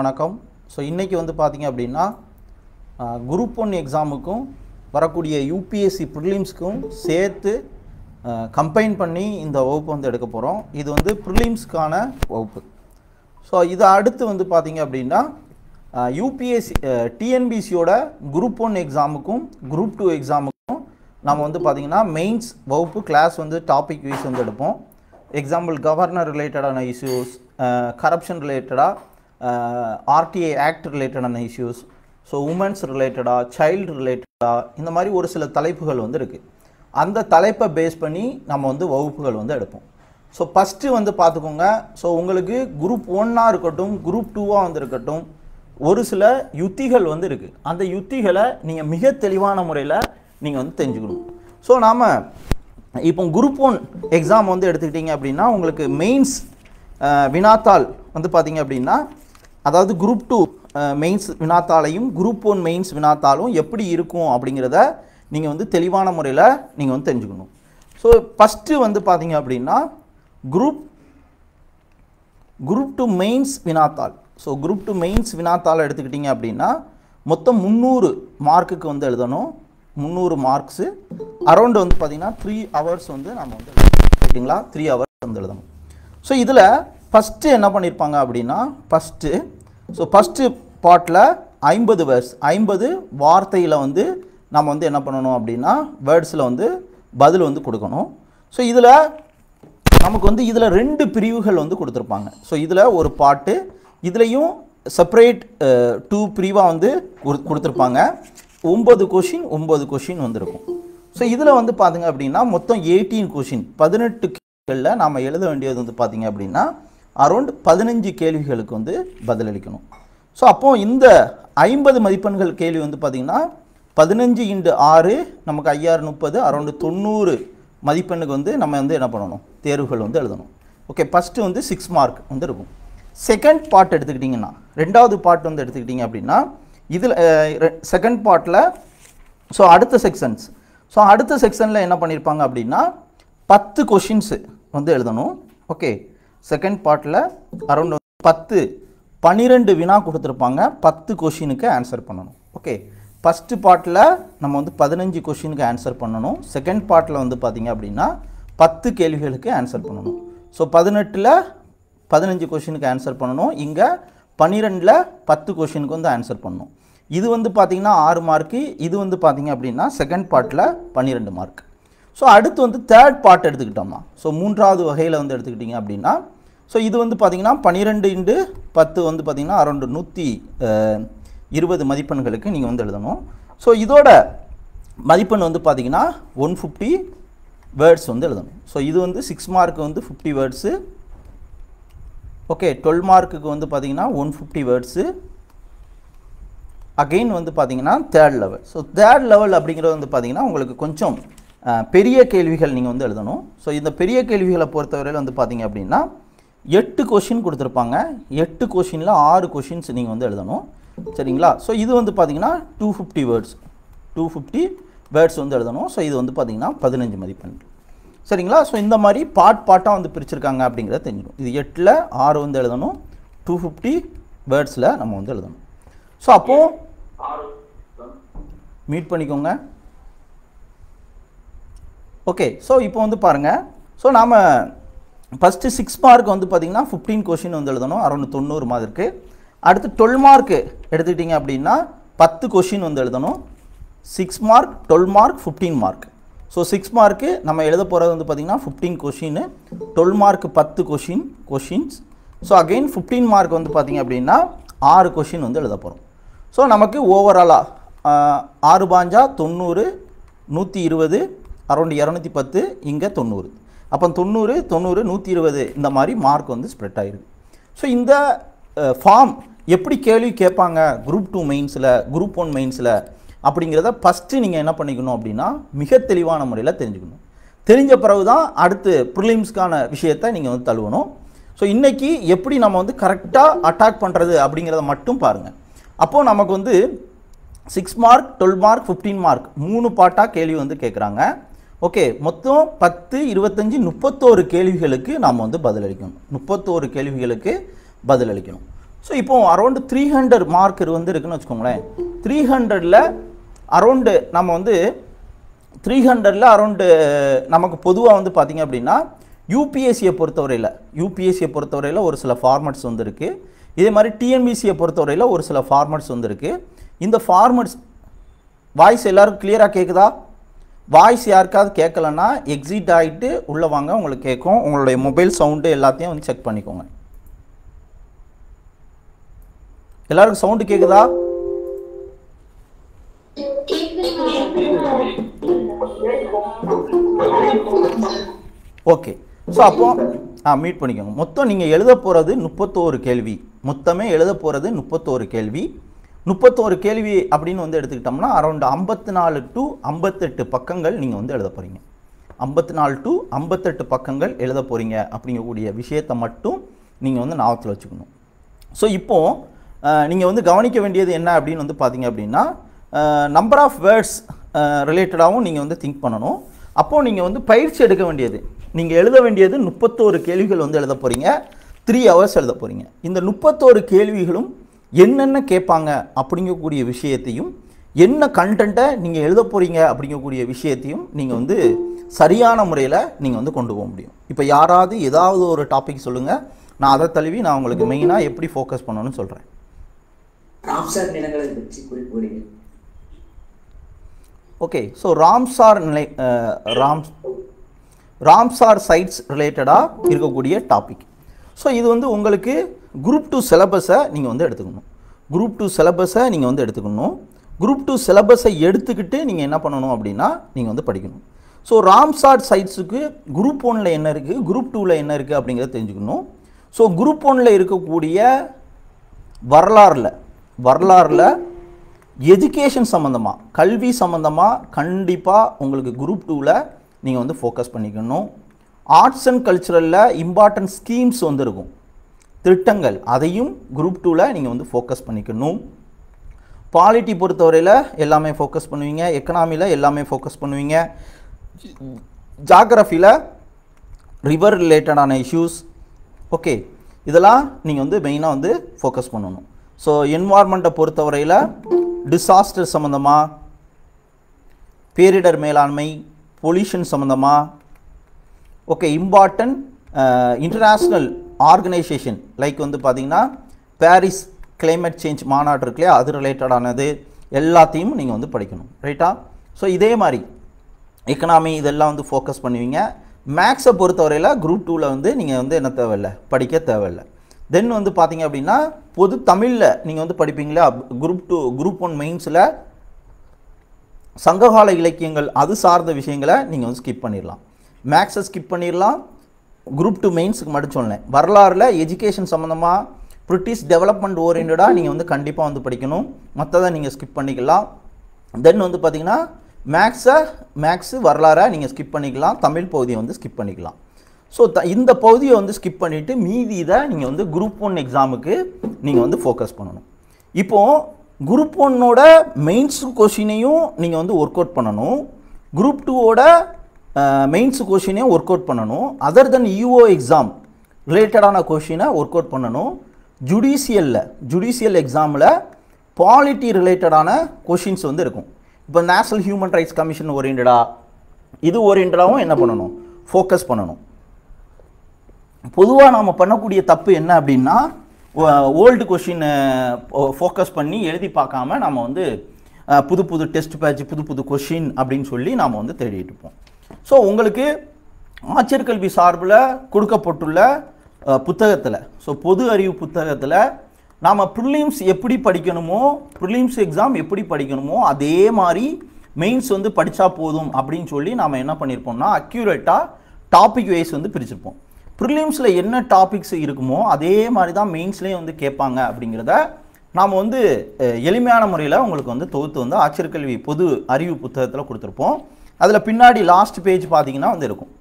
வணக்கம். ஸோ இன்றைக்கி வந்து பார்த்திங்க அப்படின்னா குரூப் ஒன் எக்ஸாமுக்கும் வரக்கூடிய யூபிஎஸ்சி ப்ரிலிம்ஸ்க்கும் சேர்த்து கம்பைன் பண்ணி இந்த வகுப்பு வந்து எடுக்க போகிறோம் இது வந்து ப்ரிலிம்ஸ்க்கான வகுப்பு. ஸோ இதை அடுத்து வந்து பார்த்திங்க அப்படின்னா யூபிஎஸ்சி டிஎன்பிசியோட குரூப் ஒன் எக்ஸாமுக்கும் குரூப் டூ எக்ஸாமுக்கும் நம்ம வந்து பார்த்திங்கன்னா மெயின்ஸ் வகுப்பு கிளாஸ் வந்து டாபிக் வைஸ் வந்து எடுப்போம். எக்ஸாம்பிள் கவர்னர் ரிலேட்டடான இஷ்யூஸ் கரப்ஷன் ரிலேட்டடாக ஆர்டிஐ ஆக்ட் ரிலேட்டடான இஷ்யூஸ் ஸோ உமன்ஸ் ரிலேட்டடாக சைல்டு ரிலேட்டடாக இந்த மாதிரி ஒரு சில தலைப்புகள் வந்து இருக்குது அந்த தலைப்பை பேஸ் பண்ணி நம்ம வந்து வகுப்புகள் வந்து எடுப்போம். ஸோ ஃபஸ்ட்டு வந்து பார்த்துக்கோங்க. ஸோ உங்களுக்கு குரூப் ஒன்னாக இருக்கட்டும் குரூப் டூவாக வந்து இருக்கட்டும் ஒரு சில யுத்திகள் வந்து இருக்குது அந்த யுத்திகளை நீங்கள் மிக தெளிவான முறையில் நீங்கள் வந்து தெரிஞ்சுக்கணும். ஸோ நாம் இப்போ குரூப் ஒன் எக்ஸாம் வந்து எடுத்துக்கிட்டிங்க அப்படின்னா உங்களுக்கு மெயின்ஸ் வினாத்தாள் வந்து பார்த்தீங்க அப்படின்னா அதாவது குரூப் டூ மெயின்ஸ் வினாத்தாலையும் குரூப் ஒன் மெயின்ஸ் வினாத்தாளும் எப்படி இருக்கும் அப்படிங்கிறத நீங்கள் வந்து தெளிவான முறையில் நீங்கள் வந்து தெரிஞ்சுக்கணும். ஸோ ஃபஸ்ட்டு வந்து பார்த்தீங்க அப்படின்னா குரூப் குரூப் டூ மெயின்ஸ் வினாத்தாள். ஸோ குரூப் டூ மெயின்ஸ் வினாத்தாள் எடுத்துக்கிட்டிங்க அப்படின்னா மொத்தம் முந்நூறு மார்க்குக்கு வந்து எழுதணும். முந்நூறு மார்க்ஸு அரௌண்டு வந்து பார்த்திங்கன்னா த்ரீ ஹவர்ஸ் வந்து நம்ம வந்து ரைட்டுங்களா த்ரீ ஹவர்ஸ் வந்து எழுதணும். ஸோ இதில் ஃபஸ்ட்டு என்ன பண்ணியிருப்பாங்க அப்படின்னா ஃபஸ்ட்டு ஸோ ஃபஸ்ட்டு பாட்டில் ஐம்பது வேர்ட்ஸ் ஐம்பது வார்த்தையில் வந்து நம்ம வந்து என்ன பண்ணணும் அப்படின்னா வேர்ட்ஸில் வந்து பதில் வந்து கொடுக்கணும். ஸோ இதில் நமக்கு வந்து இதில் ரெண்டு பிரிவுகள் வந்து கொடுத்துருப்பாங்க. ஸோ இதில் ஒரு பாட்டு இதுலேயும் செப்பரேட் டூ பிரிவாக வந்து கொடுத்துருப்பாங்க. ஒம்பது கொஷின் ஒம்பது கொஷின் வந்திருக்கும். ஸோ இதில் வந்து பார்த்தீங்க அப்படின்னா மொத்தம் எயிட்டீன் கொஷின் பதினெட்டு கேள்விகளில் நாம் எழுத வேண்டியது வந்து பார்த்தீங்க அப்படின்னா அரௌண்ட் பதினஞ்சு கேள்விகளுக்கு வந்து பதிலளிக்கணும். ஸோ அப்போ இந்த ஐம்பது மதிப்பெண்கள் கேள்வி வந்து பார்த்தீங்கன்னா பதினஞ்சு இன்ட்டு ஆறு நமக்கு ஐயாறு முப்பது அரௌண்டு தொண்ணூறு மதிப்பெண்ணுக்கு வந்து நம்ம வந்து என்ன பண்ணணும்? தேர்வுகள் வந்து எழுதணும். ஓகே ஃபஸ்ட்டு வந்து சிக்ஸ் மார்க் வந்து இருக்கும். செகண்ட் பார்ட் எடுத்துக்கிட்டிங்கன்னா ரெண்டாவது பார்ட் வந்து எடுத்துக்கிட்டிங்க அப்படின்னா இதில் செகண்ட் பார்ட்டில் ஸோ அடுத்த செக்ஷன்ஸ் ஸோ அடுத்த செக்ஷனில் என்ன பண்ணியிருப்பாங்க அப்படின்னா பத்து கொஷின்ஸு வந்து எழுதணும். ஓகே செகண்ட் பார்ட்டில் அரௌண்ட் பத்து பன்னிரெண்டு வினா கொடுத்துருப்பாங்க. பத்து கொஷினுக்கு ஆன்சர் பண்ணணும். ஓகே ஃபஸ்ட்டு பார்ட்டில் நம்ம வந்து பதினஞ்சு கொஷினுக்கு ஆன்சர் பண்ணணும். செகண்ட் பார்ட்டில் வந்து பார்த்தீங்க அப்படின்னா பத்து கேள்விகளுக்கு ஆன்சர் பண்ணணும். ஸோ பதினெட்டில் பதினஞ்சு கொஷினுக்கு ஆன்சர் பண்ணணும். இங்கே பன்னிரெண்டில் பத்து கொஷினுக்கு வந்து ஆன்சர் பண்ணணும். இது வந்து பார்த்தீங்கன்னா ஆறு மார்க்கு இது வந்து பார்த்திங்க அப்படின்னா செகண்ட் பார்ட்டில் பன்னிரெண்டு மார்க் ஸோ அடுத்து வந்து தேர்ட் பார்ட் எடுத்துக்கிட்டோம்னா ஸோ மூன்றாவது வகையில் வந்து எடுத்துக்கிட்டிங்க அப்படின்னா ஸோ இது வந்து பார்த்திங்கன்னா பன்னிரெண்டு இண்டு பத்து வந்து பார்த்தீங்கன்னா அரௌண்டு நூற்றி இருபது மதிப்பெண்களுக்கு நீங்கள் வந்து எழுதணும். ஸோ இதோட மதிப்பெண் வந்து பார்த்தீங்கன்னா ஒன் ஃபிஃப்டி வேர்ட்ஸ் வந்து எழுதணும். ஸோ இது வந்து சிக்ஸ் மார்க்கு வந்து ஃபிஃப்டி வேர்ட்ஸு ஓகே டுவெல் மார்க்குக்கு வந்து பார்த்தீங்கன்னா ஒன் ஃபிஃப்டி வேர்ட்ஸு அகெயின் வந்து பார்த்தீங்கன்னா third level so third level அப்படிங்கிறது வந்து பார்த்தீங்கன்னா உங்களுக்கு கொஞ்சம் பெரிய கேள்விகள் நீங்கள் வந்து எழுதணும். ஸோ இந்த பெரிய கேள்விகளை பொறுத்தவரையில் வந்து பார்த்தீங்க அப்படின்னா எட்டு கொஷின் கொடுத்துருப்பாங்க. எட்டு கொஷினில் ஆறு கொஷின்ஸ் நீங்கள் வந்து எழுதணும். சரிங்களா? ஸோ இது வந்து பார்த்தீங்கன்னா two fifty words two fifty words வந்து எழுதணும். ஸோ இது வந்து பார்த்தீங்கன்னா பதினஞ்சு மதிப்பெண். சரிங்களா? ஸோ இந்த மாதிரி பார்ட் பார்ட்டாக வந்து பிரிச்சிருக்காங்க அப்படிங்கிறத தெரிஞ்சிடும் இது எட்டில் ஆறு வந்து எழுதணும். டூ ஃபிஃப்டி வேர்ட்ஸில் நம்ம வந்து எழுதணும். ஸோ அப்போது மீட் பண்ணிக்கோங்க. ஓகே ஸோ இப்போ வந்து பாருங்கள் ஸோ நாம் ஃபஸ்ட்டு சிக்ஸ் மார்க் வந்து பார்த்தீங்கன்னா ஃபிஃப்டீன் கொஷின் வந்து எழுதணும். அரௌண்ட் தொண்ணூறு மார்க்கு அடுத்து டுவெல் மார்க் எடுத்துக்கிட்டிங்க அப்படின்னா பத்து கொஷின் வந்து எழுதணும். Six mark twelve mark fifteen mark so six mark நம்ம எழுத போகிறது வந்து பார்த்திங்கன்னா ஃபிஃப்டீன் கொஷின் டுவெல் மார்க் பத்து question questions so again fifteen mark வந்து பார்த்திங்க அப்படின்னா ஆறு கொஷின் வந்து எழுத போகிறோம் ஸோ நமக்கு ஓவராலாக ஆறு பாஞ்சா தொண்ணூறு நூற்றி இருபது அரௌண்ட் இரநூத்தி பத்து இங்கே தொண்ணூறு. அப்போ தொண்ணூறு தொண்ணூறு நூற்றி இருபது இந்த மாதிரி மார்க் வந்து ஸ்ப்ரெட் ஆகிருக்கு ஸோ இந்த ஃபார்ம் எப்படி கேள்வி கேட்பாங்க? குரூப் டூ மெயின்ஸில் குரூப் ஒன் மெயின்ஸில் அப்படிங்கிறத ஃபஸ்ட்டு நீங்கள் என்ன பண்ணிக்கணும் அப்படின்னா மிக தெளிவான முறையில் தெரிஞ்சுக்கணும். தெரிஞ்ச பிறகு தான் அடுத்து ப்ரிலிம்ஸ்க்கான விஷயத்தை நீங்கள் வந்து தழுவணும். ஸோ இன்றைக்கி எப்படி நம்ம வந்து கரெக்டாக அட்டாக் பண்ணுறது அப்படிங்கிறத மட்டும் பாருங்கள் அப்போது நமக்கு வந்து six mark twelve mark fifteen mark மூணு பாட்டாக கேள்வி வந்து கேட்குறாங்க ஓகே மொத்தம் பத்து இருபத்தஞ்சி முப்பத்தோரு கேள்விகளுக்கு நாம் வந்து பதிலளிக்கணும். முப்பத்தோரு கேள்விகளுக்கு பதிலளிக்கணும். ஸோ இப்போ அரௌண்டு த்ரீ ஹண்ட்ரட் மார்க் வந்து இருக்குன்னு வச்சுக்கோங்களேன். த்ரீ ஹண்ட்ரடில் அரௌண்டு நம்ம வந்து த்ரீ ஹண்ட்ரடில் அரௌண்டு நமக்கு பொதுவாக வந்து பார்த்திங்க அப்படின்னா யூபிஎஸ்சியை பொறுத்தவரையில் யூபிஎஸ்சியை பொறுத்தவரையில் ஒரு சில ஃபார்மட்ஸ் வந்து இருக்குது இதே மாதிரி டிஎன்பிசியை பொறுத்தவரையில் ஒரு சில ஃபார்மட்ஸ் வந்து இருக்குது இந்த ஃபார்மட்ஸ் வாய்ஸ் எல்லாருக்கும் கிளியராக கேட்குதா வாய்ஸ் யாருக்காவது கேட்கலன்னா எக்ஸிட் ஆகிட்டு உள்ளே வாங்க உங்களுக்கு கேட்கும் உங்களுடைய மொபைல் சவுண்டு எல்லாத்தையும் வந்து செக் பண்ணிக்கோங்க. எல்லாருக்கும் சவுண்டு கேட்குதா ஓகே ஸோ அப்போ ஆ மீட் பண்ணிக்கோங்க. மொத்தம் நீங்கள் எழுத போகிறது முப்பத்தோரு கேள்வி. மொத்தமே எழுத போகிறது முப்பத்தோரு கேள்வி. முப்பத்தோரு கேள்வி அப்படின்னு வந்து எடுத்துக்கிட்டோம்னா அரௌண்ட் ஐம்பத்தி நாலு டு ஐம்பத்தெட்டு பக்கங்கள் நீங்கள் வந்து எழுத போகிறீங்க ஐம்பத்தி நாலு டு ஐம்பத்தெட்டு பக்கங்கள் எழுத போகிறீங்க அப்படிங்கக்கூடிய விஷயத்தை மட்டும் நீங்கள் வந்து ஞாபகத்தில் வச்சுக்கணும். ஸோ இப்போது நீங்கள் வந்து கவனிக்க வேண்டியது என்ன அப்படின்னு வந்து பார்த்தீங்க அப்படின்னா நம்பர் ஆஃப் வேர்ட்ஸ் ரிலேட்டடாகவும் நீங்கள் வந்து திங்க் பண்ணணும். அப்போது நீங்கள் வந்து பயிற்சி எடுக்க வேண்டியது. நீங்கள் எழுத வேண்டியது முப்பத்தோரு கேள்விகள் வந்து எழுத போகிறீங்க த்ரீ ஹவர்ஸ் எழுத போகிறீங்க இந்த முப்பத்தோரு கேள்விகளும் என்னென்ன கேட்பாங்க அப்படிங்கக்கூடிய விஷயத்தையும் என்ன கண்டென்ட்டை நீங்கள் எழுத போகிறீங்க அப்படிங்கக்கூடிய விஷயத்தையும் நீங்கள் வந்து சரியான முறையில் நீங்கள் வந்து கொண்டு போக முடியும். இப்போ யாராவது ஏதாவது ஒரு டாபிக் சொல்லுங்கள் நான் அதை தழுவி நான் உங்களுக்கு மெயினாக எப்படி ஃபோக்கஸ் பண்ணணும்னு சொல்கிறேன் ராம்சார் நிலங்களை பற்றி குறிப்பிடுங்க ஓகே ஸோ ராம்சார் நிலை ராம் ராம்சார் சைட்ஸ் ரிலேட்டடாக இருக்கக்கூடிய டாபிக் ஸோ இது வந்து உங்களுக்கு குரூப் டூ சிலபஸை நீங்கள் வந்து எடுத்துக்கணும். குரூப் டூ சிலபஸை நீங்கள் வந்து எடுத்துக்கணும். குரூப் டூ சிலபஸை எடுத்துக்கிட்டு நீங்கள் என்ன பண்ணணும் அப்படின்னா நீங்கள் வந்து படிக்கணும். ஸோ ராம்சாட் சைட்ஸுக்கு குரூப் ஒனில் என்ன இருக்குது குரூப் டூவில் என்ன இருக்குது அப்படிங்கிறத தெரிஞ்சுக்கணும். ஸோ குரூப் ஒனில் இருக்கக்கூடிய வரலாறில் வரலாறில் எஜுகேஷன் சம்மந்தமாக கல்வி சம்மந்தமாக கண்டிப்பாக உங்களுக்கு குரூப் டூவில் நீங்கள் வந்து ஃபோக்கஸ் பண்ணிக்கணும். ஆர்ட்ஸ் அண்ட் கல்ச்சுரலில் இம்பார்ட்டன்ட் ஸ்கீம்ஸ் வந்து இருக்கும். திட்டங்கள் அதையும் குரூப் டூவில் நீங்கள் வந்து ஃபோக்கஸ் பண்ணிக்கணும். பாலிட்டி பொறுத்தவரையில் எல்லாமே ஃபோக்கஸ் பண்ணுவீங்க. எக்கனாமியில் எல்லாமே ஃபோக்கஸ் பண்ணுவீங்க. ஜாகிரஃபியில் ரிவர் ரிலேட்டடான இஷ்யூஸ் ஓகே இதெல்லாம் நீங்கள் வந்து மெயினாக வந்து ஃபோக்கஸ் பண்ணணும். ஸோ என்வார்மெண்ட்டை பொறுத்தவரையில் டிசாஸ்டர் சம்மந்தமாக பேரிடர் மேலாண்மை பொல்யூஷன் சம்மந்தமாக okay important international organisation like வந்து பார்த்தீங்கன்னா பாரிஸ் கிளைமேட் சேஞ்ச் மாநாடு இருக்கு இல்லையா? அது ரிலேட்டடானது எல்லாத்தையும் நீங்கள் வந்து படிக்கணும் ரைட்டா ஸோ இதே மாதிரி எக்கனாமி இதெல்லாம் வந்து ஃபோக்கஸ் பண்ணுவீங்க. மேக்ஸை பொறுத்தவரையில் குரூப் டூவில் வந்து நீங்கள் வந்து என்ன தேவையில்லை? படிக்க தேவையில்லை. தென் வந்து பார்த்தீங்க அப்படின்னா பொது தமிழில் நீங்கள் வந்து படிப்பீங்களா குரூப் டூ குரூப் ஒன் மெயின்ஸில் சங்ககால இலக்கியங்கள் அது சார்ந்த விஷயங்களை நீங்கள் வந்து ஸ்கிப் பண்ணிடலாம் மேக்ஸை ஸ்கிப் பண்ணிடலாம் குரூப் டூ மெயின்ஸுக்கு மட்டும் சொன்னேன். வரலாறுல எஜுகேஷன் சம்மந்தமாக பிரிட்டிஷ் டெவலப்மெண்ட் ஓரியன்டாக நீங்கள் வந்து கண்டிப்பாக வந்து படிக்கணும். மற்றதை நீங்கள் ஸ்கிப் பண்ணிக்கலாம். தென் வந்து பார்த்தீங்கன்னா மேக்ஸை மேக்ஸு வரலாறை நீங்கள் ஸ்கிப் பண்ணிக்கலாம். தமிழ் பகுதியை வந்து ஸ்கிப் பண்ணிக்கலாம். ஸோ த இந்த பகுதியை வந்து ஸ்கிப் பண்ணிவிட்டு மீதி இதை நீங்கள் வந்து குரூப் ஒன் எக்ஸாமுக்கு நீங்கள் வந்து ஃபோக்கஸ் பண்ணணும். இப்போது குரூப் ஒன்னோட மெயின்ஸ் கொஷினையும் நீங்கள் வந்து ஒர்க் அவுட் பண்ணணும். குரூப் டூவோட மெயின்ஸ் கொஷினே ஒர்க் அவுட் பண்ணணும். அதர் தென் யூஓ எக்ஸாம் ரிலேட்டடான கொஷினை ஒர்க் அவுட் பண்ணணும். ஜுடிஷியலில் ஜுடிஷியல் எக்ஸாமில் பாலிட்டி ரிலேட்டடான கொஷின்ஸ் வந்து இருக்கும். இப்போ நேஷனல் ஹியூமன் ரைட்ஸ் கமிஷன் ஓரியன்டா இது ஓரியன்டாகவும் என்ன பண்ணணும்? ஃபோக்கஸ் பண்ணணும். பொதுவாக நாம் பண்ணக்கூடிய தப்பு என்ன அப்படின்னா ஓல்டு கொஷின் ஃபோக்கஸ் பண்ணி எழுதி பார்க்காம நம்ம வந்து புது புது டெஸ்ட் பேட்ச் புது புது கொஷின் அப்படின்னு சொல்லி நாம் வந்து தேடிட்டு இருப்போம். ஸோ உங்களுக்கு ஆட்சியர்கல்வி சார்பில் கொடுக்கப்பட்டுள்ள புத்தகத்தில் ஸோ பொது அறிவு புத்தகத்தில் நாம் ப்ரிலிம்ஸ் எப்படி படிக்கணுமோ ப்ரிலிம்ஸ் எக்ஸாம் எப்படி படிக்கணுமோ அதே மாதிரி மெயின்ஸ் வந்து படித்தா போதும் அப்படின்னு சொல்லி நாம் என்ன பண்ணியிருப்போம்னா அக்யூரேட்டாக டாபிக் வைஸ் வந்து பிரிச்சிருப்போம். ப்ரிலிம்ஸில் என்ன டாபிக்ஸ் இருக்குமோ அதே மாதிரி தான் மெயின்ஸ்லேயும் வந்து கேட்பாங்க அப்படிங்கிறத நாம் வந்து எளிமையான முறையில் உங்களுக்கு வந்து தொகுத்து வந்து ஆச்சரியக்கல்வி பொது அறிவு புத்தகத்தில் கொடுத்துருப்போம். அதில் பின்னாடி லாஸ்ட் பேஜ் பார்த்தீங்கன்னா வந்து இருக்கும்.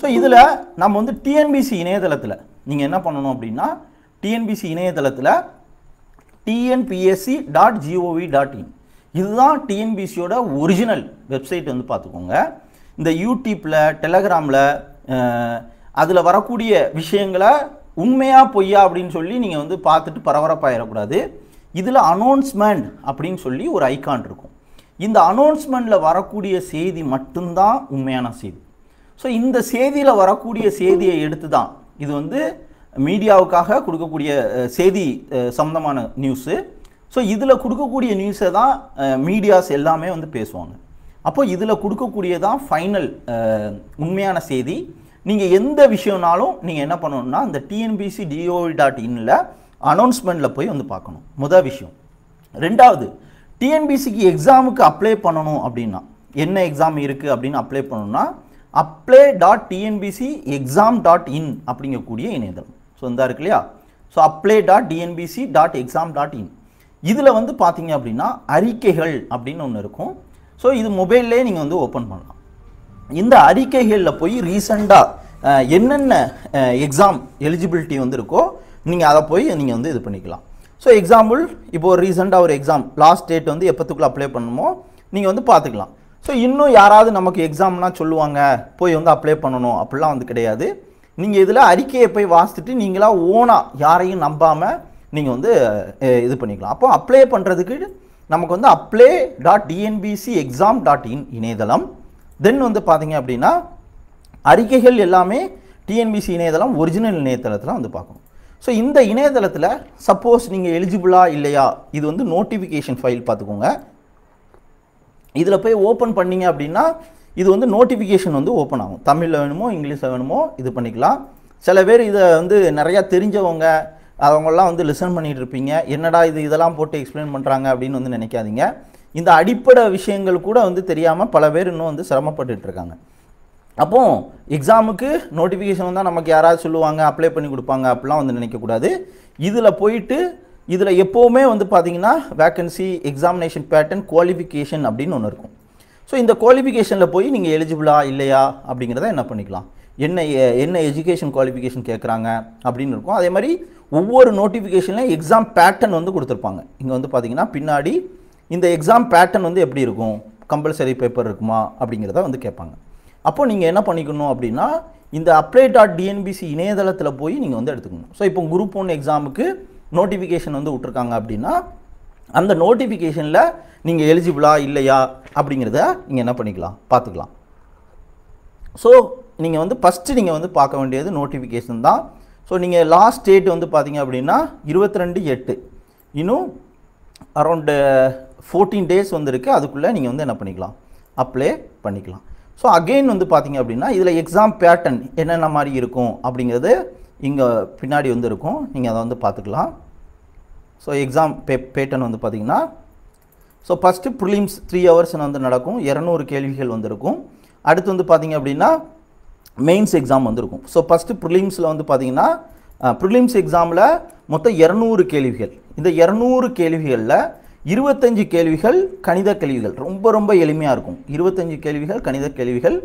ஸோ இதில் நம்ம வந்து டிஎன்பிசி இணையதளத்தில் நீங்கள் என்ன பண்ணணும் அப்படின்னா டிஎன்பிசி இணையதளத்தில் TNPSC dot gov dot in இதுதான் டிஎன்பிசியோட ஒரிஜினல் வெப்சைட் வந்து பார்த்துக்கோங்க இந்த யூடியூப்பில் டெலகிராமில் அதில் வரக்கூடிய விஷயங்களை உண்மையாக பொய்யா அப்படின்னு சொல்லி நீங்கள் வந்து பார்த்துட்டு பரபரப்பாயிடக்கூடாது. இதில் அனௌன்ஸ்மெண்ட் அப்படின்னு சொல்லி ஒரு ஐகான் இருக்கும். இந்த அனௌன்ஸ்மெண்ட்டில் வரக்கூடிய செய்தி மட்டும்தான் உண்மையான செய்தி. ஸோ இந்த செய்தியில் வரக்கூடிய செய்தியை எடுத்து தான் இது வந்து மீடியாவுக்காக கொடுக்கக்கூடிய செய்தி சம்மந்தமான நியூஸு ஸோ இதில் கொடுக்கக்கூடிய நியூஸை தான் மீடியாஸ் எல்லாமே வந்து பேசுவாங்க. அப்போ இதில் கொடுக்கக்கூடியதான் ஃபைனல் உண்மையான செய்தி. நீங்கள் எந்த விஷயம்னாலும் நீங்கள் என்ன பண்ணணும்னா இந்த டிஎன்பிசி டிஓவி டாட் இன்ல அனௌன்ஸ்மெண்ட்டில் போய் வந்து பார்க்கணும். முதல் விஷயம். ரெண்டாவது டிஎன்பிசிக்கு எக்ஸாமுக்கு அப்ளை பண்ணணும் அப்படின்னா என்ன எக்ஸாம் இருக்குது அப்படின்னு அப்ளை பண்ணணும்னா apply dot TNPC exam dot in அப்படிங்கக்கூடிய இணையதளம். ஸோ இந்த இருக்கு இல்லையா? So apply dot TNPC dot exam dot in இதில் வந்து பார்த்தீங்க அப்படின்னா அறிக்கைகள் அப்படின்னு ஒன்று இருக்கும். ஸோ இது மொபைல்லே நீங்கள் வந்து ஓப்பன் பண்ணலாம். இந்த அறிக்கைகளில் போய் ரீசெண்டாக என்னென்ன எக்ஸாம் எலிஜிபிலிட்டி வந்து இருக்கோ நீங்கள் அதை போய் நீங்கள் வந்து இது பண்ணிக்கலாம். ஸோ எக்ஸாம்பிள் இப்போ ஒரு ரீசெண்டாக ஒரு எக்ஸாம் லாஸ்ட் டேட் வந்து எப்போத்துக்குள்ளே அப்ளை பண்ணணுமோ நீங்கள் வந்து பார்த்துக்கலாம். ஸோ இன்னும் யாராவது நமக்கு எக்ஸாம்னால் சொல்லுவாங்க போய் வந்து அப்ளை பண்ணணும். அப்படிலாம் வந்து கிடையாது. நீங்கள் இதில் அறிக்கையை போய் வாசித்துட்டு நீங்களாக ஓனாக யாரையும் நம்பாமல் நீங்கள் வந்து இது பண்ணிக்கலாம். அப்போ அப்ளை பண்ணுறதுக்கு நமக்கு வந்து apply dot TNPC exam dot in இணையதளம். தென் வந்து பார்த்தீங்க அப்படின்னா அறிக்கைகள் எல்லாமே டிஎன்பிசி இணையதளம் ஒரிஜினல் இணையதளத்தில் வந்து பார்க்கணும். ஸோ இந்த இணையதளத்தில் சப்போஸ் நீங்கள் எலிஜிபிளா இல்லையா? இது வந்து நோட்டிஃபிகேஷன் ஃபைல் பார்த்துக்கோங்க. இதில் போய் ஓப்பன் பண்ணீங்க அப்படின்னா இது வந்து நோட்டிஃபிகேஷன் வந்து ஓப்பன் ஆகும். தமிழில் வேணுமோ இங்கிலீஷில் வேணுமோ இது பண்ணிக்கலாம். சில பேர் இதை வந்து நிறையா தெரிஞ்சவங்க அவங்கெல்லாம் வந்து லிசன் பண்ணிகிட்டு இருப்பீங்க. என்னடா இது இதெல்லாம் போட்டு எக்ஸ்பிளைன் பண்ணுறாங்க அப்படின்னு வந்து நினைக்காதீங்க. இந்த அடிப்படை விஷயங்கள் கூட வந்து தெரியாமல் பல பேர் இன்னும் வந்து சிரமப்பட்டுருக்காங்க இருக்காங்க. அப்போ எக்ஸாமுக்கு நோட்டிஃபிகேஷன் வந்தால் நமக்கு யாராவது சொல்லுவாங்க அப்ளை பண்ணி கொடுப்பாங்க அப்படிலாம் வந்து நினைக்கக்கூடாது. இதில் போயிட்டு இதில் எப்போவுமே வந்து பார்த்தீங்கன்னா வேக்கன்சி எக்ஸாமினேஷன் பேட்டர்ன் குவாலிஃபிகேஷன் அப்படின்னு ஒன்று இருக்கும். ஸோ இந்த குவாலிஃபிகேஷனில் போய் நீங்கள் எலிஜிபிளா இல்லையா அப்படிங்கிறத என்ன பண்ணிக்கலாம்? என்ன என்ன எஜுகேஷன் குவாலிஃபிகேஷன் கேட்குறாங்க அப்படின்னு இருக்கும். அதே மாதிரி ஒவ்வொரு நோட்டிஃபிகேஷன்லையும் எக்ஸாம் பேட்டர்ன் வந்து கொடுத்துருப்பாங்க. இங்கே வந்து பார்த்தீங்கன்னா பின்னாடி இந்த எக்ஸாம் பேட்டர்ன் வந்து எப்படி இருக்கும்? கம்பல்சரி பேப்பர் இருக்குமா அப்படிங்கிறத வந்து கேட்பாங்க. அப்போ நீங்கள் என்ன பண்ணிக்கணும் அப்படின்னா இந்த அப்ளை டாட் டிஎன்பிசி இணையதளத்தில் போய் நீங்கள் வந்து எடுத்துக்கணும். ஸோ இப்போ குரூப் ஒன் எக்ஸாமுக்கு நோட்டிஃபிகேஷன் வந்து விட்ருக்காங்க அப்படின்னா அந்த நோட்டிஃபிகேஷனில் நீங்கள் எலிஜிபிளா இல்லையா அப்படிங்கிறத நீங்கள் என்ன பண்ணிக்கலாம்? பார்த்துக்கலாம். ஸோ நீங்கள் வந்து ஃபஸ்ட்டு நீங்கள் வந்து பார்க்க வேண்டியது நோட்டிஃபிகேஷன் தான். ஸோ நீங்கள் லாஸ்ட் டேட் வந்து பார்த்தீங்க அப்படின்னா இருபத்தி ரெண்டு எட்டு. இன்னும் அரௌண்டு ஃபோர்டீன் டேஸ் வந்துருக்கு. அதுக்குள்ளே நீங்கள் வந்து என்ன பண்ணிக்கலாம்? அப்ளை பண்ணிக்கலாம். ஸோ அகெயின் வந்து பார்த்தீங்க அப்படின்னா இதில் எக்ஸாம் பேட்டர்ன் என்னென்ன மாதிரி இருக்கும் அப்படிங்கிறது இங்கே பின்னாடி வந்து இருக்கும். நீங்கள் அதை வந்து பார்த்துக்கலாம் ஸோ எக்ஸாம் பே பேட்டர்ன் வந்து பார்த்தீங்கன்னா ஸோ ஃபஸ்ட்டு ப்ரிலிம்ஸ் த்ரீ ஹவர்ஸ்னு வந்து நடக்கும். இரநூறு கேள்விகள் வந்திருக்கும் அடுத்து வந்து பார்த்திங்க அப்படின்னா மெயின்ஸ் எக்ஸாம் வந்திருக்கும் ஸோ ஃபஸ்ட்டு ப்ரிலிம்ஸில் வந்து பார்த்தீங்கன்னா ப்ரிலிம்ஸ் எக்ஸாமில் மொத்தம் இரநூறு கேள்விகள். இந்த இரநூறு கேள்விகளில் இருபத்தஞ்சு கேள்விகள் கணித கேள்விகள் ரொம்ப ரொம்ப எளிமையாக இருக்கும். இருபத்தஞ்சு கேள்விகள் கணித கேள்விகள்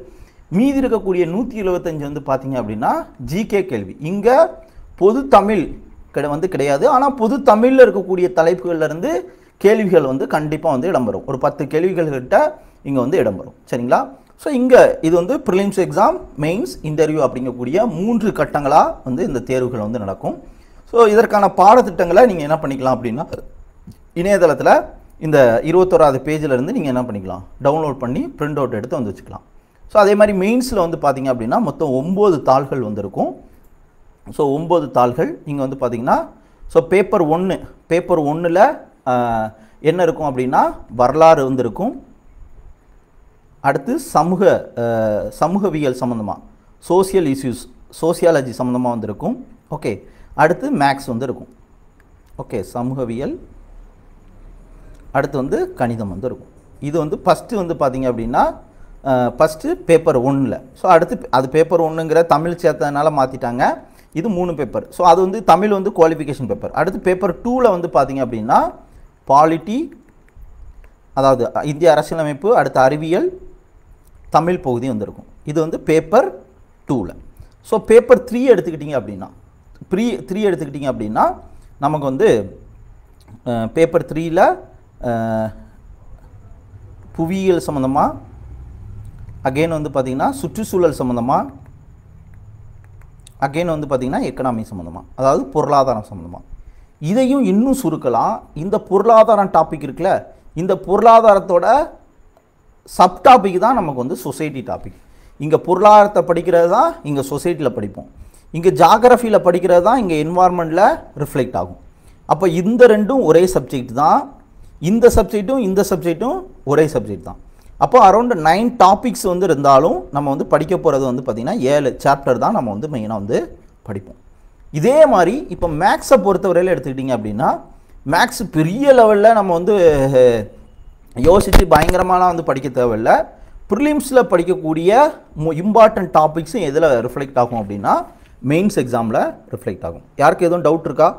மீதி இருக்கக்கூடிய நூற்றி எழுபத்தஞ்சு வந்து பார்த்தீங்க அப்படின்னா ஜிகே கேள்வி. இங்கே பொது தமிழ் கிட வந்து கிடையாது. ஆனால் பொது தமிழில் இருக்கக்கூடிய தலைப்புகள்லேருந்து கேள்விகள் வந்து கண்டிப்பாக வந்து இடம்பெறும். ஒரு பத்து கேள்விகள்கிட்ட இங்கே வந்து இடம்பெறும். சரிங்களா? ஸோ இங்கே இது வந்து ப்ரிலிம்ஸ் எக்ஸாம் மெயின்ஸ் இன்டர்வியூ அப்படிங்கக்கூடிய மூன்று கட்டங்களாக வந்து இந்த தேர்வுகள் வந்து நடக்கும். ஸோ இதற்கான பாடத்திட்டங்களை நீங்கள் என்ன பண்ணிக்கலாம் அப்படின்னா இணையதளத்தில் இந்த இருபத்தோராது பேஜிலிருந்து நீங்கள் என்ன பண்ணிக்கலாம்? டவுன்லோட் பண்ணி பிரிண்ட் அவுட் எடுத்து வந்து வச்சுக்கலாம். ஸோ அதே மாதிரி மெயின்ஸில் வந்து பார்த்தீங்க அப்படின்னா மொத்தம் ஒம்பது தாள்கள் வந்திருக்கும். ஸோ ஒம்பது தாள்கள் நீங்கள் வந்து பார்த்தீங்கன்னா ஸோ பேப்பர் ஒன்று பேப்பர் ஒன்றில் என்ன இருக்கும் அப்படின்னா வரலாறு வந்திருக்கும். அடுத்து சமூக சமூகவியல் சம்மந்தமாக சோசியல் இஷ்யூஸ் சோசியாலஜி சம்மந்தமாக வந்திருக்கும். ஓகே அடுத்து மேக்ஸ் வந்து இருக்கும் ஓகே சமூகவியல் அடுத்து வந்து கணிதம் வந்து இருக்கும். இது வந்து ஃபஸ்ட்டு வந்து பார்த்தீங்க அப்படின்னா ஃபஸ்ட்டு பேப்பர் ஒன்றில் ஸோ அடுத்து அது பேப்பர் ஒன்றுங்கிற தமிழ் சேர்த்ததுனால மாற்றிட்டாங்க இது மூணு பேப்பர் ஸோ அது வந்து தமிழ் வந்து குவாலிஃபிகேஷன் பேப்பர் அடுத்து பேப்பர் டூவில் வந்து பார்த்தீங்க அப்படின்னா பாலிட்டி அதாவது இந்திய அரசியலமைப்பு அடுத்து அறிவியல் தமிழ் பகுதி வந்திருக்கும். இது வந்து பேப்பர் டூவில் ஸோ பேப்பர் த்ரீ எடுத்துக்கிட்டிங்க அப்படின்னா த்ரீ த்ரீ எடுத்துக்கிட்டிங்க அப்படின்னா நமக்கு வந்து பேப்பர் த்ரீயில் புவியியல் சம்மந்தமாக அகைன் வந்து பார்த்திங்கன்னா சுற்றுச்சூழல் சம்மந்தமாக அகைன் வந்து பார்த்திங்கன்னா எக்கனாமி சம்மந்தமாக அதாவது பொருளாதாரம் சம்மந்தமாக இதையும் இன்னும் சுருக்கலாம். இந்த பொருளாதாரம் டாபிக் இருக்குல்ல இந்த பொருளாதாரத்தோட சப் டாபிக் தான் நமக்கு வந்து சொசைட்டி டாபிக் இங்கே பொருளாதாரத்தை படிக்கிறது தான் இங்கே சொசைட்டியில் படிப்போம். இங்கே ஜாகிரஃபியில் படிக்கிறது தான் இங்கே என்வாரன்மெண்ட்டில் ரிஃப்ளெக்ட் ஆகும். அப்போ இந்த ரெண்டும் ஒரே சப்ஜெக்ட் தான். இந்த சப்ஜெக்ட்டும் இந்த சப்ஜெக்ட்டும் ஒரே சப்ஜெக்ட் தான். அப்போ அரௌண்ட் நைன் டாபிக்ஸ் வந்து இருந்தாலும் நம்ம வந்து படிக்க போகிறது வந்து பார்த்திங்கன்னா ஏழு சாப்டர் தான் நம்ம வந்து மெயினாக வந்து படிப்போம். இதே மாதிரி இப்போ மேக்ஸை பொறுத்தவரையில் எடுத்துக்கிட்டிங்க அப்படின்னா மேக்ஸ் பெரிய லெவலில் நம்ம வந்து யோசித்து பயங்கரமாலாம் வந்து படிக்க தேவையில்ல. ப்ரிலிம்ஸில் படிக்கக்கூடிய இம்பார்ட்டன்ட் டாபிக்ஸும் எதில் ரிஃப்ளெக்ட் ஆகும் அப்படின்னா மெயின்ஸ் எக்ஸாமில் ரிஃப்ளெக்ட் ஆகும். யாருக்கு எதுவும் டவுட் இருக்கா?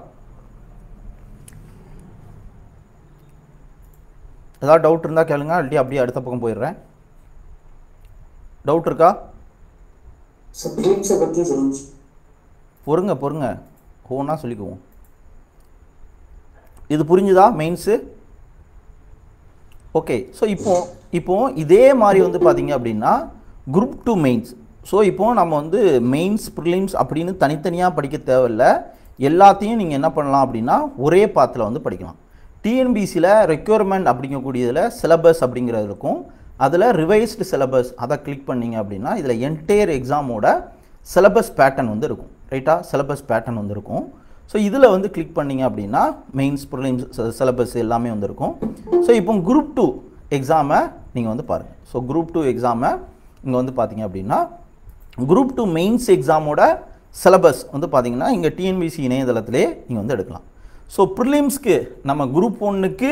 ஏதாவது டவுட் இருந்தால் கேளுங்க. இல்லாட்டி அப்படியே அடுத்த பக்கம் போயிடுறேன். டவுட் இருக்கா? பொறுங்க பொறுங்க. ஹோனா சொல்லிக்குவோம். இது புரிஞ்சுதா மெயின்ஸு ஓகே ஸோ இப்போ இப்போ இதே மாதிரி வந்து பார்த்தீங்க அப்படின்னா குரூப் டூ மெயின்ஸ் ஸோ இப்போ நம்ம வந்து மெயின்ஸ் ப்ரிலிம்ஸ் அப்படின்னு தனித்தனியாக படிக்க தேவையில்ல. எல்லாத்தையும் நீங்கள் என்ன பண்ணலாம் அப்படின்னா ஒரே பாத்தில் வந்து படிக்கலாம். டிஎன்பிசியில் ரெக்யூர்மெண்ட் அப்படிங்கக்கூடியதில் சிலபஸ் அப்படிங்கிறது இருக்கும். அதில் ரிவைஸ்டு சிலபஸ் அதை கிளிக் பண்ணீங்க அப்படின்னா இதில் என்டையர் எக்ஸாமோட சிலபஸ் பேட்டர்ன் வந்து இருக்கும். ரைட்டாக சிலபஸ் பேட்டர்ன் வந்து இருக்கும். ஸோ இதில் வந்து கிளிக் பண்ணிங்க அப்படின்னா மெயின்ஸ் ப்ரிலிம்ஸ் சிலபஸ் எல்லாமே வந்துருக்கும் ஸோ இப்போ குரூப் டூ எக்ஸாமை நீங்கள் வந்து பாருங்கள் ஸோ குரூப் டூ எக்ஸாமை இங்கே வந்து பார்த்தீங்க அப்படின்னா குரூப் டூ மெயின்ஸ் எக்ஸாமோட சிலபஸ் வந்து பார்த்தீங்கன்னா இங்கே டிஎன்பிசி இணையதளத்திலே நீங்கள் வந்து எடுக்கலாம். ஸோ ப்ரிலிம்ஸ்க்கு நம்ம குரூப் ஒன்றுக்கு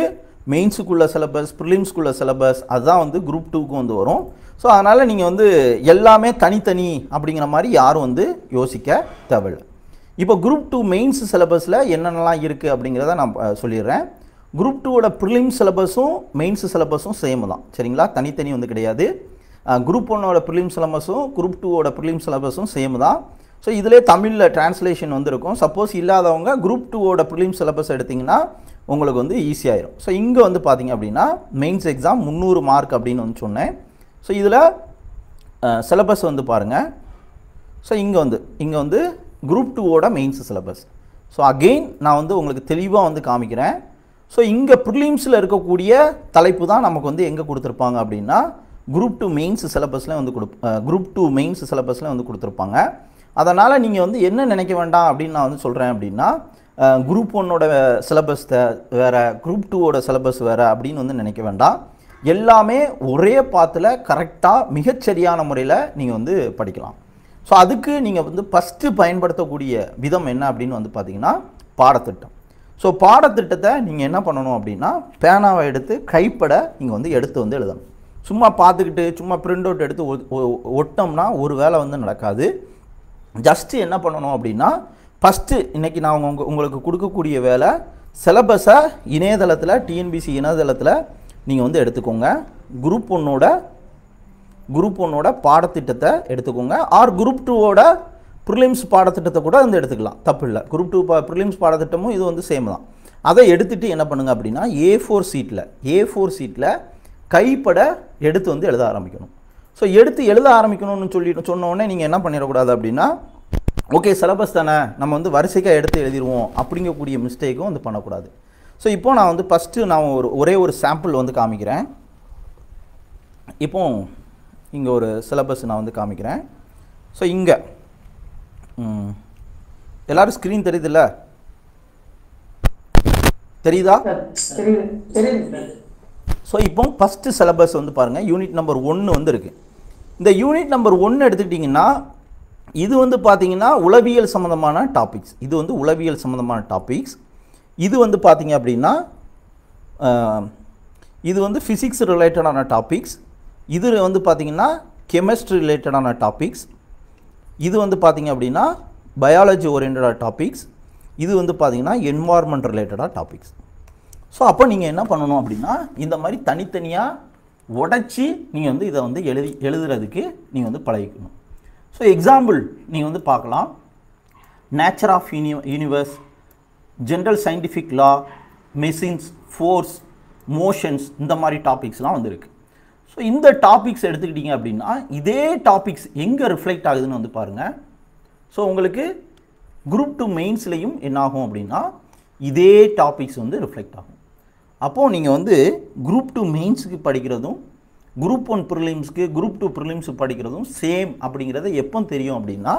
மெயின்ஸுக்குள்ள சிலபஸ் ப்ரிலிம்ஸ்க்குள்ள சிலபஸ் அதுதான் வந்து குரூப் டூக்கும் வந்து வரும். ஸோ அதனால் நீங்கள் வந்து எல்லாமே தனித்தனி அப்படிங்கிற மாதிரி யாரும் வந்து யோசிக்க தேவையில்லை. இப்போ குரூப் டூ மெயின்ஸ் சிலபஸில் என்னென்னலாம் இருக்குது அப்படிங்கிறத நான் சொல்லிடுறேன். குரூப் டூவோட ப்ரிலிம்ஸ் சிலபஸும் மெயின்ஸ் சிலபஸும் சேம் தான். சரிங்களா? தனித்தனி வந்து கிடையாது. குரூப் ஒன்னோட ப்ரிலிம் சிலபஸும் குரூப் டூவோட ப்ரிலிம் சிலபஸும் சேம் தான். ஸோ இதிலே தமிழில் டிரான்ஸ்லேஷன் வந்து இருக்கும் சப்போஸ் இல்லாதவங்க குரூப் டூவோட ப்ரிலிம் சிலபஸ் எடுத்திங்கன்னா உங்களுக்கு வந்து ஈஸியாயிரும் ஸோ இங்கே வந்து பார்த்திங்க அப்படின்னா மெயின்ஸ் எக்ஸாம் முந்நூறு மார்க் அப்படின்னு வந்து சொன்னேன். ஸோ இதில் சிலபஸ் வந்து பாருங்கள் ஸோ இங்கே வந்து இங்கே வந்து குரூப் டூவோட மெயின்ஸ் சிலபஸ் ஸோ அகெயின் நான் வந்து உங்களுக்கு தெளிவாக வந்து காமிக்கிறேன். ஸோ இங்கே ப்ரிலிம்ஸில் இருக்கக்கூடிய தலைப்பு தான் நமக்கு வந்து எங்கே கொடுத்துருப்பாங்க அப்படின்னா குரூப் டூ மெயின்ஸ் சிலபஸில் வந்து கொடு குரூப் டூ மெயின்ஸ் சிலபஸில் வந்து கொடுத்துருப்பாங்க. அதனால் நீங்கள் வந்து என்ன நினைக்க வேண்டாம் அப்படின்னு நான் வந்து சொல்கிறேன் அப்படின்னா குரூப் ஒன்னோட சிலபஸ் வேறு குரூப் டூவோட சிலபஸ் வேறு அப்படின்னு வந்து நினைக்க வேண்டாம். எல்லாமே ஒரே பாத்தில் கரெக்டாக மிகச்சரியான முறையில் நீங்கள் வந்து படிக்கலாம். ஸோ அதுக்கு நீங்கள் வந்து ஃபஸ்ட்டு பயன்படுத்தக்கூடிய விதம் என்ன அப்படின்னு வந்து பார்த்தீங்கன்னா பாடத்திட்டம். ஸோ பாடத்திட்டத்தை நீங்கள் என்ன பண்ணணும் அப்படின்னா பேனாவை எடுத்து கைப்பட நீங்கள் வந்து எடுத்து வந்து எழுதணும். சும்மா பார்த்துக்கிட்டு சும்மா பிரிண்ட் அவுட் எடுத்து ஒ- ஒ- ஒட்டோம்னா ஒரு வேலை வந்து நடக்காது. ஜஸ்ட்டு என்ன பண்ணணும் அப்படின்னா ஃபஸ்ட்டு இன்றைக்கி நான் உங்க உங்களுக்கு கொடுக்கக்கூடிய வேலை சிலபஸை இணையதளத்தில் டிஎன்பிசி இணையதளத்தில் நீங்கள் வந்து எடுத்துக்கோங்க. குரூப் ஒன்னோட குரூப் ஒன்னோட பாடத்திட்டத்தை எடுத்துக்கோங்க. ஆர் குரூப் டூவோட ப்ரிலிம்ஸ் பாடத்திட்டத்தை கூட வந்து எடுத்துக்கலாம். தப்பு இல்லை. குரூப் டூ பா ப்ரிலிம்ஸ் பாடத்திட்டமும் இது வந்து சேம் தான். அதை எடுத்துகிட்டு என்ன பண்ணுங்கள் அப்படின்னா ஏ ஃபோர் சீட்டில் ஏ ஃபோர் சீட்டில் கைப்பட எடுத்து வந்து எழுத ஆரம்பிக்கணும். ஸோ எடுத்து எழுத ஆரம்பிக்கணும்னு சொல்லிட்டு சொன்ன உடனே நீங்கள் என்ன பண்ணிடக்கூடாது அப்படின்னா ஓகே சிலபஸ் தானே நம்ம வந்து வரிசைக்காக எடுத்து எழுதிடுவோம் அப்படிங்கக்கூடிய மிஸ்டேக்கும் வந்து பண்ணக்கூடாது. ஸோ இப்போ நான் வந்து ஃபஸ்ட்டு நான் ஒரு ஒரே ஒரு சாம்பிள் வந்து காமிக்கிறேன். இப்போ இங்கே ஒரு சிலபஸ் நான் வந்து காமிக்கிறேன். ஸோ இங்கே. எல்லாரும் ஸ்க்ரீன் தெரியுதுல்ல? தெரியுதா? தெரியுது தெரியுது ஸோ இப்போ ஃபஸ்ட்டு சிலபஸ் வந்து பாருங்கள் யூனிட் நம்பர் ஒன்று வந்து இருக்குது இந்த யூனிட் நம்பர் ஒன்று எடுத்துக்கிட்டிங்கன்னா இது வந்து பார்த்தீங்கன்னா உளவியல் சம்மந்தமான டாபிக்ஸ் இது வந்து உளவியல் சம்மந்தமான டாபிக்ஸ் இது வந்து பார்த்தீங்க அப்படின்னா இது வந்து ஃபிசிக்ஸ் ரிலேட்டடான டாபிக்ஸ் இது வந்து பார்த்தீங்கன்னா கெமிஸ்ட்ரி ரிலேட்டடான டாபிக்ஸ் இது வந்து பார்த்தீங்க அப்படின்னா பயாலஜி ஓரியன்டாக டாபிக்ஸ் இது வந்து பார்த்தீங்கன்னா என்வாயர்மெண்ட் ரிலேட்டடாக டாபிக்ஸ் ஸோ அப்போ நீங்கள் என்ன பண்ணணும் அப்படின்னா இந்த மாதிரி தனித்தனியாக உடைச்சி நீங்கள் வந்து இதை வந்து எழுதி எழுதுறதுக்கு நீங்கள் வந்து பழகிக்கணும். ஸோ எக்ஸாம்பிள் நீங்கள் வந்து பார்க்கலாம். Nature of uni universe general scientific law machines force motions இந்த மாதிரி டாபிக்ஸ்லாம் வந்துருக்கு. ஸோ இந்த டாபிக்ஸ் எடுத்துக்கிட்டீங்க அப்படின்னா இதே டாபிக்ஸ் எங்கே ரிஃப்ளெக்ட் ஆகுதுன்னு வந்து பாருங்கள் ஸோ உங்களுக்கு குரூப் டூ மெயின்ஸ்லேயும் என்ன ஆகும் அப்படின்னா இதே டாபிக்ஸ் வந்து ரிஃப்ளெக்ட் ஆகும். அப்போது நீங்கள் வந்து குரூப் டூ மெயின்ஸுக்கு படிக்கிறதும் குரூப் ஒன் ப்ரிலிம்ஸ்க்கு குரூப் டூ ப்ரிலிம்ஸுக்கு படிக்கிறதும் சேம் அப்படிங்கிறத எப்போ தெரியும் அப்படின்னா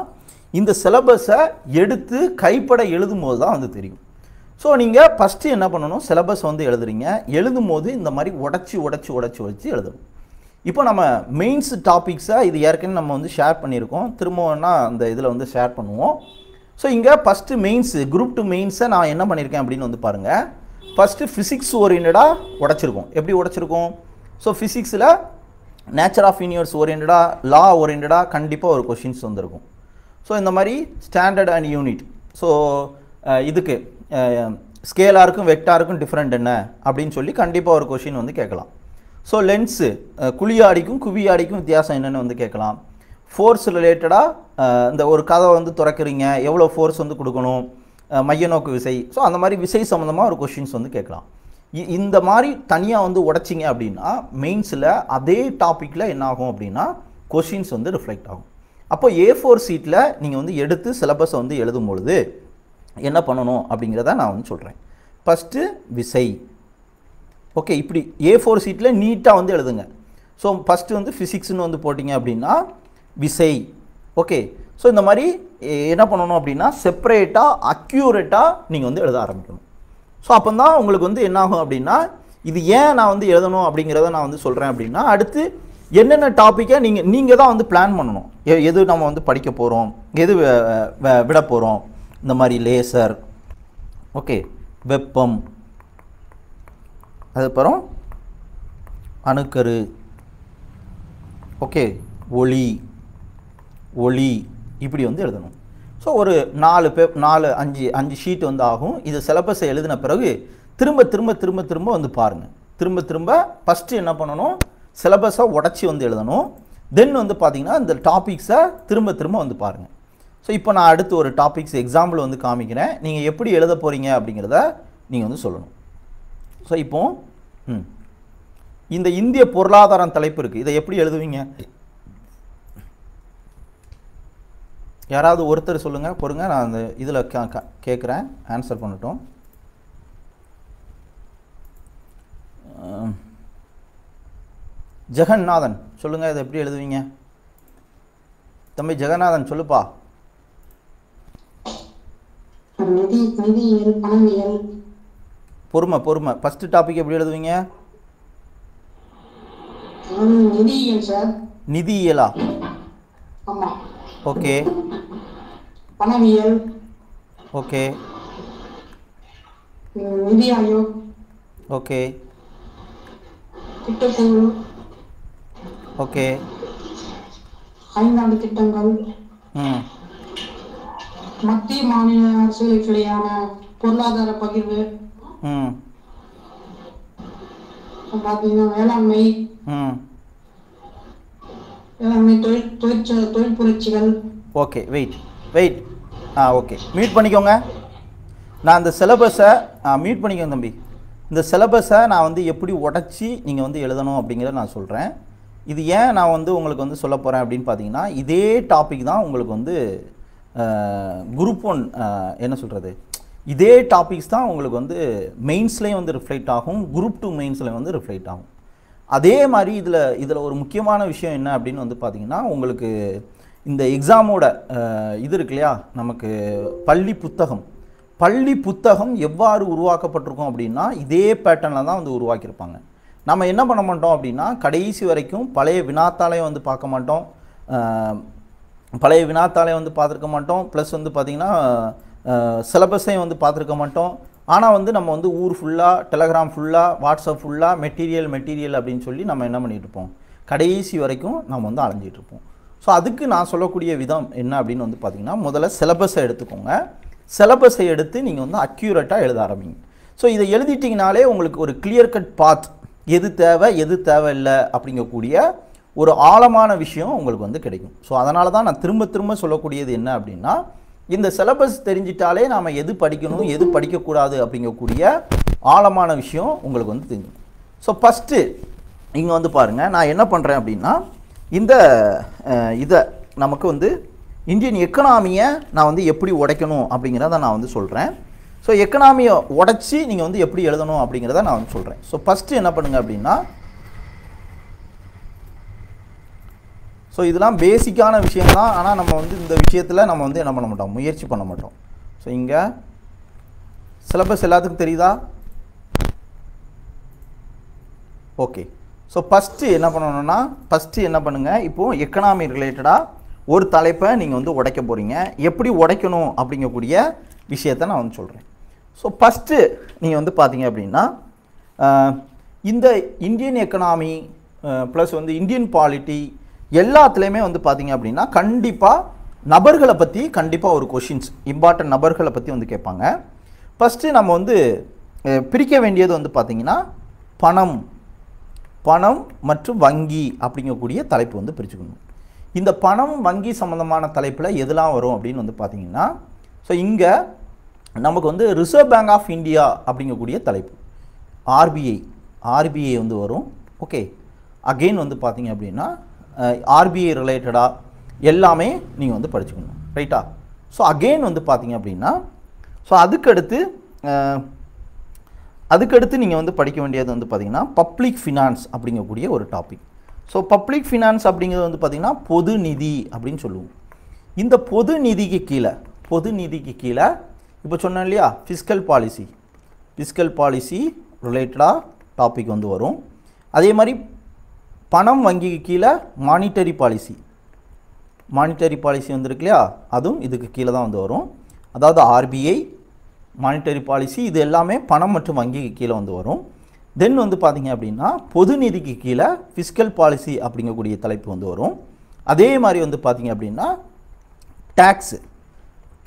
இந்த சிலபஸை எடுத்து கைப்பட எழுதும் போது தான் வந்து தெரியும். ஸோ நீங்கள் ஃபஸ்ட்டு என்ன பண்ணணும்? சிலபஸ் வந்து எழுதுறீங்க. எழுதும் போது இந்த மாதிரி உடச்சி உடச்சி உடச்சி உடச்சி எழுதணும். இப்போ நம்ம மெயின்ஸ் டாபிக்ஸை இது ஏற்கனவே நம்ம வந்து ஷேர் பண்ணியிருக்கோம். திரும்பனா அந்த இதில் வந்து ஷேர் பண்ணுவோம். ஸோ இங்கே ஃபஸ்ட்டு மெயின்ஸு குரூப் டூ மெயின்ஸை நான் என்ன பண்ணியிருக்கேன் அப்படின்னு வந்து பாருங்கள் ஃபஸ்ட்டு ஃபிசிக்ஸ் ஓரியண்டடாக உடச்சிருக்கோம். எப்படி உடச்சிருக்கோம்? ஸோ ஃபிசிக்ஸில் நேச்சர் ஆஃப் யூனிவர்ஸ் ஓரியண்டடாக லா ஓரியன்டாக கண்டிப்பாக ஒரு கொஷின்ஸ் வந்திருக்கும். ஸோ இந்த மாதிரி ஸ்டாண்டர்ட் அண்ட் யூனிட் ஸோ இதுக்கு ஸ்கேலாருக்கும் வெக்டாருக்கும் டிஃப்ரெண்ட் என்ன? அப்படின்னு சொல்லி கண்டிப்பாக ஒரு கொஷின் வந்து கேட்கலாம். ஸோ லென்ஸு குழியாடிக்கும் குவியாடிக்கும் வித்தியாசம் என்னென்னு வந்து கேட்கலாம். ஃபோர்ஸ் ரிலேட்டடாக இந்த ஒரு கதை வந்து திறக்கிறீங்க எவ்வளோ ஃபோர்ஸ் வந்து கொடுக்கணும்? மைய நோக்கு விசை. ஸோ அந்த மாதிரி விசை சம்மந்தமாக ஒரு கொஷின்ஸ் வந்து கேட்கலாம். இ- இந்த மாதிரி தனியாக வந்து உடைச்சிங்க அப்படின்னா மெயின்ஸில் அதே டாப்பிக்கில் என்ன ஆகும் அப்படின்னா கொஷின்ஸ் வந்து ரிஃப்ளெக்ட் ஆகும். அப்போ ஏ ஃபோர் சீட்டில் நீங்கள் வந்து எடுத்து சிலபஸை வந்து எழுதும் பொழுது என்ன பண்ணணும் அப்படிங்கிறத நான் வந்து சொல்கிறேன் ஃபஸ்ட்டு விசை. ஓகே இப்படி ஏ ஃபோர் சீட்டில் நீட்டாக வந்து எழுதுங்க. ஸோ ஃபஸ்ட்டு வந்து ஃபிசிக்ஸ்னு வந்து போட்டிங்க அப்படின்னா விசை. ஓகே ஸோ இந்த மாதிரி என்ன பண்ணணும் அப்படின்னா செப்பரேட்டாக அக்யூரேட்டாக நீங்கள் வந்து எழுத ஆரம்பிக்கணும். ஸோ அப்போ தான் உங்களுக்கு வந்து என்னாகும் அப்படின்னா இது ஏன் நான் வந்து எழுதணும் அப்படிங்கிறத நான் வந்து சொல்கிறேன் அப்படின்னா அடுத்து என்னென்ன டாப்பிக்கை நீங்கள் நீங்கள் தான் வந்து பிளான் பண்ணணும். எ- எது நம்ம வந்து படிக்க போகிறோம் எது விட போகிறோம் இந்த மாதிரி லேசர் ஓகே வெப்பம். அதுக்கப்புறம் அணுக்கரு ஓகே ஒளி ஒளி. இப்படி வந்து எழுதணும். ஸோ ஒரு நாலு பே நாலு அஞ்சு அஞ்சு ஷீட் வந்து ஆகும். இது சிலபஸை எழுதின பிறகு திரும்ப திரும்ப திரும்ப திரும்ப வந்து பாருங்கள் திரும்ப திரும்ப ஃபஸ்ட்டு என்ன பண்ணணும்? சிலபஸை உடச்சி வந்து எழுதணும். தென் வந்து பார்த்தீங்கன்னா இந்த டாபிக்ஸை திரும்ப திரும்ப வந்து பாருங்கள் ஸோ இப்போ நான் அடுத்து ஒரு டாபிக்ஸ் எக்ஸாம்பிள் வந்து காமிக்கிறேன். நீங்கள் எப்படி எழுத போகிறீங்க அப்படிங்கிறத நீங்கள் வந்து சொல்லணும். ஸோ இப்போ இந்த இந்திய பொருளாதாரம் தலைப்பு இருக்குது இதை எப்படி எழுதுவீங்க? யாராவது ஒருத்தர் சொல்லுங்கள் பொறுங்க நான் அந்த இதில் கேட்குறேன் ஆன்சர் பண்ணட்டும். ஜெகநாதன் சொல்லுங்கள் இதை எப்படி எழுதுவீங்க? தம்பி ஜெகநாதன் சொல்லுப்பா. பொறுமை பொறுமை. ஃபஸ்ட்டு டாபிக் எப்படி எழுதுவீங்க? நிதியியல் சார். நிதியியலா ஓகே பணவியல் ஓகே நிதி ஆயோக் ஓகே திட்டக்குழு ஓகே ஐந்தாண்டு திட்டங்கள் ம் மத்திய மாநில அரசுகளுக்கு இடையான பொருளாதார பகிர்வு. ம் அப்புறம் பார்த்தீங்கன்னா வேளாண்மை. ம் வேளாண்மை தொழில் தொழிற்ச தொழில் புரட்சிகள் okay wait wait ah okay mute பண்ணிக்கோங்க. நான் இந்த சிலபஸை மியூட் பண்ணிக்கோங்க தம்பி. இந்த சிலபஸை நான் வந்து எப்படி உடச்சி நீங்கள் வந்து எழுதணும் அப்படிங்கிறத நான் சொல்கிறேன் இது ஏன் நான் வந்து உங்களுக்கு வந்து சொல்ல போகிறேன் அப்படின்னு பார்த்தீங்கன்னா இதே டாபிக் தான் உங்களுக்கு வந்து குரூப் ஒன் என்ன சொல்கிறது இதே டாபிக்ஸ் தான் உங்களுக்கு வந்து மெயின்ஸ்லேயும் வந்து ரிஃப்ளெக்ட் ஆகும் குரூப் டூ மெயின்ஸ்லேயும் வந்து ரிஃப்ளெக்ட் ஆகும். அதே மாதிரி இதில் இதில் ஒரு முக்கியமான விஷயம் என்ன அப்படின்னு வந்து பார்த்தீங்கன்னா உங்களுக்கு இந்த எக்ஸாமோட இது இருக்கு இல்லையா? நமக்கு பள்ளி புத்தகம். பள்ளி புத்தகம் எவ்வாறு உருவாக்கப்பட்டிருக்கும் அப்படின்னா இதே பேட்டர்னில் தான் வந்து உருவாக்கியிருப்பாங்க. நம்ம என்ன பண்ண மாட்டோம் அப்படின்னா கடைசி வரைக்கும் பழைய வினாத்தாலையும் வந்து பார்க்க மாட்டோம். பழைய வினாத்தாலையும் வந்து பார்த்துருக்க மாட்டோம். ப்ளஸ் வந்து பார்த்திங்கன்னா சிலபஸையும் வந்து பார்த்துருக்க மாட்டோம். ஆனால் வந்து நம்ம வந்து ஊர் ஃபுல்லாக டெலகிராம் ஃபுல்லாக வாட்ஸ்அப் ஃபுல்லாக மெட்டீரியல் மெட்டீரியல் அப்படின்னு சொல்லி நம்ம என்ன பண்ணிகிட்ருப்போம் இருப்போம்? கடைசி வரைக்கும் நம்ம வந்து அலைஞ்சிட்ருப்போம் ஸோ அதுக்கு நான் சொல்லக்கூடிய விதம் என்ன அப்படின்னு வந்து பார்த்திங்கன்னா முதல்ல சிலபஸை எடுத்துக்கோங்க. சிலபஸை எடுத்து நீங்கள் வந்து அக்யூரேட்டாக எழுத ஆரம்பிங்க. ஸோ இதை எழுதிட்டிங்கனாலே உங்களுக்கு ஒரு கிளியர் கட் பாத் எது தேவை எது தேவையில்லை அப்படிங்கக்கூடிய ஒரு ஆழமான விஷயம் உங்களுக்கு வந்து கிடைக்கும். ஸோ அதனால தான் நான் திரும்ப திரும்ப சொல்லக்கூடியது என்ன அப்படின்னா இந்த சிலபஸ் தெரிஞ்சிட்டாலே நாம் எது படிக்கணும் எது படிக்கக்கூடாது அப்படிங்கக்கூடிய ஆழமான விஷயம் உங்களுக்கு வந்து தெரியும். ஸோ ஃபஸ்ட்டு இங்கே வந்து பாருங்கள் நான் என்ன பண்ணுறேன் அப்படின்னா இந்த இதை நமக்கு வந்து இந்தியன் எக்கனாமியை நான் வந்து எப்படி உடைக்கணும் அப்படிங்கிறத நான் வந்து சொல்கிறேன் ஸோ எக்கனாமியை உடைச்சி நீங்கள் வந்து எப்படி எழுதணும் அப்படிங்கிறத நான் வந்து சொல்கிறேன் ஸோ ஃபஸ்ட்டு என்ன பண்ணுங்கள் அப்படின்னா ஸோ இதெல்லாம் பேசிக்கான விஷயம் தான் ஆனால் நம்ம வந்து இந்த விஷயத்தில் நம்ம வந்து என்ன பண்ண மாட்டோம்? முயற்சி பண்ண மாட்டோம். ஸோ இங்கே சிலபஸ் எல்லாத்துக்கும் தெரியுதா? ஓகே ஸோ ஃபஸ்ட்டு என்ன பண்ணணும்னா ஃபஸ்ட்டு என்ன பண்ணுங்கள் இப்போது எக்கனாமி ரிலேட்டடாக ஒரு தலைப்பை நீங்கள் வந்து உடைக்க போகிறீங்க எப்படி உடைக்கணும் அப்படிங்கக்கூடிய விஷயத்தை நான் வந்து சொல்கிறேன் ஸோ ஃபஸ்ட்டு நீங்கள் வந்து பார்த்தீங்க அப்படின்னா இந்த இந்தியன் எக்கனாமி ப்ளஸ் வந்து இந்தியன் பாலிட்டி எல்லாத்துலேயுமே வந்து பார்த்தீங்க அப்படின்னா கண்டிப்பாக நபர்களை பற்றி கண்டிப்பாக ஒரு கொஷின்ஸ் இம்பார்ட்டன்ட் நபர்களை பற்றி வந்து கேட்பாங்க. ஃபஸ்ட்டு நம்ம வந்து பிரிக்க வேண்டியது வந்து பார்த்திங்கன்னா பணம். பணம் மற்றும் வங்கி அப்படிங்கக்கூடிய தலைப்பு வந்து பிரிச்சுக்கணும். இந்த பணம் வங்கி சம்மந்தமான தலைப்பில் எதெல்லாம் வரும் அப்படின்னு வந்து பார்த்தீங்கன்னா ஸோ இங்கே நமக்கு வந்து ரிசர்வ் பேங்க் ஆஃப் இந்தியா அப்படிங்கக்கூடிய தலைப்பு. ஆர்பிஐ ஆர்பிஐ வந்து வரும். ஓகே அகெயின் வந்து பார்த்தீங்க அப்படின்னா ஆர்பிஐ ரிலேட்டடாக எல்லாமே நீங்கள் வந்து படிச்சுக்கணும். ரைட்டா ஸோ அகெயின் வந்து பார்த்தீங்க அப்படின்னா ஸோ அதுக்கடுத்து அதுக்கடுத்து நீங்கள் வந்து படிக்க வேண்டியது வந்து பார்த்தீங்கன்னா பப்ளிக் ஃபினான்ஸ் அப்படிங்கக்கூடிய ஒரு டாபிக் ஸோ பப்ளிக் ஃபினான்ஸ் அப்படிங்கிறது வந்து பார்த்திங்கன்னா பொது நிதி அப்படின்னு சொல்லுவோம். இந்த பொது நிதிக்கு கீழே பொது நிதிக்கு கீழே இப்போ சொன்னேன் இல்லையா ஃபிஸ்கல் பாலிசி ஃபிஸ்கல் பாலிசி ரிலேட்டடாக டாபிக் வந்து வரும். அதே மாதிரி பணம் வங்கிக்கு கீழே மானிட்டரி பாலிசி மானிட்டரி பாலிசி வந்துருக்கு இல்லையா? அதுவும் இதுக்கு கீழே தான் வந்து வரும். அதாவது ஆர்பிஐ மானிட்டரி பாலிசி இது எல்லாமே பணம் மற்றும் வங்கிக்கு கீழே வந்து வரும். தென் வந்து பார்த்தீங்க அப்படின்னா பொது நிதிக்கு கீழே ஃபிஸ்கல் பாலிசி அப்படிங்கக்கூடிய தலைப்பு வந்து வரும். அதே மாதிரி வந்து பார்த்தீங்க அப்படின்னா டேக்ஸு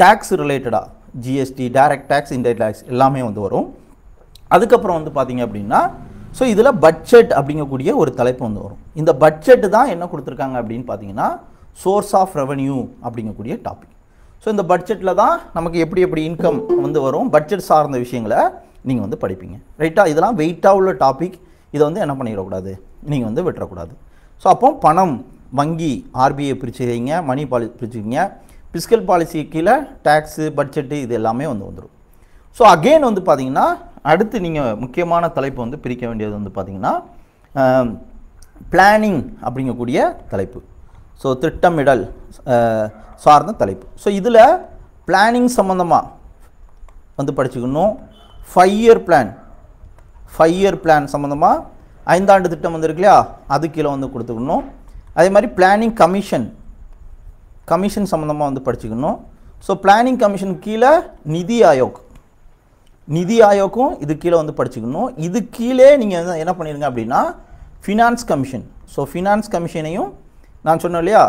டேக்ஸ் ரிலேட்டடாக GST direct tax indirect tax எல்லாமே வந்து வரும். அதுக்கப்புறம் வந்து பார்த்தீங்க அப்படின்னா ஸோ இதில் பட்ஜெட் அப்படிங்கக்கூடிய ஒரு தலைப்பு வந்து வரும். இந்த பட்ஜெட்டு தான் என்ன கொடுத்துருக்காங்க அப்படின்னு பார்த்தீங்கன்னா சோர்ஸ் ஆஃப் ரெவன்யூ அப்படிங்கக்கூடிய டாபிக் ஸோ இந்த பட்ஜெட்டில் தான் நமக்கு எப்படி எப்படி இன்கம் வந்து வரும். பட்ஜெட் சார்ந்த விஷயங்களை நீங்கள் வந்து படிப்பீங்க. ரைட்டாக இதெல்லாம் வெயிட்டாக உள்ள டாபிக் இதை வந்து என்ன பண்ணிடக்கூடாது? நீங்கள் வந்து விட்டுறக்கூடாது. ஸோ அப்போ பணம் வங்கி ஆர்பிஐ பிரிச்சுக்கிறீங்க மணி பாலி பிரிச்சுக்கிங்க ஃபிஸ்கல் பாலிசி கீழே டேக்ஸு பட்ஜெட்டு இது எல்லாமே வந்து வந்துடும் ஸோ அகெயின் வந்து பார்த்தீங்கன்னா அடுத்து நீங்கள் முக்கியமான தலைப்பு வந்து பிரிக்க வேண்டியது வந்து பார்த்தீங்கன்னா பிளானிங் அப்படிங்கக்கூடிய தலைப்பு. ஸோ திட்டமிடல் சார்ந்த தலைப்பு. ஸோ இதில் பிளானிங் சம்மந்தமாக வந்து படிச்சுக்கணும். Five year plan five year plan சம்மந்தமாக ஐந்தாண்டு திட்டம் வந்துருக்கு இல்லையா? அது கீழே வந்து கொடுத்துக்கணும். அதே மாதிரி பிளானிங் கமிஷன் கமிஷன் சம்மந்தமாக வந்து படிச்சுக்கணும். ஸோ பிளானிங் கமிஷன் கீழே நிதி ஆயோக். நிதி ஆயோக்கும் இது கீழே வந்து படிச்சுக்கணும். இது கீழே நீங்கள் என்ன பண்ணிடுங்க அப்படின்னா ஃபினான்ஸ் கமிஷன் ஸோ ஃபினான்ஸ் கமிஷனையும் நான் சொன்னேன் இல்லையா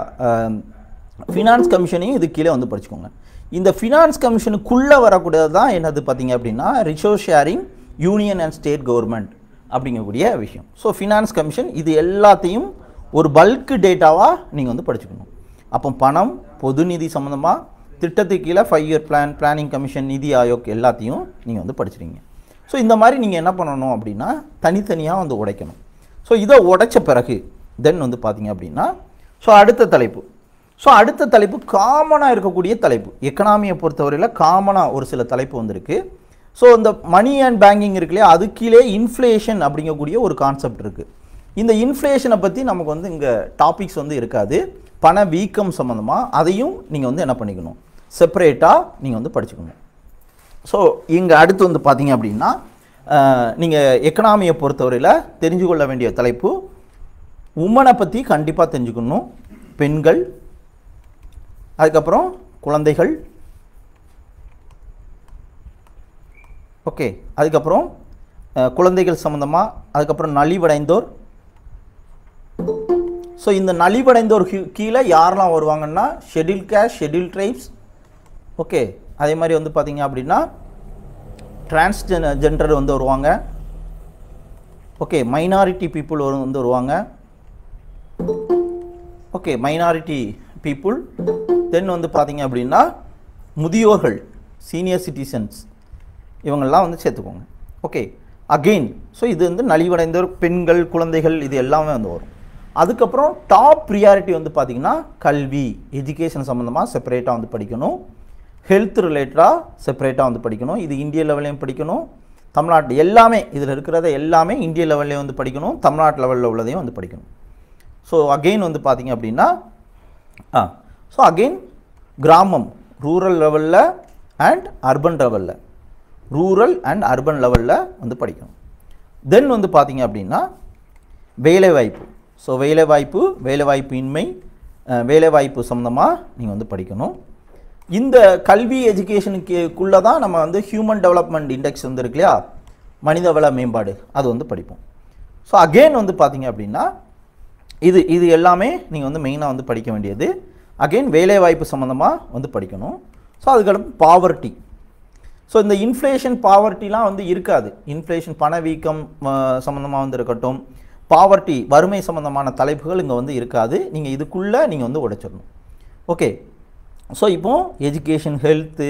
ஃபினான்ஸ் கமிஷனையும் இது கீழே வந்து படிச்சுக்கோங்க. இந்த ஃபினான்ஸ் கமிஷனுக்குள்ளே வரக்கூடியது தான் என்னது பார்த்தீங்க அப்படின்னா resource sharing union and state government அப்படிங்கக்கூடிய விஷயம். ஸோ ஃபினான்ஸ் கமிஷன் இது எல்லாத்தையும் ஒரு பல்க் டேட்டாவாக நீங்கள் வந்து படிச்சுக்கணும். அப்போ பணம் பொது நிதி சம்மந்தமாக திட்டத்துக்கு கீழே five year plan planning commission NITI Aayog எல்லாத்தையும் நீங்கள் வந்து படிச்சிருங்க ஸோ இந்த மாதிரி நீங்கள் என்ன பண்ணணும் அப்படின்னா தனித்தனியாக வந்து உடைக்கணும். ஸோ இதை உடைச்ச பிறகு தென் வந்து பார்த்தீங்க அப்படின்னா ஸோ அடுத்த தலைப்பு. ஸோ அடுத்த தலைப்பு காமனாக இருக்கக்கூடிய தலைப்பு. எக்கனாமியை பொறுத்தவரையில் காமனாக ஒரு சில தலைப்பு வந்திருக்கு. ஸோ இந்த மணி அண்ட் பேங்கிங் இருக்கு இல்லையா அது கீழே இன்ஃப்ளேஷன் அப்படிங்கக்கூடிய ஒரு கான்செப்ட் இருக்குது இந்த இன்ஃப்ளேஷனை பற்றி நமக்கு வந்து இங்கே டாபிக்ஸ் வந்து இருக்காது. பண வீக்கம் சம்மந்தமாக அதையும் நீங்கள் வந்து என்ன பண்ணிக்கணும்? செப்பரேட்டாக நீங்கள் வந்து படிச்சுக்கணும். ஸோ இங்கே அடுத்து வந்து பார்த்தீங்க அப்படின்னா நீங்கள் எக்கனாமியை பொறுத்தவரையில் தெரிஞ்சு கொள்ள வேண்டிய தலைப்பு உமனை பற்றி கண்டிப்பாக தெரிஞ்சுக்கணும். பெண்கள் அதுக்கப்புறம் குழந்தைகள். ஓகே அதுக்கப்புறம் குழந்தைகள் சம்மந்தமாக அதுக்கப்புறம் நலிவடைந்தோர். ஸோ இந்த நலிவடைந்தோர் கீழே யாரெல்லாம் வருவாங்கன்னா schedule caste schedule tribes okay அதே மாதிரி வந்து பார்த்தீங்க அப்படின்னா டிரான்ஸ்ஜென் ஜெண்டர் வந்து வருவாங்க. ஓகே மைனாரிட்டி பீப்புள் வந்து வருவாங்க. ஓகே மைனாரிட்டி பீப்புள் தென் வந்து பார்த்தீங்க அப்படின்னா முதியோர்கள் சீனியர் சிட்டிசன்ஸ் இவங்கெல்லாம் வந்து சேர்த்துக்கோங்க. ஓகே அகெயின் ஸோ இது வந்து நலிவடைந்தோர் பெண்கள் குழந்தைகள் இது எல்லாமே வந்து வரும். அதுக்கப்புறம் டாப் ப்ரியாரிட்டி வந்து பார்த்தீங்கன்னா கல்வி எஜுகேஷன் சம்மந்தமாக செப்பரேட்டாக வந்து படிக்கணும். ஹெல்த் ரிலேட்டடாக செப்பரேட்டாக வந்து படிக்கணும். இது இந்திய லெவல்லையும் படிக்கணும். தமிழ்நாட்டு எல்லாமே இதில் இருக்கிறத எல்லாமே இந்திய லெவல்லையும் வந்து படிக்கணும். தமிழ்நாட்டு லெவலில் உள்ளதையும் வந்து படிக்கணும். ஸோ அகெயின் வந்து பார்த்தீங்க அப்படின்னா ஆ ஸோ அகெயின் கிராமம் ரூரல் லெவலில் அண்ட் அர்பன் லெவலில் ரூரல் அண்ட் அர்பன் லெவலில் வந்து படிக்கணும். தென் வந்து பார்த்தீங்க அப்படின்னா வேலைவாய்ப்பு. ஸோ வேலைவாய்ப்பு வேலைவாய்ப்பு இன்மை வேலைவாய்ப்பு சம்மந்தமாக நீங்கள் வந்து படிக்கணும். இந்த கல்வி எஜுகேஷனுக்குள்ளே தான் நம்ம வந்து ஹியூமன் டெவலப்மெண்ட் இண்டெக்ஸ் வந்து இருக்கு இல்லையா? மனிதவள மேம்பாடு. அது வந்து படிப்போம். ஸோ அகெயின் வந்து பார்த்தீங்க அப்படின்னா இது இது எல்லாமே நீங்கள் வந்து மெயினாக வந்து படிக்க வேண்டியது. அகெயின் வேலைவாய்ப்பு சம்மந்தமாக வந்து படிக்கணும். ஸோ அதுக்கடுத்து பாவர்ட்டி ஸோ இந்த இன்ஃப்ளேஷன் பாவர்ட்டிலாம் வந்து இருக்காது. இன்ஃப்ளேஷன் பணவீக்கம் சம்மந்தமாக வந்து இருக்கட்டும். பாவர்ட்டி வறுமை சம்மந்தமான தலைப்புகள் இங்கே வந்து இருக்காது. நீங்கள் இதுக்குள்ளே நீங்கள் வந்து உடைச்சிடணும். ஓகே ஸோ இப்போது எஜுகேஷன் ஹெல்த்து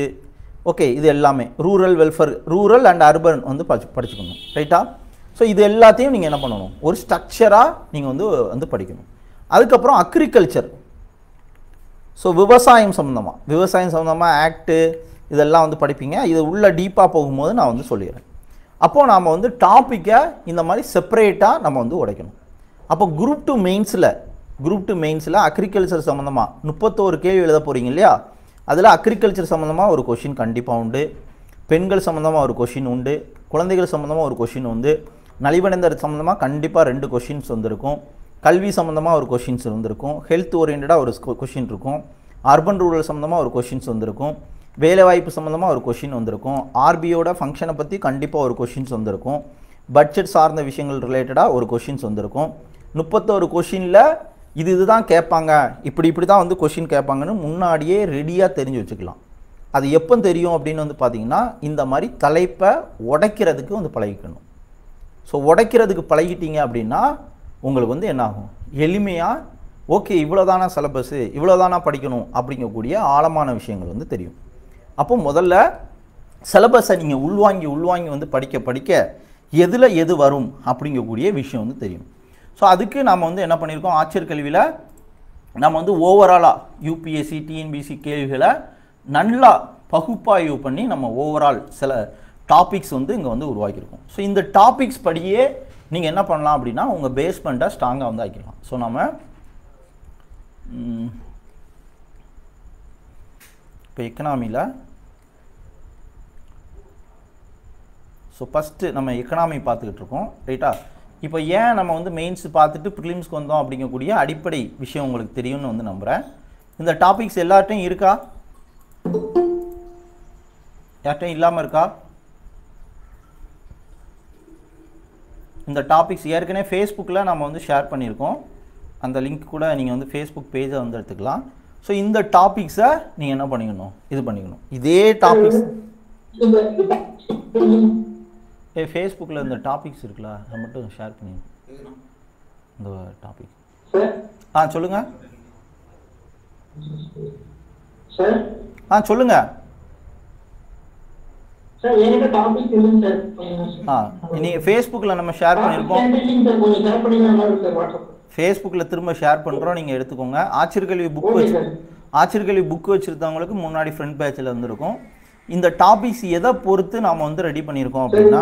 ஓகே இது எல்லாமே. Rural welfare rural and urban வந்து படிச்சு படிச்சுக்கணும். ரைட்டா ஸோ இது எல்லாத்தையும் நீங்கள் என்ன பண்ணணும்? ஒரு ஸ்ட்ரக்சராக நீங்கள் வந்து வந்து படிக்கணும். அதுக்கப்புறம் அக்ரிகல்ச்சர் ஸோ விவசாயம் சம்மந்தமாக விவசாயம் சம்மந்தமாக ஆக்ட்டு இதெல்லாம் வந்து படிப்பீங்க. இது உள்ளே டீப்பாக போகும்போது நான் வந்து சொல்லிடுறேன். அப்போது நாம் வந்து டாப்பிக்கை இந்த மாதிரி செப்பரேட்டாக நம்ம வந்து உடைக்கணும். அப்போ குரூப் டூ மெயின்ஸில் குரூப் டூ மெயின்ஸில் அக்ரிகல்ச்சர் சம்மந்தமாக முப்பத்தோரு கேள்வி எழுத போகிறீங்க இல்லையா? அதில் அக்ரிகல்ச்சர் சம்மந்தமாக ஒரு கொஷின் கண்டிப்பாக உண்டு. பெண்கள் சம்மந்தமாக ஒரு கொஷின் உண்டு. குழந்தைகள் சம்மந்தமாக ஒரு கொஷின் உண்டு. நலிவடைந்தர் சம்மந்தமாக கண்டிப்பாக ரெண்டு கொஷின்ஸ் வந்திருக்கும். கல்வி சம்மந்தமாக ஒரு கொஷின்ஸ் இருந்திருக்கும் ஹெல்த் ஓரியண்டடாக ஒரு கொஷின் இருக்கும். அர்பன் ரூரல் சம்மந்தமாக ஒரு கொஷின்ஸ் வந்திருக்கும். வேலைவாய்ப்பு சம்மந்தமாக ஒரு கொஷின் வந்திருக்கும். ஆர்பியோட ஃபங்க்ஷனை பற்றி கண்டிப்பாக ஒரு கொஷின்ஸ் வந்திருக்கும். பட்ஜெட் சார்ந்த விஷயங்கள் ரிலேட்டடாக ஒரு கொஷின்ஸ் வந்திருக்கும். முப்பத்தோரு கொஷினில் இது இதுதான் கேட்பாங்க. இப்படி இப்படி தான் வந்து கொஷின் கேட்பாங்கன்னு முன்னாடியே ரெடியாக தெரிஞ்சு வச்சுக்கலாம். அது எப்போ தெரியும் அப்படின்னு வந்து பார்த்தீங்கன்னா இந்த மாதிரி தலைப்பை உடைக்கிறதுக்கு வந்து பழகிக்கணும். ஸோ உடைக்கிறதுக்கு பழகிட்டீங்க அப்படின்னா உங்களுக்கு வந்து என்னாகும்? எளிமையாக ஓகே இவ்வளோதானா சிலபஸ்ஸு இவ்வளோதானா படிக்கணும்? அப்படிங்கக்கூடிய ஆழமான விஷயங்கள் வந்து தெரியும். அப்போ முதல்ல சிலபஸை நீங்கள் உள்வாங்கி உள்வாங்கி வந்து படிக்க படிக்க எதில் எது வரும் அப்படிங்கக்கூடிய விஷயம் வந்து தெரியும். ஸோ அதுக்கு நாம் வந்து என்ன பண்ணியிருக்கோம் ஆட்சியர் கல்வியில் நம்ம வந்து ஓவராலாக யூபிஎஸ்சி டிஎன்பிசி கேள்விகளை நல்லா பகுப்பாய்வு பண்ணி நம்ம ஓவரால் சில டாபிக்ஸ் வந்து இங்கே வந்து உருவாக்கியிருக்கோம். ஸோ இந்த டாபிக்ஸ் படியே நீங்கள் என்ன பண்ணலாம் அப்படின்னா உங்கள் பேஸ்மெண்ட்டை ஸ்ட்ராங்காக வந்து ஆக்கிடலாம். ஸோ நம்ம இப்போ எக்கனாமியில் ஸோ ஃபஸ்ட்டு நம்ம எக்கனாமி பார்த்துக்கிட்டு இருக்கோம் ரைட்டா இப்போ ஏன் நம்ம வந்து மெயின்ஸ் பார்த்துட்டு ப்ரிலிம்ஸ்க்கு வந்தோம் அப்படிங்கக்கூடிய அடிப்படை விஷயம் உங்களுக்கு தெரியும்னு வந்து நம்புகிறேன் இந்த டாபிக்ஸ் எல்லார்ட்டையும் இருக்கா? யார்ட்டையும் இல்லாமல் இருக்கா? இந்த டாபிக்ஸ் ஏற்கனவே ஃபேஸ்புக்கில் நம்ம வந்து ஷேர் பண்ணியிருக்கோம். அந்த லிங்க் கூட நீங்கள் வந்து ஃபேஸ்புக் பேஜை வந்து எடுத்துக்கலாம். ஸோ இந்த டாபிக்ஸை நீங்கள் என்ன பண்ணிக்கணும்? இது பண்ணிக்கணும். இதே டாபிக்ஸ் ஏ ஃபேஸ்புக்கில் இந்த டாபிக்ஸ் இருக்குல்ல அதை மட்டும் ஷேர் பண்ணிக்கணும். இந்த டாபிக் ஆ சொல்லுங்கள் ஆ சொல்லுங்கள் சார் என்கிட்ட டாபிக் இல்லைங்க சார் ஆ நீங்கள் ஃபேஸ்புக்கில் நம்ம ஷேர் வாட்ஸ்அப் ஃபேஸ்புக்கில் திரும்ப ஷேர் பண்ணுறோம் நீங்கள் எடுத்துக்கோங்க. ஆச்சரியக்கல்வி புக் வச்சு சார். ஆச்சரியக்கல்வி புக் வச்சுருந்தவங்களுக்கு முன்னாடி ஃப்ரண்ட் பேட்சில் வந்திருக்கும் இந்த டாபிக்ஸ் எதை பொறுத்து நாம் வந்து ரெடி பண்ணியிருக்கோம் அப்படின்னா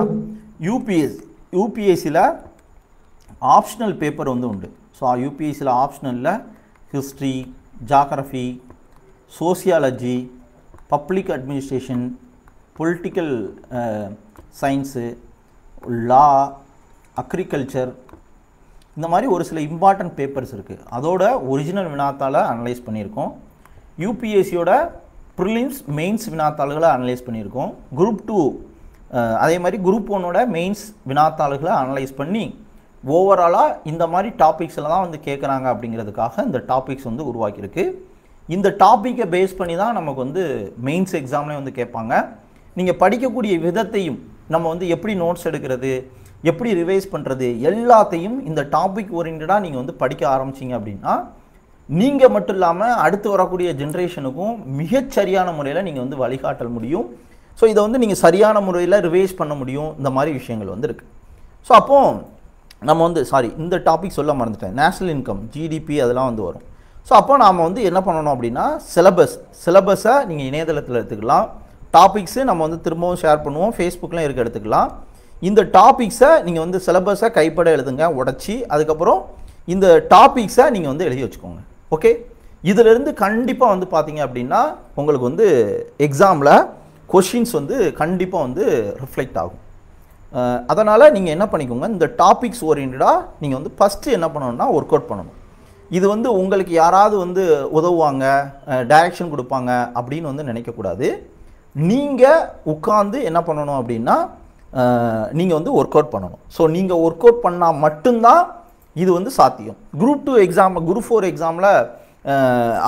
யூபிஎஸ் யூபிஎஸ்சியில் ஆப்ஷனல் பேப்பர் வந்து உண்டு. ஸோ யூபிஎஸ்சியில் ஆப்ஷனலில் history geography sociology public administration political science law agriculture இந்த மாதிரி ஒரு சில இம்பார்ட்டன்ட் பேப்பர்ஸ் இருக்குது அதோட ஒரிஜினல் வினாத்தாளை அனலைஸ் பண்ணியிருக்கோம். யூபிஎஸ்சியோட ப்ரிலிம்ஸ் மெயின்ஸ் வினாத்தாள்களை அனலைஸ் பண்ணியிருக்கோம். குரூப் டூ அதே மாதிரி குரூப் ஒன்னோட மெயின்ஸ் வினாத்தாள்களை அனலைஸ் பண்ணி ஓவராலாக இந்த மாதிரி டாபிக்ஸில் தான் வந்து கேட்குறாங்க அப்படிங்கிறதுக்காக இந்த டாபிக்ஸ் வந்து உருவாக்கியிருக்கு. இந்த டாப்பிக்கை பேஸ் பண்ணி தான் நமக்கு வந்து மெயின்ஸ் எக்ஸாம்லேயே வந்து கேட்பாங்க. நீங்கள் படிக்கக்கூடிய விதத்தையும் நம்ம வந்து எப்படி நோட்ஸ் எடுக்கிறது எப்படி ரிவைஸ் பண்ணுறது எல்லாத்தையும் இந்த டாபிக் ஓரியண்டடாக நீங்கள் வந்து படிக்க ஆரம்பிச்சீங்க அப்படின்னா நீங்கள் மட்டும் இல்லாமல் அடுத்து வரக்கூடிய ஜென்ரேஷனுக்கும் மிகச்சரியான முறையில் நீங்கள் வந்து வழிகாட்டல் முடியும். ஸோ இதை வந்து நீங்கள் சரியான முறையில் ரிவைஸ் பண்ண முடியும். இந்த மாதிரி விஷயங்கள் வந்து இருக்குது ஸோ அப்போது நம்ம வந்து சாரி இந்த டாபிக் சொல்ல மறந்துட்டேன். நேஷ்னல் இன்கம் ஜிடிபி அதெல்லாம் வந்து வரும். ஸோ அப்போ நாம் வந்து என்ன பண்ணணும் அப்படின்னா சிலபஸ் சிலபஸை நீங்கள் இணையதளத்தில் எடுத்துக்கலாம். டாபிக்ஸு நம்ம வந்து திரும்பவும் ஷேர் பண்ணுவோம். ஃபேஸ்புக்லாம் இருக்க எடுத்துக்கலாம். இந்த டாபிக்ஸை நீங்கள் வந்து சிலபஸை கைப்பட எழுதுங்க உடச்சி அதுக்கப்புறம் இந்த டாபிக்ஸை நீங்கள் வந்து எழுதி வச்சுக்கோங்க. ஓகே இதிலிருந்து கண்டிப்பாக வந்து பார்த்தீங்க அப்படின்னா உங்களுக்கு வந்து எக்ஸாமில் கொஷின்ஸ் வந்து கண்டிப்பாக வந்து ரிஃப்ளெக்ட் ஆகும். அதனால் நீங்கள் என்ன பண்ணிக்கோங்க இந்த டாபிக்ஸ் ஓரியன்டாக நீங்கள் வந்து ஃபஸ்ட்டு என்ன பண்ணணும்னா ஒர்க் அவுட் பண்ணணும். இது வந்து உங்களுக்கு யாராவது வந்து உதவுவாங்க டைரக்ஷன் கொடுப்பாங்க அப்படின்னு வந்து நினைக்கக்கூடாது. நீங்கள் உட்காந்து என்ன பண்ணணும் அப்படின்னா நீங்கள் வந்து ஒர்க் அவுட் பண்ணணும். ஸோ நீங்கள் ஒர்க் அவுட் பண்ணால் மட்டும்தான் இது வந்து சாத்தியம். Group two exam group four எக்ஸாமில்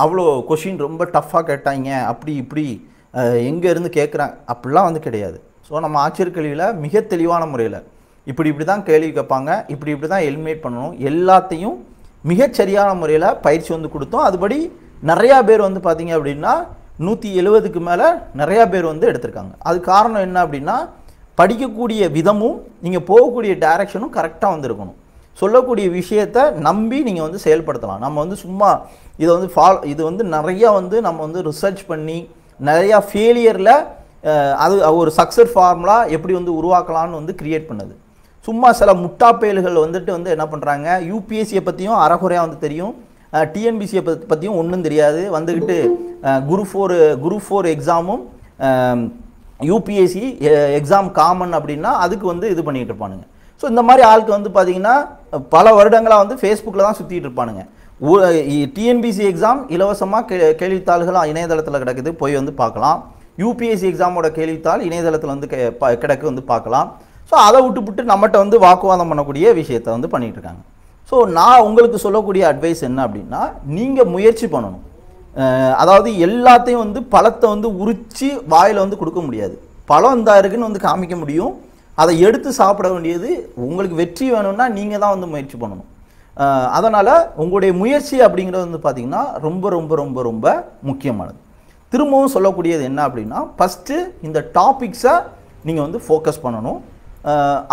அவ்வளோ கொஷின் ரொம்ப டஃப்பாக கேட்டாங்க. அப்படி இப்படி எங்கே இருந்து கேட்குறாங்க அப்படிலாம் வந்து கிடையாது. ஸோ நம்ம ஆச்சரிய மிக தெளிவான முறையில் இப்படி இப்படி தான் கேள்வி கேட்பாங்க. இப்படி இப்படி தான் எலிமினேட் பண்ணணும். எல்லாத்தையும் மிகச்சரியான முறையில் பயிற்சி வந்து கொடுத்தோம். அதுபடி நிறையா பேர் வந்து பார்த்தீங்க அப்படின்னா நூற்றி எழுபதுக்கு மேலே நிறையா பேர் வந்து எடுத்திருக்காங்க. அது காரணம் என்ன அப்படின்னா படிக்கக்கூடிய விதமும் நீங்கள் போகக்கூடிய டைரக்ஷனும் கரெக்டாக வந்து இருக்கணும் சொல்லக்கூடிய விஷயத்தை நம்பி நீங்கள் வந்து செயல்படுத்தலாம். நம்ம வந்து சும்மா இதை வந்து ஃபால் இது வந்து நிறையா வந்து நம்ம வந்து ரிசர்ச் பண்ணி நிறையா ஃபெயிலியரில் அது ஒரு சக்ஸஸ் ஃபார்முலா எப்படி வந்து உருவாக்கலாம்னு வந்து கிரியேட் பண்ணுது. சும்மா சில முட்டாப்பயல்கள் வந்துட்டு வந்து என்ன பண்ணுறாங்க யூபிஎஸ்சியை பற்றியும் அறகுறையாக வந்து தெரியும். டிஎன்பிசியை பற்றி பற்றியும் ஒன்றும் தெரியாது. வந்துக்கிட்டு குரு ஃபோர் குரு ஃபோர் எக்ஸாமும் யூபிஎஸ்சி எக்ஸாம் காமன் அப்படின்னா அதுக்கு வந்து இது பண்ணிகிட்டு இருப்பானுங்க. ஸோ இந்த மாதிரி ஆளுக்கு வந்து பார்த்தீங்கன்னா பல வருடங்களாக வந்து ஃபேஸ்புக்கில் தான் சுற்றிட்டு இருப்பானுங்க. டிஎன்பிசி எக்ஸாம் இலவசமாக கே கேள்வித்தாள்கள் இணையதளத்தில் கிடக்குது. போய் வந்து பார்க்கலாம் யூபிஎஸ்சி எக்ஸாமோட கேள்வித்தாள் இணையதளத்தில் வந்து கிடக்கு வந்து பார்க்கலாம் ஸோ அதை விட்டுப்புட்டு நம்மகிட்ட வந்து வாக்குவாதம் பண்ணக்கூடிய விஷயத்தை வந்து பண்ணிகிட்டு இருக்காங்க. ஸோ நான் உங்களுக்கு சொல்லக்கூடிய அட்வைஸ் என்ன அப்படின்னா நீங்கள் முயற்சி பண்ணணும். அதாவது எல்லாத்தையும் வந்து பழத்தை வந்து உரித்து வாயில் வந்து கொடுக்க முடியாது. பழம் இந்த இருக்குன்னு வந்து காமிக்க முடியும். அதை எடுத்து சாப்பிட வேண்டியது உங்களுக்கு வெற்றி வேணும்னா நீங்கள் தான் வந்து முயற்சி பண்ணணும். அதனால் உங்களுடைய முயற்சி அப்படிங்கிறது வந்து பார்த்திங்கன்னா ரொம்ப ரொம்ப ரொம்ப ரொம்ப முக்கியமானது. திரும்பவும் சொல்லக்கூடியது என்ன அப்படின்னா ஃபஸ்ட்டு இந்த டாபிக்ஸை நீங்கள் வந்து ஃபோக்கஸ் பண்ணணும்.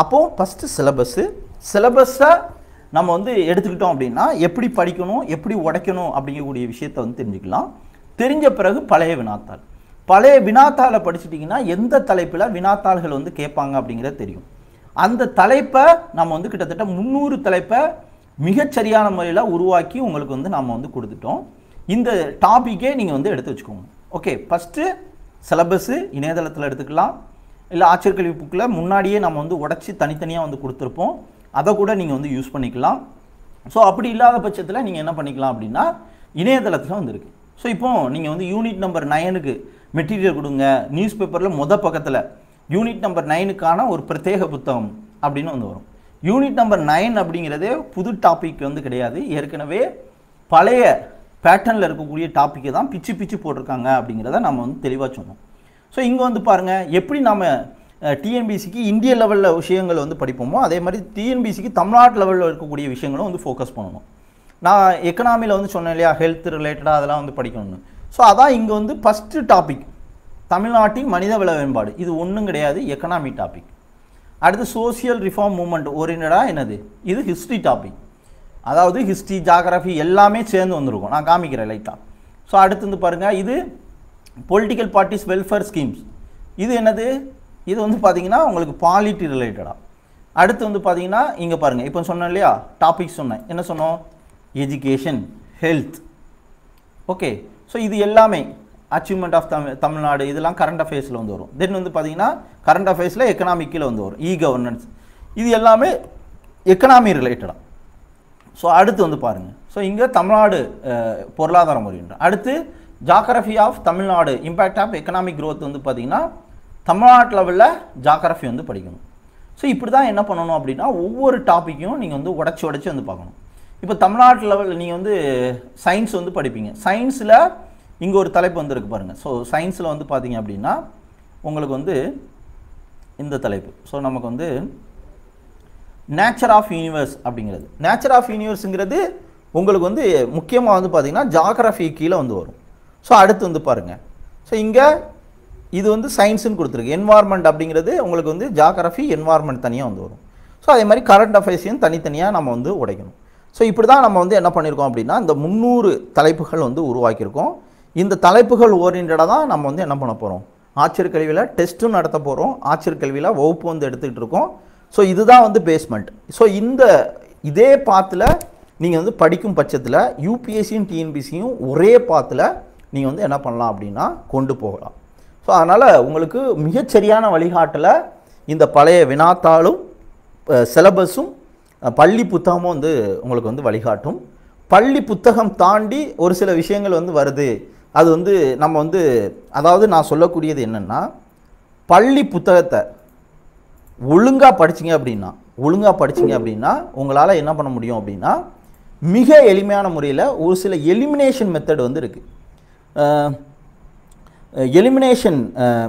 அப்போது ஃபஸ்ட்டு சிலபஸ்ஸு சிலபஸை நம்ம வந்து எடுத்துக்கிட்டோம் அப்படின்னா எப்படி படிக்கணும் எப்படி உடைக்கணும் அப்படிங்கக்கூடிய விஷயத்தை வந்து தெரிஞ்சுக்கலாம். தெரிஞ்ச பிறகு பழைய வினாத்தாள். பழைய வினாத்தாளை படிச்சிட்டிங்கன்னா எந்த தலைப்பில் வினாத்தாள்கள் வந்து கேட்பாங்க அப்படிங்கிறது தெரியும். அந்த தலைப்பை நம்ம வந்து கிட்டத்தட்ட முந்நூறு தலைப்பை மிகச்சரியான முறையில் உருவாக்கி உங்களுக்கு வந்து நம்ம வந்து கொடுத்துட்டோம். இந்த டாப்பிக்கே நீங்கள் வந்து எடுத்து வச்சுக்கோங்க. ஓகே ஃபஸ்ட்டு சிலபஸ்ஸு இணையதளத்தில் எடுத்துக்கலாம். இல்லை ஆச்சரியக்கல்வி புக்கில் முன்னாடியே நம்ம வந்து உடச்சி தனித்தனியாக வந்து கொடுத்துருப்போம். அதை கூட நீங்கள் வந்து யூஸ் பண்ணிக்கலாம். ஸோ அப்படி இல்லாத பட்சத்தில் நீங்கள் என்ன பண்ணிக்கலாம் அப்படின்னா இணையதளத்தில் வந்துருக்கு. ஸோ இப்போ நீங்கள் வந்து யூனிட் நம்பர் நைனுக்கு மெட்டீரியல் கொடுங்க. நியூஸ் பேப்பரில் முத பக்கத்தில் யூனிட் நம்பர் நைனுக்கான ஒரு பிரத்யேக புத்தகம் அப்படின்னு வந்து வரும். யூனிட் நம்பர் நைன் அப்படிங்கிறதே புது டாபிக் வந்து கிடையாது. ஏற்கனவே பழைய பேட்டர்னில் இருக்கக்கூடிய டாப்பிக்கை தான் பிச்சு பிச்சு போட்டிருக்காங்க அப்படிங்கிறத நம்ம வந்து தெளிவாக சொன்னோம் ஸோ இங்கே வந்து பாருங்கள் எப்படி நம்ம டிஎன்பிசிக்கு இந்திய லெவலில் விஷயங்கள் வந்து படிப்போமோ அதே மாதிரி டிஎன்பிசிக்கு தமிழ்நாட்டு லெவலில் இருக்கக்கூடிய விஷயங்களும் வந்து ஃபோக்கஸ் பண்ணணும். நான் எக்கனாமியில் வந்து சொன்னேன் இல்லையா ஹெல்த் ரிலேட்டடாக அதெல்லாம் வந்து படிக்கணும்னு. ஸோ அதான் இங்கே வந்து ஃபஸ்ட்டு டாபிக் தமிழ்நாட்டின் மனித வள மேம்பாடு. இது ஒன்றும் கிடையாது எக்கனாமி டாபிக் அடுத்து சோசியல் ரிஃபார்ம் மூமெண்ட் ஓரியன்டாக என்னது? இது ஹிஸ்ட்ரி டாபிக் அதாவது ஹிஸ்ட்ரி ஜாகிரஃபி எல்லாமே சேர்ந்து வந்திருக்கும். நான் காமிக்கிறேன் லைட்டாக ஸோ அடுத்து வந்து பாருங்கள் இது பொலிட்டிக்கல் பார்ட்டிஸ் வெல்ஃபேர் ஸ்கீம்ஸ் இது என்னது? இது வந்து பார்த்தீங்கன்னா உங்களுக்கு பாலிட்டி ரிலேட்டடாக அடுத்து வந்து பார்த்தீங்கன்னா இங்கே பாருங்கள் இப்போ சொன்னேன் இல்லையா? டாபிக் சொன்னேன். என்ன சொன்னோம்? எஜுகேஷன் ஹெல்த் ஓகே ஸோ இது எல்லாமே அச்சீவ்மெண்ட் ஆஃப் தமிழ் தமிழ்நாடு இதெல்லாம் கரண்ட் அஃபேர்ஸில் வந்து வரும். தென் வந்து பார்த்தீங்கன்னா கரண்ட் அஃபேர்ஸில் எக்கனாமிக் கீழே வந்து வரும். இ கவர்னன்ஸ் இது எல்லாமே எக்கனாமி ரிலேட்டடாக ஸோ அடுத்து வந்து பாருங்கள் ஸோ இங்கே தமிழ்நாடு பொருளாதார முறைன்ற அடுத்து geography of Tamil Nadu impact of economic growth வந்து பார்த்தீங்கன்னா தமிழ்நாட்டு லெவலில் ஜாகிரஃபி வந்து படிக்கணும். ஸோ இப்படி தான் என்ன பண்ணணும் அப்படின்னா ஒவ்வொரு டாப்பிக்கையும் நீங்கள் வந்து உடச்சி உடச்சி வந்து பார்க்கணும். இப்போ தமிழ்நாட்டு லெவலில் நீங்கள் வந்து சயின்ஸ் வந்து படிப்பீங்க. சயின்ஸில் இங்கே ஒரு தலைப்பு வந்துருக்கு பாருங்கள் ஸோ சயின்ஸில் வந்து பார்த்தீங்க அப்படின்னா உங்களுக்கு வந்து இந்த தலைப்பு. ஸோ நமக்கு வந்து நேச்சர் ஆஃப் யூனிவர்ஸ் அப்படிங்கிறது. நேச்சர் ஆஃப் யூனிவர்ஸுங்கிறது உங்களுக்கு வந்து முக்கியமாக வந்து பார்த்தீங்கன்னா ஜாகிரஃபி கீழே வந்து வரும். ஸோ அடுத்து வந்து பாருங்கள் ஸோ இங்கே இது வந்து சயின்ஸுன்னு கொடுத்துருக்கு. என்வாயர்மெண்ட் அப்படிங்கிறது உங்களுக்கு வந்து ஜாகிரஃபி என்வாயர்மெண்ட் தனியாக வந்து வரும். ஸோ அதே மாதிரி கரண்ட் அஃபேர்ஸையும் தனித்தனியாக நம்ம வந்து உடைக்கணும். ஸோ இப்படி தான் நம்ம வந்து என்ன பண்ணியிருக்கோம் அப்படின்னா இந்த முந்நூறு தலைப்புகள் வந்து உருவாக்கியிருக்கோம். இந்த தலைப்புகள் ஓரியன்டாக தான் நம்ம வந்து என்ன பண்ண போகிறோம் ஆட்சியர் கல்வியில் டெஸ்ட்டும் நடத்த போகிறோம் ஆட்சியர் கல்வியில் வகுப்பு வந்து எடுத்துக்கிட்டு இருக்கோம். ஸோ இதுதான் வந்து பேஸ்மெண்ட் ஸோ இந்த இதே பாத்தில் நீங்கள் வந்து படிக்கும் பட்சத்தில் யூபிஎஸ்சியும் டிஎன்பிசியும் ஒரே பாத்தில் நீங்கள் வந்து என்ன பண்ணலாம் அப்படின்னா கொண்டு போகலாம். ஸோ அதனால் உங்களுக்கு மிகச்சரியான வழிகாட்டில் இந்த பழைய வினாத்தாளும் சிலபஸும் பள்ளி புத்தகமும் வந்து உங்களுக்கு வந்து வழிகாட்டும். பள்ளி புத்தகம் தாண்டி ஒரு சில விஷயங்கள் வந்து வருது. அது வந்து நம்ம வந்து அதாவது நான் சொல்லக்கூடியது என்னென்னா பள்ளி புத்தகத்தை ஒழுங்காக படிச்சிங்க அப்படின்னா ஒழுங்காக படிச்சீங்க அப்படின்னா உங்களால் என்ன பண்ண முடியும் அப்படின்னா மிக எளிமையான முறையில் ஒரு சில எலிமினேஷன் மெத்தட் வந்து இருக்குது எலிமினேஷன்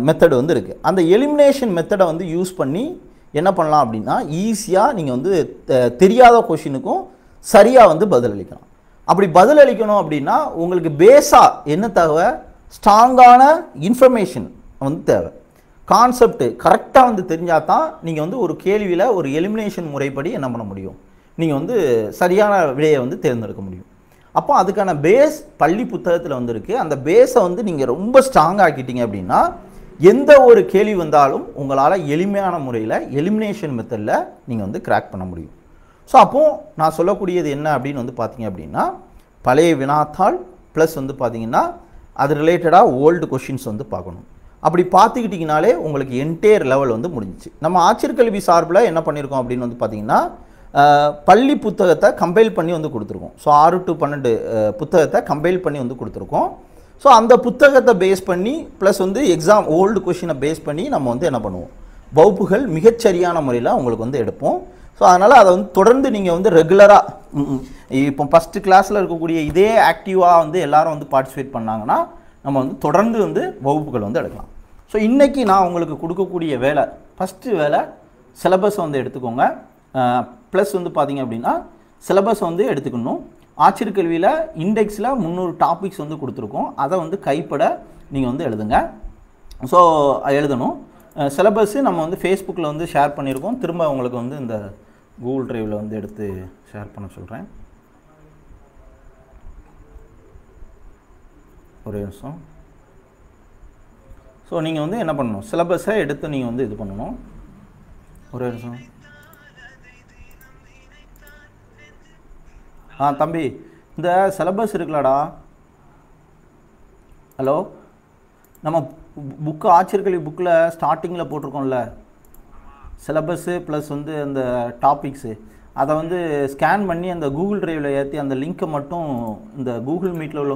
மெத்தடு uh, வந்து இருக்குது அந்த எலிமினேஷன் மெத்தடை வந்து யூஸ் பண்ணி என்ன பண்ணலாம் அப்படின்னா ஈஸியாக நீங்கள் வந்து தெரியாத கொஷினுக்கும் சரியாக வந்து பதிலளிக்கலாம் அப்படி பதிலளிக்கணும் அப்படின்னா உங்களுக்கு பேஸாக என்ன தேவை? ஸ்ட்ராங்கான இன்ஃபர்மேஷன் வந்து தேவை. கான்செப்ட் கரெக்டாக வந்து தெரிஞ்சால் தான் நீங்கள் வந்து ஒரு கேள்வியில் ஒரு எலிமினேஷன் முறைப்படி என்ன பண்ண முடியும்? நீங்கள் வந்து சரியான விடையை வந்து தேர்ந்தெடுக்க முடியும். அப்போ அதுக்கான பேஸ் பள்ளி புத்தகத்தில் வந்திருக்கு. அந்த பேஸை வந்து நீங்கள் ரொம்ப ஸ்ட்ராங் ஆக்கிட்டீங்க அப்படின்னா எந்த ஒரு கேள்வி வந்தாலும் உங்களால் எளிமையான முறையில் எலிமினேஷன் மெத்தடில் நீங்கள் வந்து கிராக் பண்ண முடியும். ஸோ அப்போது நான் சொல்லக்கூடியது என்ன அப்படின்னு வந்து பார்த்தீங்க அப்படின்னா பழைய வினாத்தாள் ப்ளஸ் வந்து பார்த்தீங்கன்னா அது ரிலேட்டடாக ஓல்டு கொஷின்ஸ் வந்து பார்க்கணும். அப்படி பார்த்துக்கிட்டிங்கனாலே உங்களுக்கு என்டையர் லெவல் வந்து முடிஞ்சிச்சு. நம்ம ஆட்சியர் கல்வி சார்பில் என்ன பண்ணியிருக்கோம் அப்படின்னு வந்து பார்த்தீங்கன்னா பள்ளி புத்தகத்தை கம்பைல் பண்ணி வந்து கொடுத்துருக்கோம். ஸோ ஆறு டு பன்னெண்டு புத்தகத்தை கம்பைல் பண்ணி வந்து கொடுத்துருக்கோம். ஸோ அந்த புத்தகத்தை பேஸ் பண்ணி ப்ளஸ் வந்து எக்ஸாம் ஓல்டு கொஷினை பேஸ் பண்ணி நம்ம வந்து என்ன பண்ணுவோம்? வகுப்புகள் மிகச்சரியான முறையில் உங்களுக்கு வந்து எடுப்போம். ஸோ அதனால் அதை வந்து தொடர்ந்து நீங்கள் வந்து ரெகுலராக இப்போ ஃபஸ்ட்டு கிளாஸில் இருக்கக்கூடிய இதே ஆக்டிவாக வந்து எல்லாரும் வந்து பார்ட்டிசிபேட் பண்ணாங்கன்னா நம்ம வந்து தொடர்ந்து வந்து வகுப்புகள் வந்து எடுக்கலாம். ஸோ இன்றைக்கி நான் உங்களுக்கு கொடுக்கக்கூடிய வேலை ஃபஸ்ட்டு வேலை சிலபஸ் வந்து எடுத்துக்கோங்க. ப்ளஸ் வந்து பார்த்தீங்க அப்படின்னா சிலபஸ் வந்து எடுத்துக்கணும். ஆச்சரியக்கல்வியில் இண்டெக்ஸில் முந்நூறு டாபிக்ஸ் வந்து கொடுத்துருக்கோம். அதை வந்து கைப்பட நீங்கள் வந்து எழுதுங்க. ஸோ எழுதணும். சிலபஸ்ஸு நம்ம வந்து ஃபேஸ்புக்கில் வந்து ஷேர் பண்ணியிருக்கோம். திரும்ப உங்களுக்கு வந்து இந்த கூகுள் ட்ரைவில் வந்து எடுத்து ஷேர் பண்ண சொல்கிறேன் ஒரே நிமிஷம். ஸோ நீங்கள் வந்து என்ன பண்ணணும்? சிலபஸை எடுத்து நீங்கள் வந்து இது பண்ணணும். ஒரே நிமிஷம். ஆ தம்பி இந்த சிலபஸ் இருக்குல்லடா. ஹலோ நம்ம புக்கு ஆச்சரியக்கல்வி புக்கில் ஸ்டார்டிங்கில் போட்டிருக்கோம்ல. சிலபஸ்ஸு ப்ளஸ் வந்து அந்த டாபிக்ஸு அதை வந்து ஸ்கேன் பண்ணி அந்த கூகுள் ட்ரைவில் ஏற்றி அந்த லிங்க்கை மட்டும் இந்த கூகுள் மீட்டில் உள்ள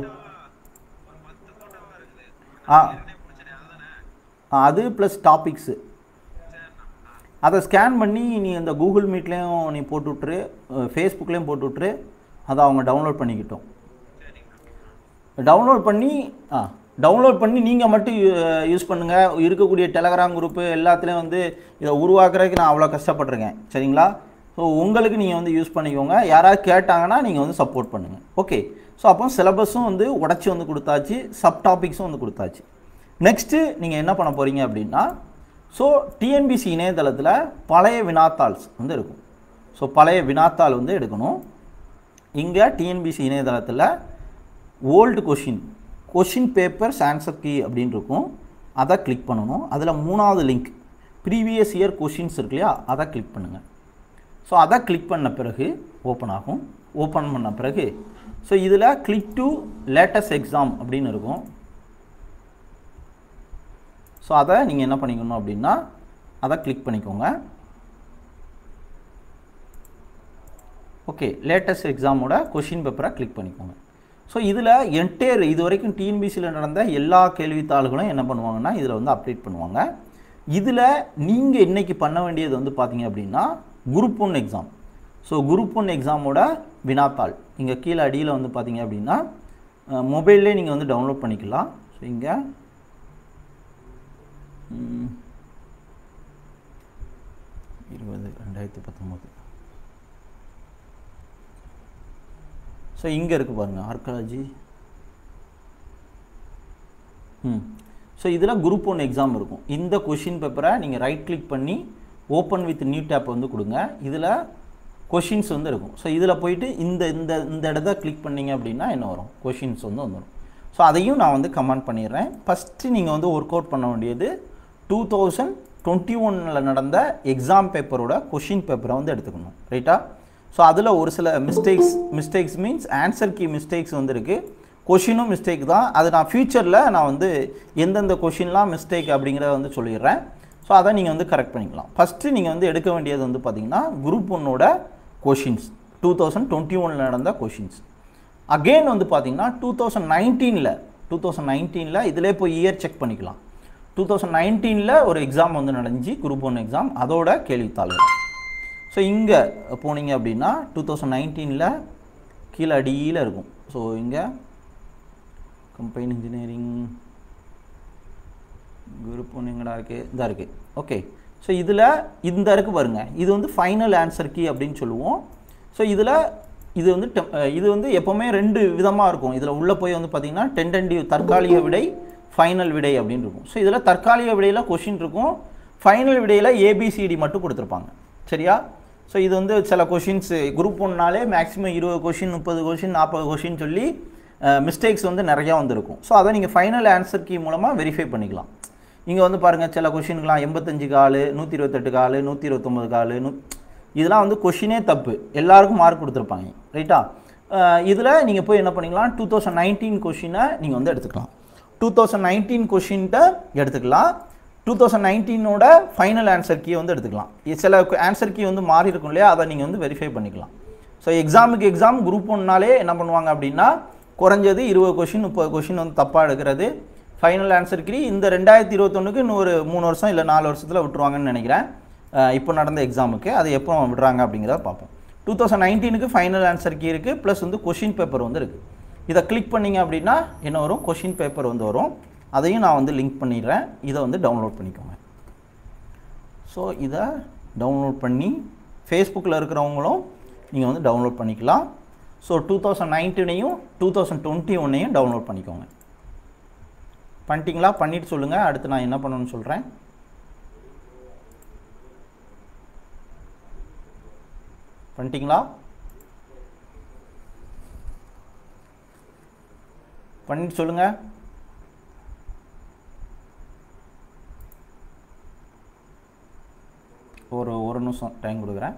ஆ. ஆ, அது ப்ளஸ் டாபிக்ஸு அதை ஸ்கேன் பண்ணி நீ அந்த கூகுள் மீட்லேயும் நீ போட்டு விட்ரு ஃபேஸ்புக்லேயும் போட்டு விட்ரு அதை அவங்க டவுன்லோட் பண்ணிக்கிட்டோம். டவுன்லோட் பண்ணி ஆ டவுன்லோட் பண்ணி நீங்கள் மட்டும் யூஸ் பண்ணுங்கள் இருக்கக்கூடிய டெலகிராம் குரூப்பு எல்லாத்துலேயும் வந்து இதை உருவாக்குறதுக்கு நான் அவ்வளோ கஷ்டப்பட்டிருக்கேன். சரிங்களா? ஸோ உங்களுக்கு நீங்கள் வந்து யூஸ் பண்ணிக்கோங்க. யாராவது கேட்டாங்கன்னா நீங்கள் வந்து சப்போர்ட் பண்ணுங்கள் ஓகே ஸோ அப்போ சிலபஸும் வந்து உடச்சி வந்து கொடுத்தாச்சு. சப் டாபிக்ஸும் வந்து கொடுத்தாச்சு. நெக்ஸ்ட்டு நீங்கள் என்ன பண்ண போகிறீங்க அப்படின்னா ஸோ டிஎன்பிசி இணையதளத்தில் பழைய வினாத்தாள்ஸ் வந்து இருக்கும் ஸோ பழைய வினாத்தாள் வந்து எடுக்கணும். இங்கே டிஎன்பிசி இணையதளத்தில் old question question papers answer key அப்படின்னு இருக்கும். அதை கிளிக் பண்ணணும். அதில் மூணாவது லிங்க் ப்ரீவியஸ் இயர் கொஷின்ஸ் இருக்கு இல்லையா? அதை கிளிக் பண்ணுங்கள் ஸோ அதை கிளிக் பண்ண பிறகு ஓப்பன் ஆகும். ஓப்பன் பண்ண பிறகு ஸோ இதில் கிளிக் டு லேட்டஸ்ட் எக்ஸாம் அப்படின்னு இருக்கும். ஸோ அதை நீங்கள் என்ன பண்ணிக்கணும் அப்படின்னா அதை கிளிக் பண்ணிக்கோங்க. ஓகே லேட்டஸ்ட் எக்ஸாமோட கொஷின் பேப்பரை கிளிக் பண்ணிக்கோங்க. ஸோ இதில் என்டையர் இது வரைக்கும் டிஎன்பிசியில் நடந்த எல்லா கேள்வித்தாள்களும் என்ன பண்ணுவாங்கன்னா இதில் வந்து அப்டேட் பண்ணுவாங்க. இதில் நீங்கள் இன்றைக்கி பண்ண வேண்டியது வந்து பார்த்தீங்க அப்படின்னா group one exam so group one எக்ஸாமோட வினாத்தாள். இங்கே கீழே அடியில் வந்து பார்த்தீங்க அப்படின்னா மொபைல்லே நீங்கள் வந்து டவுன்லோட் பண்ணிக்கலாம். ஸோ இங்கே இருபது ரெண்டாயிரத்தி பத்தொம்போது ஸோ இங்கே இருக்குது பாருங்கள் ஆர்காலஜி ம் hmm. ஸோ இதில் குரூப் ஒன் எக்ஸாம் இருக்கும். இந்த கொஷின் பேப்பரை நீங்கள் ரைட் கிளிக் பண்ணி ஓப்பன் வித் நியூ டேப் வந்து கொடுங்க. இதில் கொஷின்ஸ் வந்து இருக்கும். ஸோ இதில் போயிட்டு இந்த இந்த இந்த இடத்த கிளிக் பண்ணீங்க அப்படின்னா என்ன வரும்? கொஷின்ஸ் வந்து வந்துடும் ஸோ அதையும் நான் வந்து கமெண்ட் பண்ணிடுறேன். ஃபஸ்ட்டு நீங்கள் வந்து ஒர்க் அவுட் பண்ண வேண்டியது டூ தௌசண்ட் டுவெண்ட்டி ஒனில் நடந்த எக்ஸாம் பேப்பரோட கொஷின் பேப்பரை வந்து எடுத்துக்கணும். ரைட்டா ஸோ அதில் ஒரு சில mistakes mistakes means answer key mistakes வந்துருக்கு. கொஷினும் மிஸ்டேக் தான். அது நான் ஃப்யூச்சரில் நான் வந்து எந்தெந்த கொஷின்லாம் மிஸ்டேக் அப்படிங்கிறத வந்து சொல்லிடுறேன். ஸோ அதை நீங்கள் வந்து கரெக்ட் பண்ணிக்கலாம். ஃபஸ்ட்டு நீங்கள் வந்து எடுக்க வேண்டியது வந்து பார்த்தீங்கன்னா குரூப் ஒன்னோட கொஷின்ஸ் டூ தௌசண்ட் டுவெண்ட்டி ஒனில் நடந்த கொஷின்ஸ் அகெயின் வந்து பார்த்தீங்கன்னா டூ தௌசண்ட் நைன்டீனில் டூ தௌசண்ட் நைன்டீனில் இதிலே போய் இயர் செக் பண்ணிக்கலாம். டூ தௌசண்ட் நைன்டீனில் ஒரு எக்ஸாம் வந்து நடந்துச்சு குரூப் ஒன் எக்ஸாம் அதோட கேள்வித்தாள் ஸோ இங்கே போனீங்க அப்படின்னா டூ தௌசண்ட் நைன்டீனில் கீழே அடியில் இருக்கும். ஸோ இங்கே கம்பைன் இன்ஜினியரிங் குரூப் ஒன்று எங்கடா இருக்குது இதாக இருக்குது ஓகே ஸோ இதில் இந்த இருக்குது பாருங்கள் இது வந்து ஃபைனல் ஆன்சர் கீ அப்படின்னு சொல்லுவோம். ஸோ இதில் இது வந்து இது வந்து எப்போவுமே ரெண்டு விதமாக இருக்கும். இதில் உள்ளே போய் வந்து பார்த்தீங்கன்னா டென்டன்டிவ் தற்காலிக விடை ஃபைனல் விடை அப்படின்னு இருக்கும். ஸோ இதில் தற்காலிக விடையில் கொஷின் இருக்கும். ஃபைனல் விடையில் ஏபிசிடி மட்டும் கொடுத்துருப்பாங்க. சரியா? ஸோ இது வந்து சில கொஷின்ஸ் குரூப் ஒன்னாலே மேக்ஸிமம் இருபது கொஷின் முப்பது கொஷின் நாற்பது கொஷின் சொல்லி மிஸ்டேக்ஸ் வந்து நிறையா வந்திருக்கும். ஸோ அதை நீங்கள் ஃபைனல் ஆன்சர் கீ மூலமாக வெரிஃபை பண்ணிக்கலாம். இங்கே வந்து பாருங்கள் சில கொஷினுக்குலாம் எண்பத்தஞ்சு காலு நூற்றி இருபத்தெட்டு காலு நூற்றி இருபத்தொம்பது காலு நூ இதெல்லாம் வந்து கொஷினே தப்பு. எல்லாருக்கும் மார்க் கொடுத்துருப்பாங்க ரைட்டா இதில் நீங்கள் போய் என்ன பண்ணிக்கலாம் டூ தௌசண்ட் நைன்டீன் கொஷினை நீங்கள் வந்து எடுத்துக்கலாம். டூ தௌசண்ட் நைன்டீன் கொஷின்ட்ட எடுத்துக்கலாம். டூ தௌசண்ட் நைன்டீனோட ஃபைனல் ஆன்சர் கீ வந்து எடுத்துக்கலாம். இது சில ஆன்சர் கீ வந்து மாறி இருக்கும் இல்லையா? அதை நீங்கள் வந்து வெரிஃபை பண்ணிக்கலாம். ஸோ எக்ஸாமுக்கு எக்ஸாம் குரூப் ஒன்னாலே என்ன பண்ணுவாங்க அப்படின்னா குறைஞ்சது இருபது கொஷின் முப்பது கொஷின் வந்து தப்பாக எடுக்கிறது. ஃபைனல் ஆன்சர் கீ இந்த ரெண்டாயிரத்தி இருபத்தொன்னுக்கு இன்னொரு மூணு வருஷம் இல்லை நாலு வருஷத்தில் விட்டுருவாங்கன்னு நினைக்கிறேன். இப்போ நடந்த எக்ஸாமுக்கு அது எப்போ விடுறாங்க அப்படிங்கிறத பார்ப்போம். டூ தௌசண்ட் நைன்டீனுக்கு ஃபைனல் ஆன்சர் கீ இருக்குது ப்ளஸ் வந்து கொஷின் பேப்பர் வந்து இருக்குது இதை கிளிக் பண்ணீங்க அப்படின்னா என்ன வரும்? கொஷின் பேப்பர் வந்து வரும். அதையும் நான் வந்து லிங்க் பண்ணிடுறேன். இதை வந்து டவுன்லோட் பண்ணிக்கோங்க. ஸோ இதை டவுன்லோட் பண்ணி ஃபேஸ்புக்கில் இருக்கிறவங்களும் நீங்கள் வந்து டவுன்லோட் பண்ணிக்கலாம். ஸோ டூ தௌசண்ட் நைன்டீனையும் டூ தௌசண்ட் டுவெண்ட்டி ஒன்னையும் டவுன்லோட் பண்ணிக்கோங்க. பண்ணிட்டீங்களா? பண்ணிட்டு சொல்லுங்கள் அடுத்து நான் என்ன பண்ணணும்னு சொல்கிறேன் பண்ணிட்டீங்களா? பண்ணிட்டு சொல்லுங்கள் ஒரு ஒரு நிமிஷம் டைம் கொடுக்குறேன்.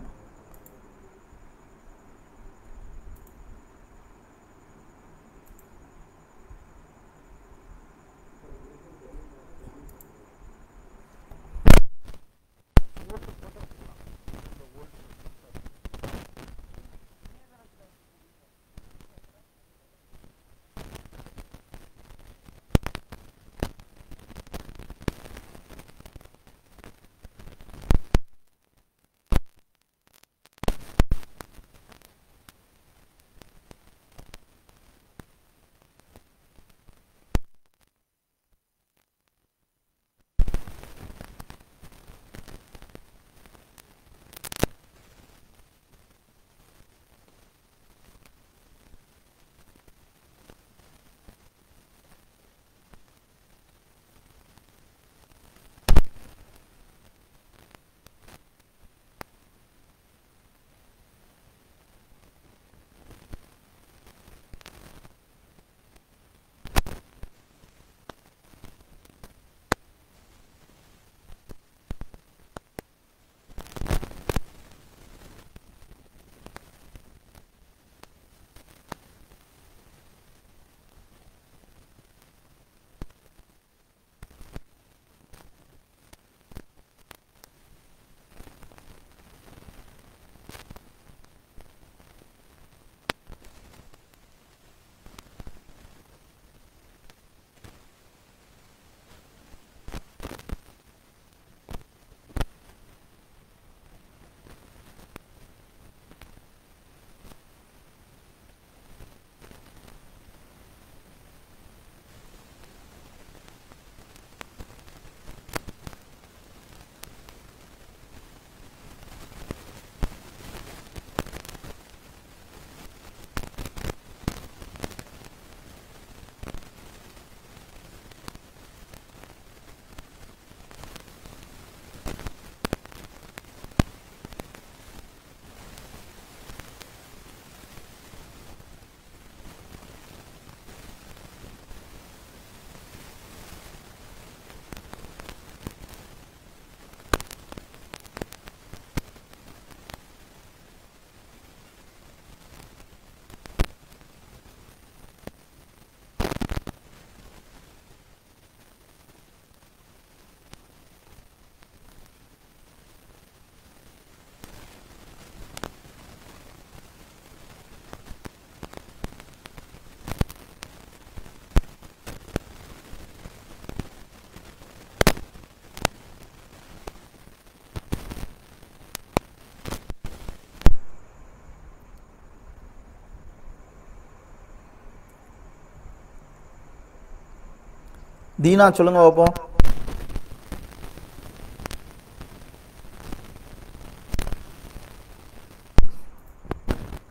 தீனா சொல்லுங்க பார்ப்போம்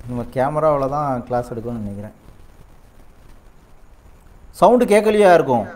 நம்ம கேமராவில் தான் கிளாஸ் எடுக்கணும்னு நினைக்கிறேன். சவுண்டு கேட்கலையா இருக்கும்?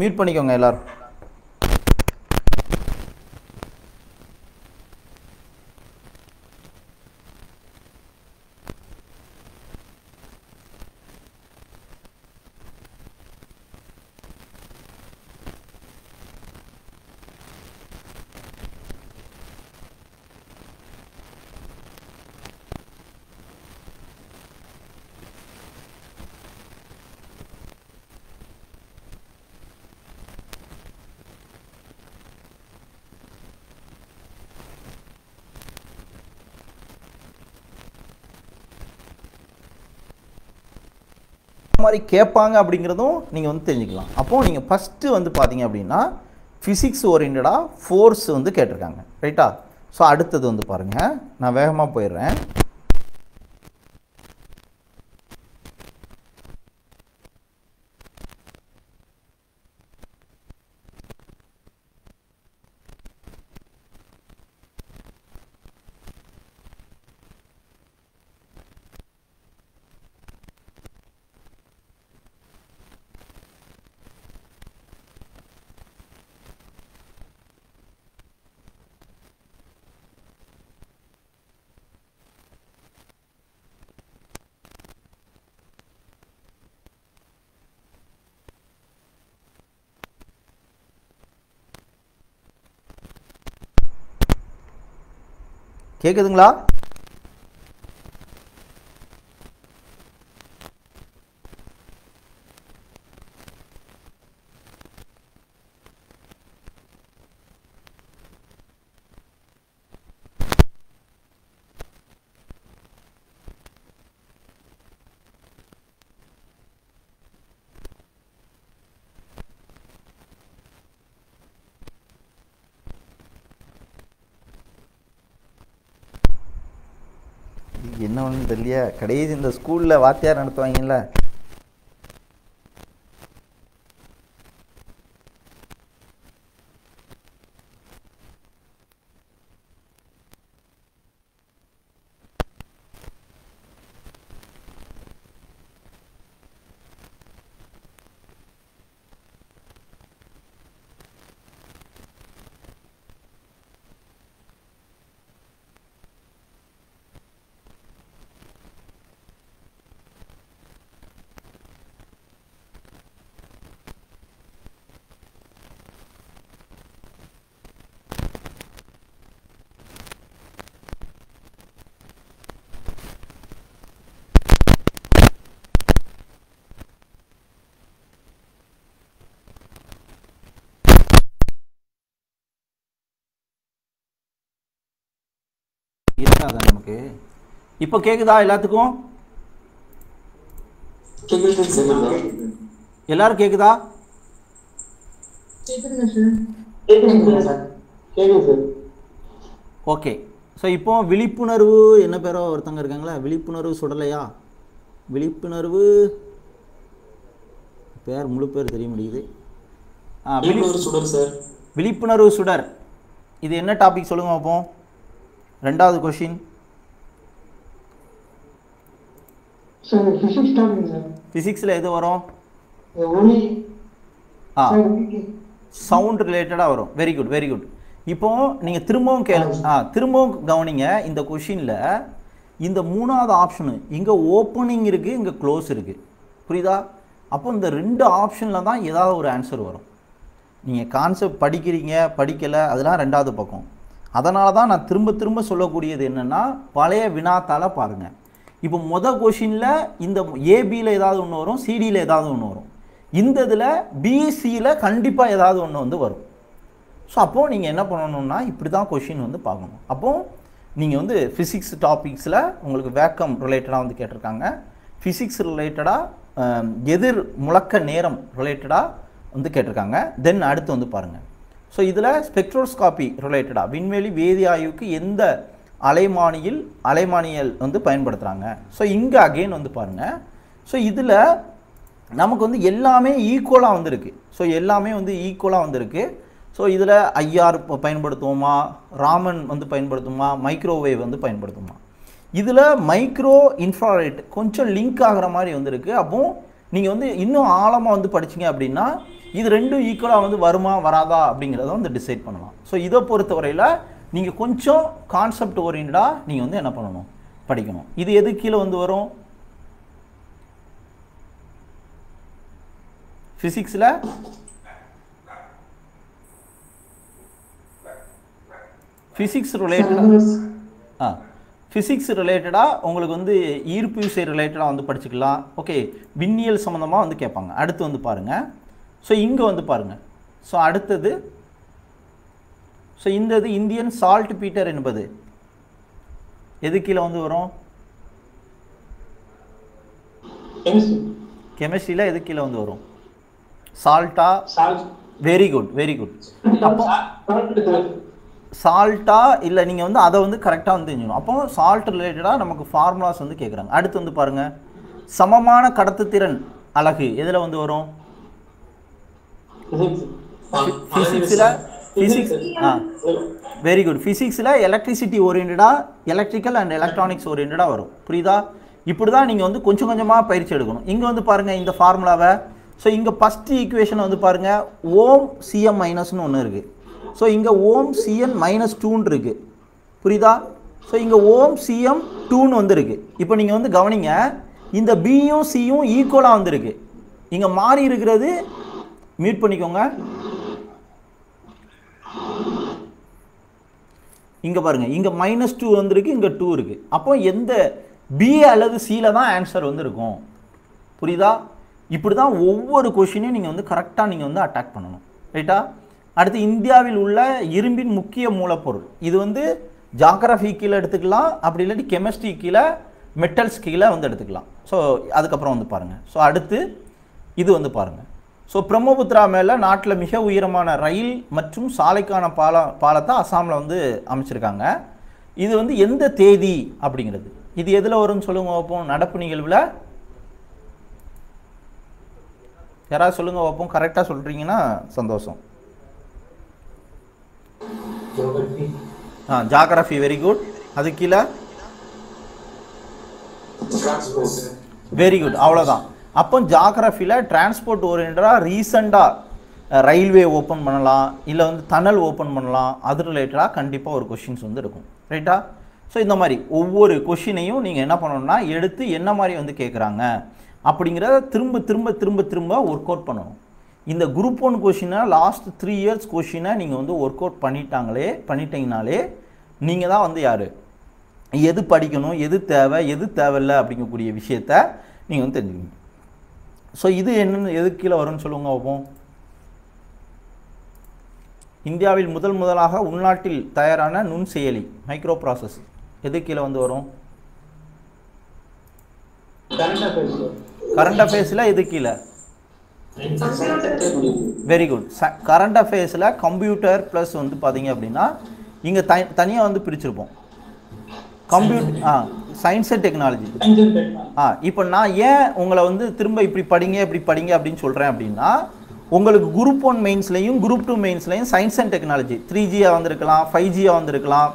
மியூட் பண்ணிக்கோங்க எல்லோரும். மாதிரி கேட்பாங்க அப்படிங்கிறதும் நீங்கள் வந்து தெரிஞ்சுக்கலாம். அப்போது நீங்கள் ஃபஸ்ட்டு வந்து பார்த்தீங்க அப்படின்னா ஃபிசிக்ஸ் ஓரியண்டடாக ஃபோர்ஸ் வந்து கேட்டிருக்காங்க. ரைட்டா ஸோ அடுத்தது வந்து பாருங்கள் நான் வேகமாக போயிடுறேன். கேட்குதுங்களா இது இல்லையா? கடைசி இந்த ஸ்கூலில் வாத்தியார் நடத்துவாங்கல்ல? இருக்காதா நமக்கு? இப்போ கேட்குதா எல்லாத்துக்கும்? எல்லாரும் கேட்குதா கேக்குது சார். ஓகே. ஸோ இப்போ விழிப்புணர்வு என்ன பேரோ ஒருத்தங்க இருக்காங்களா விழிப்புணர்வு சுடலையா? விழிப்புணர்வு பேர் முழு பேர் தெரிய முடியுது ஆ விழிப்புணர்வு சுடர் சார். விழிப்புணர்வு சுடர். இது என்ன டாபிக் சொல்லுங்க பார்ப்போம் ரெண்டாவது கொஷின் ஃபிசிக்ஸில் எது வரும்? ஆ. சவுண்ட் ரிலேட்டடாக வரும். வெரி குட் வெரி குட் இப்போ நீங்கள் திரும்பவும் கேளு ஆ திரும்பவும் கவனிங்க. இந்த கொஷினில் இந்த மூணாவது ஆப்ஷனு இங்கே ஓப்பனிங் இருக்குது இங்கே க்ளோஸ் இருக்குது புரியுதா? அப்போ இந்த ரெண்டு ஆப்ஷனில் தான் ஏதாவது ஒரு ஆன்சர் வரும். நீங்கள் கான்செப்ட் படிக்கிறீங்க படிக்கலை அதெல்லாம் ரெண்டாவது பக்கம். அதனால தான் நான் திரும்ப திரும்ப சொல்லக்கூடியது என்னென்னா பழைய வினாத்தால் பாருங்கள் இப்போ மொதல் கொஷினில் இந்த ஏபியில் ஏதாவது ஒன்று வரும் சிடியில் ஏதாவது ஒன்று வரும். இந்த இதில் பிஎஸ்சியில் கண்டிப்பாக ஏதாவது ஒன்று வந்து வரும். ஸோ அப்போது நீங்கள் என்ன பண்ணணும்னா இப்படி தான் கொஷின் வந்து பார்க்கணும். அப்போது நீங்கள் வந்து ஃபிசிக்ஸ் டாபிக்ஸில் உங்களுக்கு வேக்கம் ரிலேட்டடாக வந்து கேட்டிருக்காங்க. ஃபிசிக்ஸ் ரிலேட்டடாக எதிர் முழக்க நேரம் ரிலேட்டடாக வந்து கேட்டிருக்காங்க. தென் அடுத்து வந்து பாருங்கள் ஸோ இதில் ஸ்பெக்ட்ரோஸ்காபி ரிலேட்டடாக விண்வெளி வேதி ஆய்வுக்கு எந்த அலைமானியில் அலைமானியல் வந்து பயன்படுத்துகிறாங்க ஸோ இங்கே அகெயின் வந்து பாருங்கள் ஸோ இதில் நமக்கு வந்து எல்லாமே ஈக்குவலாக வந்திருக்கு. ஸோ எல்லாமே வந்து ஈக்குவலாக வந்திருக்கு. ஸோ இதில் ஐஆர் பயன்படுத்துவோமா? ராமன் வந்து பயன்படுத்துமா? மைக்ரோவேவ் வந்து பயன்படுத்துமா? இதில் மைக்ரோ இன்ஃப்ராரெட் கொஞ்சம் லிங்க் ஆகிற மாதிரி வந்திருக்கு. அப்போ நீங்கள் வந்து இன்னும் ஆழமாக வந்து படிச்சீங்க அப்படின்னா இது ரெண்டும் ஈக்குவலாக வந்து வருமா வராதா அப்படிங்கிறத வந்து டிசைட் பண்ணலாம். ஸோ இதை பொறுத்தவரையில் நீங்கள் கொஞ்சம் கான்செப்ட் ஓரியன்டாக நீங்கள் வந்து என்ன பண்ணணும்? படிக்கணும். இது எது கீழே வந்து வரும்? ஃபிசிக்ஸில் ஃபிசிக்ஸ் ரிலேட்டடாக ஆ? ஃபிசிக்ஸ் ரிலேட்டடாக உங்களுக்கு வந்து ஈர்ப்பு விசை ரிலேட்டடாக வந்து படிச்சுக்கலாம். ஓகே விண்ணியல் சம்மந்தமாக வந்து கேட்பாங்க. அடுத்து வந்து பாருங்கள் ஸோ இங்கே வந்து பாருங்கள் ஸோ அடுத்தது ஸோ இந்த இது இந்தியன் சால்ட் பீட்டர் என்பது. எது கீழே வந்து வரும்? கெமிஸ்ட்ரி கெமிஸ்ட்ரியில் எது கீழே வந்து வரும்? சால்ட்டா salt very good very good அப்போ சால்ட் சால்ட்டா இல்லை நீங்கள் வந்து அதை வந்து கரெக்டாக வந்து தெரிஞ்சுக்கணும். அப்போ சால்ட் ரிலேட்டடாக நமக்கு ஃபார்முலாஸ் வந்து கேட்குறாங்க அடுத்து வந்து பாருங்கள் சமமான கடத்துத்திறன் அலகு எதில் வந்து வரும்? ஃபிசிக்ஸில் ஃபிசிக்ஸ் ஆ வெரி குட் ஃபிசிக்ஸில் எலக்ட்ரிசிட்டி ஓரியன்டாக எலக்ட்ரிக்கல் அண்ட் எலக்ட்ரானிக்ஸ் ஓரியன்டாக வரும். புரியுதா? இப்படி தான் நீங்கள் வந்து கொஞ்சம் கொஞ்சமாக பயிற்சி எடுக்கணும். இங்கே வந்து பாருங்கள் இந்த ஃபார்முலாவை ஸோ இங்கே ஃபஸ்ட்டு ஈக்குவேஷன் வந்து பாருங்கள் ஓம் சிஎம் மைனஸ்னு ஒன்று இருக்குது ஸோ இங்கே ஓம் சிஎன் மைனஸ் டூன்னு இருக்குது புரியுதா? ஸோ இங்கே ஓம் சிஎம் டூன்னு வந்திருக்கு. இப்போ நீங்கள் வந்து கவனிங்க இந்த பியும் சியும் ஈக்குவலாக வந்திருக்கு. இங்கே மாறி இருக்கிறது மியூட் பண்ணிக்கோங்க. இங்கே பாருங்கள் இங்கே மைனஸ் டூ வந்துருக்கு இங்கே டூ இருக்குது அப்போ எந்த பி அல்லது சியில் தான் ஆன்சர் வந்து இருக்கும் புரியுதா? இப்படி தான் ஒவ்வொரு கொஷினையும் நீங்கள் வந்து கரெக்டாக நீங்கள் வந்து அட்டாக் பண்ணணும். ரைட்டா அடுத்து இந்தியாவில் உள்ள இரும்பின் முக்கிய மூலப்பொருள். இது வந்து ஜாகிரஃபி கீழே எடுத்துக்கலாம். அப்படி இல்லாட்டி கெமிஸ்ட்ரி கீழே மெட்டல்ஸ் கீழே வந்து எடுத்துக்கலாம். ஸோ அதுக்கப்புறம் வந்து பாருங்கள் ஸோ அடுத்து இது வந்து பாருங்கள் ஸோ பிரம்மபுத்திரா மேலே நாட்டில் மிக உயரமான ரயில் மற்றும் சாலைக்கான பாலம் பாலத்தை அசாமில் வந்து அமைச்சிருக்காங்க. இது வந்து எந்த தேதி அப்படிங்கிறது. இது எதில் வரும்னு சொல்லுங்க வைப்போம் நடப்பு நிகழ்வில். யாராவது சொல்லுங்க வைப்போம் கரெக்டாக சொல்கிறீங்கன்னா சந்தோஷம். ஆ ஜாகிரஃபி வெரி குட் அது கீழே. வெரி குட் அவ்வளோதான் அப்போ ஜாகிரஃபியில் டிரான்ஸ்போர்ட் ஓரியன்டாக ரீசெண்டாக ரயில்வே ஓப்பன் பண்ணலாம் இல்லை வந்து தனல் ஓப்பன் பண்ணலாம் அது ரிலேட்டடாக கண்டிப்பாக ஒரு கொஷின்ஸ் வந்து இருக்கும். ரைட்டா ஸோ இந்த மாதிரி ஒவ்வொரு கொஷினையும் நீங்கள் என்ன பண்ணணும்னா எடுத்து என்ன மாதிரி வந்து கேட்குறாங்க அப்படிங்கிறத திரும்ப திரும்ப திரும்ப திரும்ப ஒர்க் அவுட் பண்ணணும். இந்த குரூப் ஒன் கொஷினை லாஸ்ட் த்ரீ இயர்ஸ் கொஷினை நீங்கள் வந்து ஒர்க் அவுட் பண்ணிட்டாங்களே பண்ணிட்டீங்கனாலே நீங்கள் தான் வந்து யார்? எது படிக்கணும் எது தேவை எது தேவையில்லை அப்படிங்கக்கூடிய விஷயத்த நீங்கள் வந்து தெரிஞ்சுக்கணும். ஸோ இது என்னன்னு எது கீழே வரும்னு சொல்லுங்க பார்ப்போம். இந்தியாவில் முதல் முதலாக உள்நாட்டில் தயாரான நுண் செயலி மைக்ரோ ப்ராசஸ் எது கீழே வந்து வரும்? கரண்ட் அஃபேர்ஸில் எது கீழே? வெரி குட் கரண்ட் அஃபேர்ஸில் கம்ப்யூட்டர் ப்ளஸ் வந்து பார்த்தீங்க அப்படின்னா இங்கே த தனியாக வந்து பிரிச்சிருப்போம். Computer science and technology ஆ இப்போ நான் ஏன் உங்களை வந்து திரும்ப இப்படி படிங்க இப்படி படிங்க அப்படின்னு சொல்கிறேன் அப்படின்னா உங்களுக்கு குரூப் ஒன் மெயின்ஸ்லையும் குரூப் டூ மெயின்ஸ்லையும் சயின்ஸ் அண்ட் டெக்னாலஜி த்ரீ ஜியாக வந்திருக்கலாம் ஃபைவ் ஜியாக வந்திருக்கலாம்.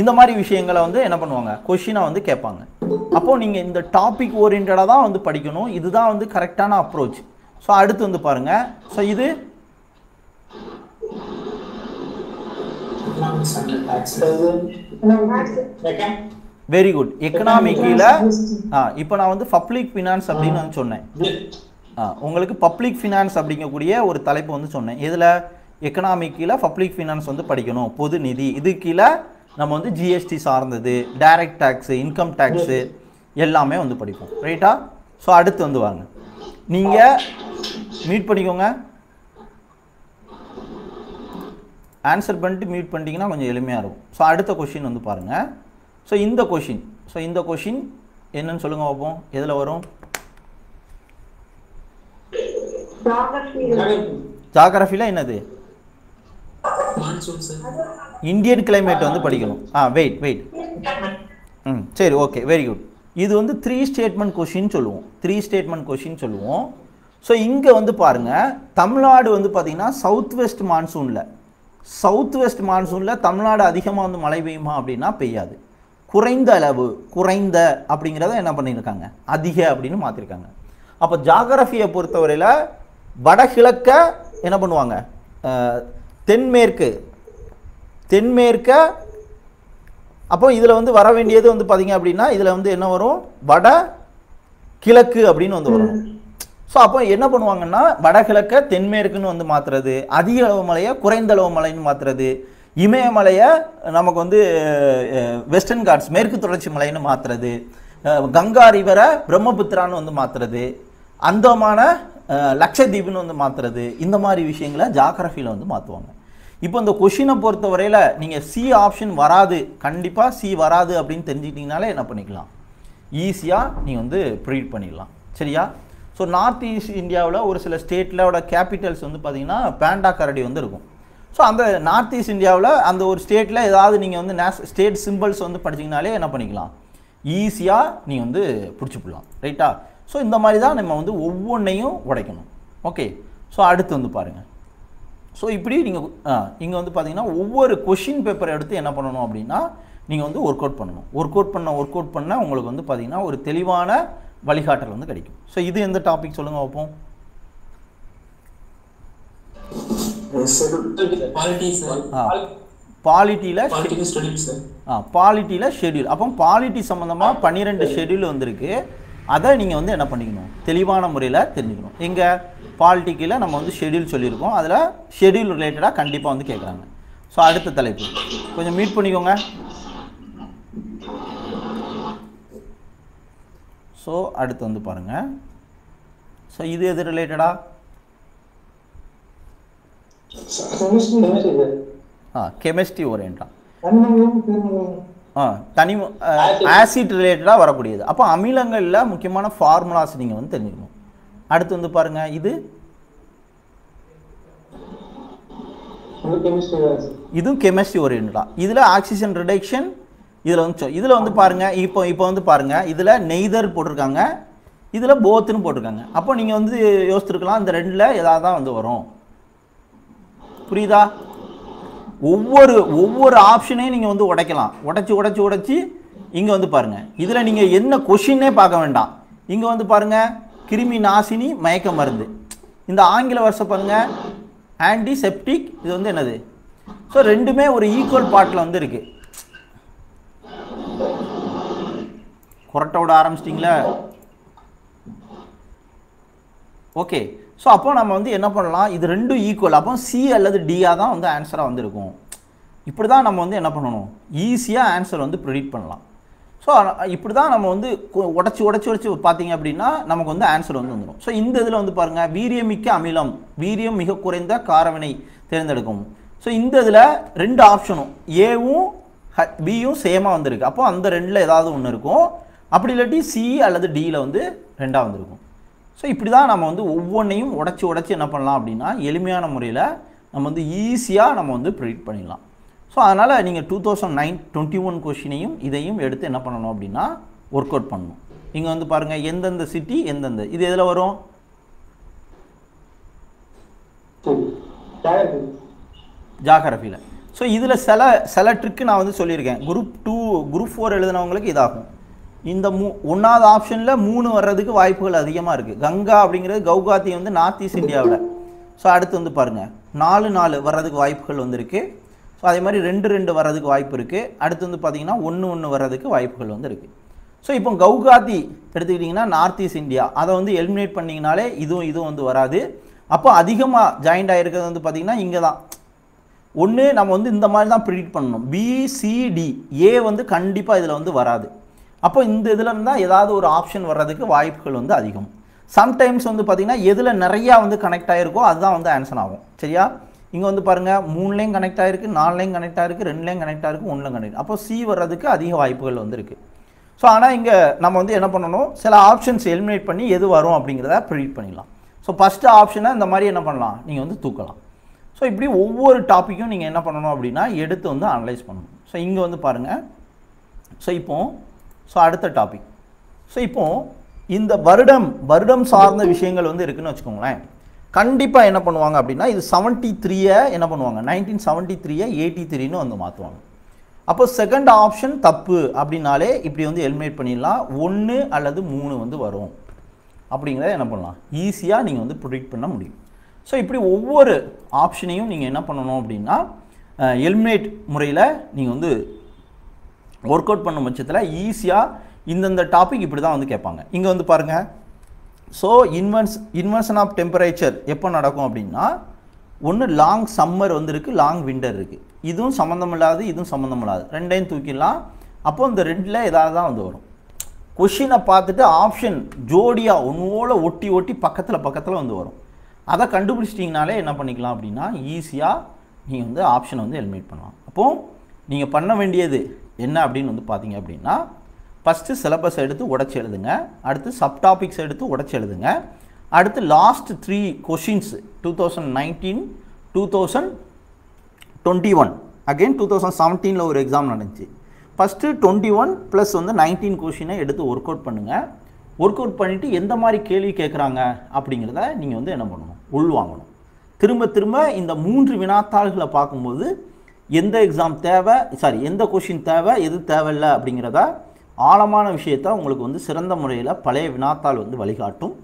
இந்த மாதிரி விஷயங்களை வந்து என்ன பண்ணுவாங்க? கொஷினாக வந்து கேட்பாங்க. அப்போது நீங்கள் இந்த டாபிக் ஓரியன்டாக தான் வந்து படிக்கணும். இதுதான் வந்து கரெக்டான அப்ரோச் ஸோ அடுத்து வந்து பாருங்கள் ஸோ இது economics and tax. Very good எக்கனாமிக்கில் இப்போ நான் வந்து பப்ளிக் ஃபினான்ஸ் அப்படின்னு வந்து சொன்னேன். ஆ உங்களுக்கு பப்ளிக் ஃபினான்ஸ் அப்படிங்கக்கூடிய ஒரு தலைப்பு வந்து சொன்னேன். இதில் எக்கனாமிக் கீழே பப்ளிக் ஃபினான்ஸ் வந்து படிக்கணும். பொது நிதி. இது கீழே நம்ம வந்து ஜிஎஸ்டி சார்ந்தது டைரக்ட் டேக்ஸு இன்கம் டேக்ஸு எல்லாமே வந்து படிப்போம். ரைட்டா ஸோ அடுத்து வந்து வாங்க. நீங்கள் மீட் பண்ணிக்கோங்க. ஆன்சர் பண்ணிட்டு மியூட் பண்ணிட்டீங்கன்னா கொஞ்சம் எளிமையாக இருக்கும். ஸோ அடுத்த கொஷின் வந்து பாருங்கள் ஸோ இந்த கொஷின் ஸோ இந்த கொஷின் என்னன்னு சொல்லுங்கள் பார்ப்போம் எதில் வரும்? ஜாகிரஃபியில் என்னது? இந்தியன் கிளைமேட் வந்து படிக்கணும். ஆ வெயிட் வெயிட் ம் சரி ஓகே வெரி குட் இது வந்து த்ரீ ஸ்டேட்மெண்ட் கொஷின் சொல்லுவோம். த்ரீ ஸ்டேட்மெண்ட் கொஷின் சொல்லுவோம். ஸோ இங்கே வந்து பாருங்கள் தமிழ்நாடு வந்து பார்த்தீங்கன்னா சவுத் வெஸ்ட் மான்சூனில் சவுத் வெஸ்ட் மான்சூனில் தமிழ்நாடு அதிகமாக வந்து மழை பெய்யுமா அப்படின்னா பெய்யாது. குறைந்த அளவு குறைந்த அப்படிங்கிறத என்ன பண்ணியிருக்காங்க? அதிக அப்படின்னு மாற்றிருக்காங்க அப்போ ஜாகிரஃபியை பொறுத்தவரையில் வடகிழக்க என்ன பண்ணுவாங்க? தென்மேற்கு தென்மேற்க அப்போ இதில் வந்து வர வேண்டியது வந்து பார்த்தீங்க அப்படின்னா இதில் வந்து என்ன வரும்? வட கிழக்கு அப்படின்னு வந்து வரும். ஸோ அப்போ என்ன பண்ணுவாங்கன்னா வடகிழக்க தென்மேற்குன்னு வந்து மாற்றுறது அதிக அளவு மலையை குறைந்த அளவு மலைன்னு மாற்றுறது இமயமலையை நமக்கு வந்து வெஸ்டர்ன் காட்ஸ் மேற்கு தொடர்ச்சி மலைன்னு மாற்றுறது கங்கா ரிவரை பிரம்மபுத்திரான்னு வந்து மாற்றுறது அந்தமான லட்சத்தீப்னு வந்து மாற்றுறது இந்த மாதிரி விஷயங்களை ஜாகிரஃபியில் வந்து மாற்றுவாங்க இப்போ இந்த கொஷினை பொறுத்த வரையில் நீங்கள் சி ஆப்ஷன் வராது கண்டிப்பாக சி வராது அப்படின்னு தெரிஞ்சுக்கிட்டீங்கனாலே என்ன பண்ணிக்கலாம்? ஈஸியாக நீங்கள் வந்து ப்ரீட் பண்ணிடலாம். சரியா? ஸோ நார்த் ஈஸ்ட் இந்தியாவில் ஒரு சில ஸ்டேட்லோட கேபிட்டல்ஸ் வந்து பார்த்தீங்கன்னா பேண்டா கரடி வந்து இருக்கும். ஸோ அந்த நார்த் ஈஸ்ட் இந்தியாவில் அந்த ஒரு ஸ்டேட்டில் ஏதாவது நீங்கள் வந்து நேஷ் ஸ்டேட் சிம்பிள்ஸ் வந்து படிச்சிங்கனாலே என்ன பண்ணிக்கலாம்? ஈஸியாக நீங்கள் வந்து பிடிச்சிப்பிடலாம். ரைட்டா ஸோ இந்த மாதிரி தான் நம்ம வந்து ஒவ்வொன்றையும் உடைக்கணும். ஓகே ஸோ அடுத்து வந்து பாருங்கள் ஸோ இப்படி நீங்கள் இங்கே வந்து பார்த்தீங்கன்னா ஒவ்வொரு கொஷின் பேப்பரை எடுத்து என்ன பண்ணணும் அப்படின்னா நீங்கள் வந்து ஒர்க் அவுட் பண்ணணும். ஒர்க் அவுட் பண்ண ஒர்க் அவுட் பண்ண உங்களுக்கு வந்து பார்த்தீங்கன்னா ஒரு தெளிவான வழிகாட்டல் வந்து கிடைக்கும். ஸோ இது எந்த டாபிக் சொல்லுங்கள் பார்ப்போம். பாலிட்டியில். ஆ பாலிட்டியில் ஷெட்யூல் அப்போ பாலிட்டி சம்மந்தமாக பன்னிரெண்டு ஷெட்யூல் வந்திருக்கு. அதை நீங்கள் வந்து என்ன பண்ணிக்கணும்? தெளிவான முறையில் தெரிஞ்சுக்கணும். எங்கே பாலிட்டிக்கில் நம்ம வந்து ஷெட்யூல் சொல்லியிருக்கோம். அதில் ஷெட்யூல் ரிலேட்டடாக கண்டிப்பாக வந்து கேட்குறாங்க ஸோ அடுத்த தலைப்பு. கொஞ்சம் மீட் பண்ணிக்கோங்க. ஸோ அடுத்து வந்து பாருங்கள் ஸோ இது எது ரிலேட்டடாக ஆ கெமிஸ்ட்ரி ஓரியன்டா ஆ தனி ஆசிட் ரிலேட்டடாக வரக்கூடியது. அப்போ அமிலங்களில் முக்கியமான ஃபார்முலாஸ் நீங்கள் வந்து தெரிஞ்சுக்கணும். அடுத்து வந்து பாருங்கள் இது? இதுவும் கெமிஸ்ட்ரி ஓரியன்டா இதில் ஆக்சிஜன் ரிடக்ஷன் இதில் வந்து சொ- இதில் வந்து பாருங்கள் இப்போ இப்போ வந்து பாருங்கள் இதில் நெய்தர் போட்டிருக்காங்க. இதில் போத்துன்னு போட்டிருக்காங்க. அப்போ நீங்கள் வந்து யோசிச்சிருக்கலாம் இந்த ரெண்டில் ஏதாவது தான் வந்து வரும். புரியுதா? ஒவ்வொரு ஒவ்வொரு ஆப்ஷனையும் நீங்கள் வந்து உடைக்கலாம். உடைச்சி உடைச்சி உடைச்சி இங்கே வந்து பாருங்கள் இதில் நீங்கள் என்ன கொஷின்னே பார்க்க வேண்டாம். இங்கே வந்து பாருங்கள் கிருமி நாசினி மயக்க மருந்து. இந்த ஆங்கில வருஷம் பாருங்கள் ஆன்டிசெப்டிக் இது வந்து என்னது? ஸோ ரெண்டுமே ஒரு ஈக்குவல் பார்ட்டில் வந்து இருக்குது கொரட்டை விட ஆரம்பிச்சிட்டிங்களே? ஓகே. ஸோ அப்போ நம்ம வந்து என்ன பண்ணலாம்? இது ரெண்டும் ஈக்குவல் அப்போ சி அல்லது டியாக தான் வந்து ஆன்சராக வந்திருக்கும். இப்படி தான் நம்ம வந்து என்ன பண்ணணும்? ஈஸியாக ஆன்சர் வந்து ப்ரிடிக்ட் பண்ணலாம். ஸோ இப்படி தான் நம்ம வந்து உடச்சி உடைச்சி உடைச்சி உடைச்சி பார்த்தீங்க அப்படின்னா நமக்கு வந்து ஆன்சர் வந்து வந்துடும் ஸோ இந்த இதில் வந்து பாருங்கள் வீரியமிக்க அமிலம் வீரியம் மிக குறைந்த காரவினை தேர்ந்தெடுக்கும். ஸோ இந்த இதில் ரெண்டு ஆப்ஷனும் ஏவும் பியும் சேமாக வந்திருக்கு. அப்போ அந்த ரெண்டில் ஏதாவது ஒன்று இருக்கும். அப்படி இல்லாட்டி சி அல்லது டியில் வந்து ரெண்டாக வந்திருக்கும். ஸோ இப்படி தான் நம்ம வந்து ஒவ்வொன்றையும் உடச்சி உடச்சி என்ன பண்ணலாம் அப்படின்னா எளிமையான முறையில் நம்ம வந்து ஈஸியாக நம்ம வந்து ப்ரிடிக்ட் பண்ணிடலாம். ஸோ அதனால் நீங்கள் two thousand nine twenty one கொஷினையும் இதையும் எடுத்து என்ன பண்ணணும் அப்படின்னா ஒர்க் அவுட் பண்ணணும். இங்கே வந்து பாருங்கள் எந்தெந்த சிட்டி எந்தெந்த இது எதில் வரும்? ஜாகிரஃபியில் ஸோ இதில் சில சில ட்ரிக்கு நான் வந்து சொல்லியிருக்கேன். குரூப் டூ குரூப் ஃபோர் எழுதினவங்களுக்கு இதாகும். இந்த மூ ஒன்றாவது ஆப்ஷனில் மூணு வர்றதுக்கு வாய்ப்புகள் அதிகமாக இருக்குது கங்கா அப்படிங்கிறது கவுகாத்தி வந்து நார்த் ஈஸ்ட் இந்தியாவில் ஸோ அடுத்து வந்து பாருங்கள் நாலு நாலு வர்றதுக்கு வாய்ப்புகள் வந்திருக்கு. ஸோ அதே மாதிரி ரெண்டு ரெண்டு வர்றதுக்கு வாய்ப்பு இருக்குது அடுத்து வந்து பார்த்திங்கன்னா ஒன்று ஒன்று வர்றதுக்கு வாய்ப்புகள் வந்து இருக்குது ஸோ இப்போ கவுகாத்தி எடுத்துக்கிட்டிங்கன்னா நார்த் ஈஸ்ட் இந்தியா. அதை வந்து எலிமினேட் பண்ணிங்கனாலே இதுவும் இதுவும் வந்து வராது. அப்போ அதிகமாக ஜாயிண்ட் ஆகிருக்கிறது வந்து பார்த்திங்கன்னா இங்கே தான் ஒன்று நம்ம வந்து இந்த மாதிரி தான் ப்ரிடிக்ட் பண்ணணும். பிசிடி ஏ வந்து கண்டிப்பாக இதில் வந்து வராது. அப்போ இந்த இதில் இருந்தால் ஏதாவது ஒரு ஆப்ஷன் வர்றதுக்கு வாய்ப்புகள் வந்து அதிகம். சம்டைம்ஸ் வந்து பார்த்திங்கன்னா எதில் நிறையா வந்து கனெக்ட் ஆகிருக்கோ அதுதான் வந்து ஆன்சர் ஆகும். சரியா? இங்கே வந்து பாருங்கள் மூணுலேயும் கனெக்ட் ஆகிருக்கு நாலுலேயும் கனெக்ட் ஆகிருக்கு ரெண்டுலேயும் கனெக்ட் ஆகிருக்கு ஒன்றுலையும் கனெக்ட் அப்போ சி வர்றதுக்கு அதிக வாய்ப்புகள் வந்து இருக்குது ஸோ ஆனால் இங்கே நம்ம வந்து என்ன பண்ணணும்? சில ஆப்ஷன்ஸ் எலிமினேட் பண்ணி எது வரும் அப்படிங்கிறத ப்ரிடிக்ட் பண்ணிடலாம். ஸோ ஃபஸ்ட்டு ஆப்ஷனை இந்த மாதிரி என்ன பண்ணலாம்? நீங்கள் வந்து தூக்கலாம். ஸோ இப்படி ஒவ்வொரு டாப்பிக்கும் நீங்கள் என்ன பண்ணணும் அப்படின்னா எடுத்து வந்து அனலைஸ் பண்ணணும். ஸோ இங்கே வந்து பாருங்கள் ஸோ இப்போது ஸோ அடுத்த டாபிக் ஸோ இப்போது இந்த வருடம் வருடம் சார்ந்த விஷயங்கள் வந்து இருக்குன்னு வச்சுக்கோங்களேன். கண்டிப்பாக என்ன பண்ணுவாங்க அப்படின்னா இது செவன்ட்டி த்ரீயை என்ன பண்ணுவாங்க? நைன்டீன் செவன்ட்டி த்ரீயை எயிட்டி த்ரீன்னு வந்து மாற்றுவாங்க அப்போ செகண்ட் ஆப்ஷன் தப்பு அப்படின்னாலே இப்படி வந்து எலிமினேட் பண்ணிடலாம். ஒன்று அல்லது மூணு வந்து வரும். அப்படிங்கிறத என்ன பண்ணலாம்? ஈஸியாக நீங்கள் வந்து ப்ரொடிக்ட் பண்ண முடியும். ஸோ இப்படி ஒவ்வொரு ஆப்ஷனையும் நீங்கள் என்ன பண்ணணும் அப்படின்னா எலிமினேட் முறையில் நீங்கள் வந்து ஒர்க் அவுட் பண்ணும் பட்சத்தில் ஈஸியாக இந்தந்த டாபிக் இப்படி தான் வந்து கேட்பாங்க. இங்கே வந்து பாருங்கள் ஸோ இன்வென்ஸ் இன்வென்ஷன் ஆஃப் டெம்பரேச்சர் எப்போ நடக்கும் அப்படின்னா ஒன்று லாங் சம்மர் வந்து இருக்குது லாங் விண்டர் இருக்குது இதுவும் சம்மந்தம் இல்லாது இதுவும் சம்மந்தம் இல்லாது ரெண்டையும் தூக்கிடலாம். அப்போ இந்த ரெண்டில் ஏதாவது தான் வந்து வரும். கொஷினை பார்த்துட்டு ஆப்ஷன் ஜோடியாக ஒன்றோட ஒட்டி ஒட்டி பக்கத்தில் பக்கத்தில் வந்து வரும். அதை கண்டுபிடிச்சிட்டிங்கனாலே என்ன பண்ணிக்கலாம் அப்படின்னா ஈஸியாக நீங்கள் வந்து ஆப்ஷனை வந்து எலிமினேட் பண்ணலாம். அப்போது நீங்கள் பண்ண வேண்டியது என்ன அப்படின்னு வந்து பார்த்தீங்க அப்படின்னா ஃபஸ்ட்டு சிலபஸ் எடுத்து உடச்சி எழுதுங்க. அடுத்து சப்டாபிக்ஸ் எடுத்து உடச்சி எழுதுங்க. அடுத்து last three questions two thousand nineteen two thousand twenty one again two thousand செவன்டீனில் ஒரு எக்ஸாம் நடந்துச்சு. ஃபஸ்ட்டு டுவெண்ட்டி ஒன் ப்ளஸ் வந்து நைன்டீன் கொஷினை எடுத்து ஒர்க் அவுட் பண்ணுங்கள் ஒர்க் அவுட் பண்ணிவிட்டு எந்த மாதிரி கேள்வி கேட்குறாங்க அப்படிங்கிறத நீங்கள் வந்து என்ன பண்ணணும்? உள்வாங்கணும் திரும்ப திரும்ப இந்த மூன்று வினாத்தாள்களை பார்க்கும்போது எந்த எக்ஸாம் தேவை? சாரி எந்த கொஷின் தேவை? எது தேவையில்லை அப்படிங்கிறத ஆழமான விஷயத்த உங்களுக்கு வந்து சிறந்த முறையில் பழைய வினாத்தாள் வந்து வழிகாட்டும்.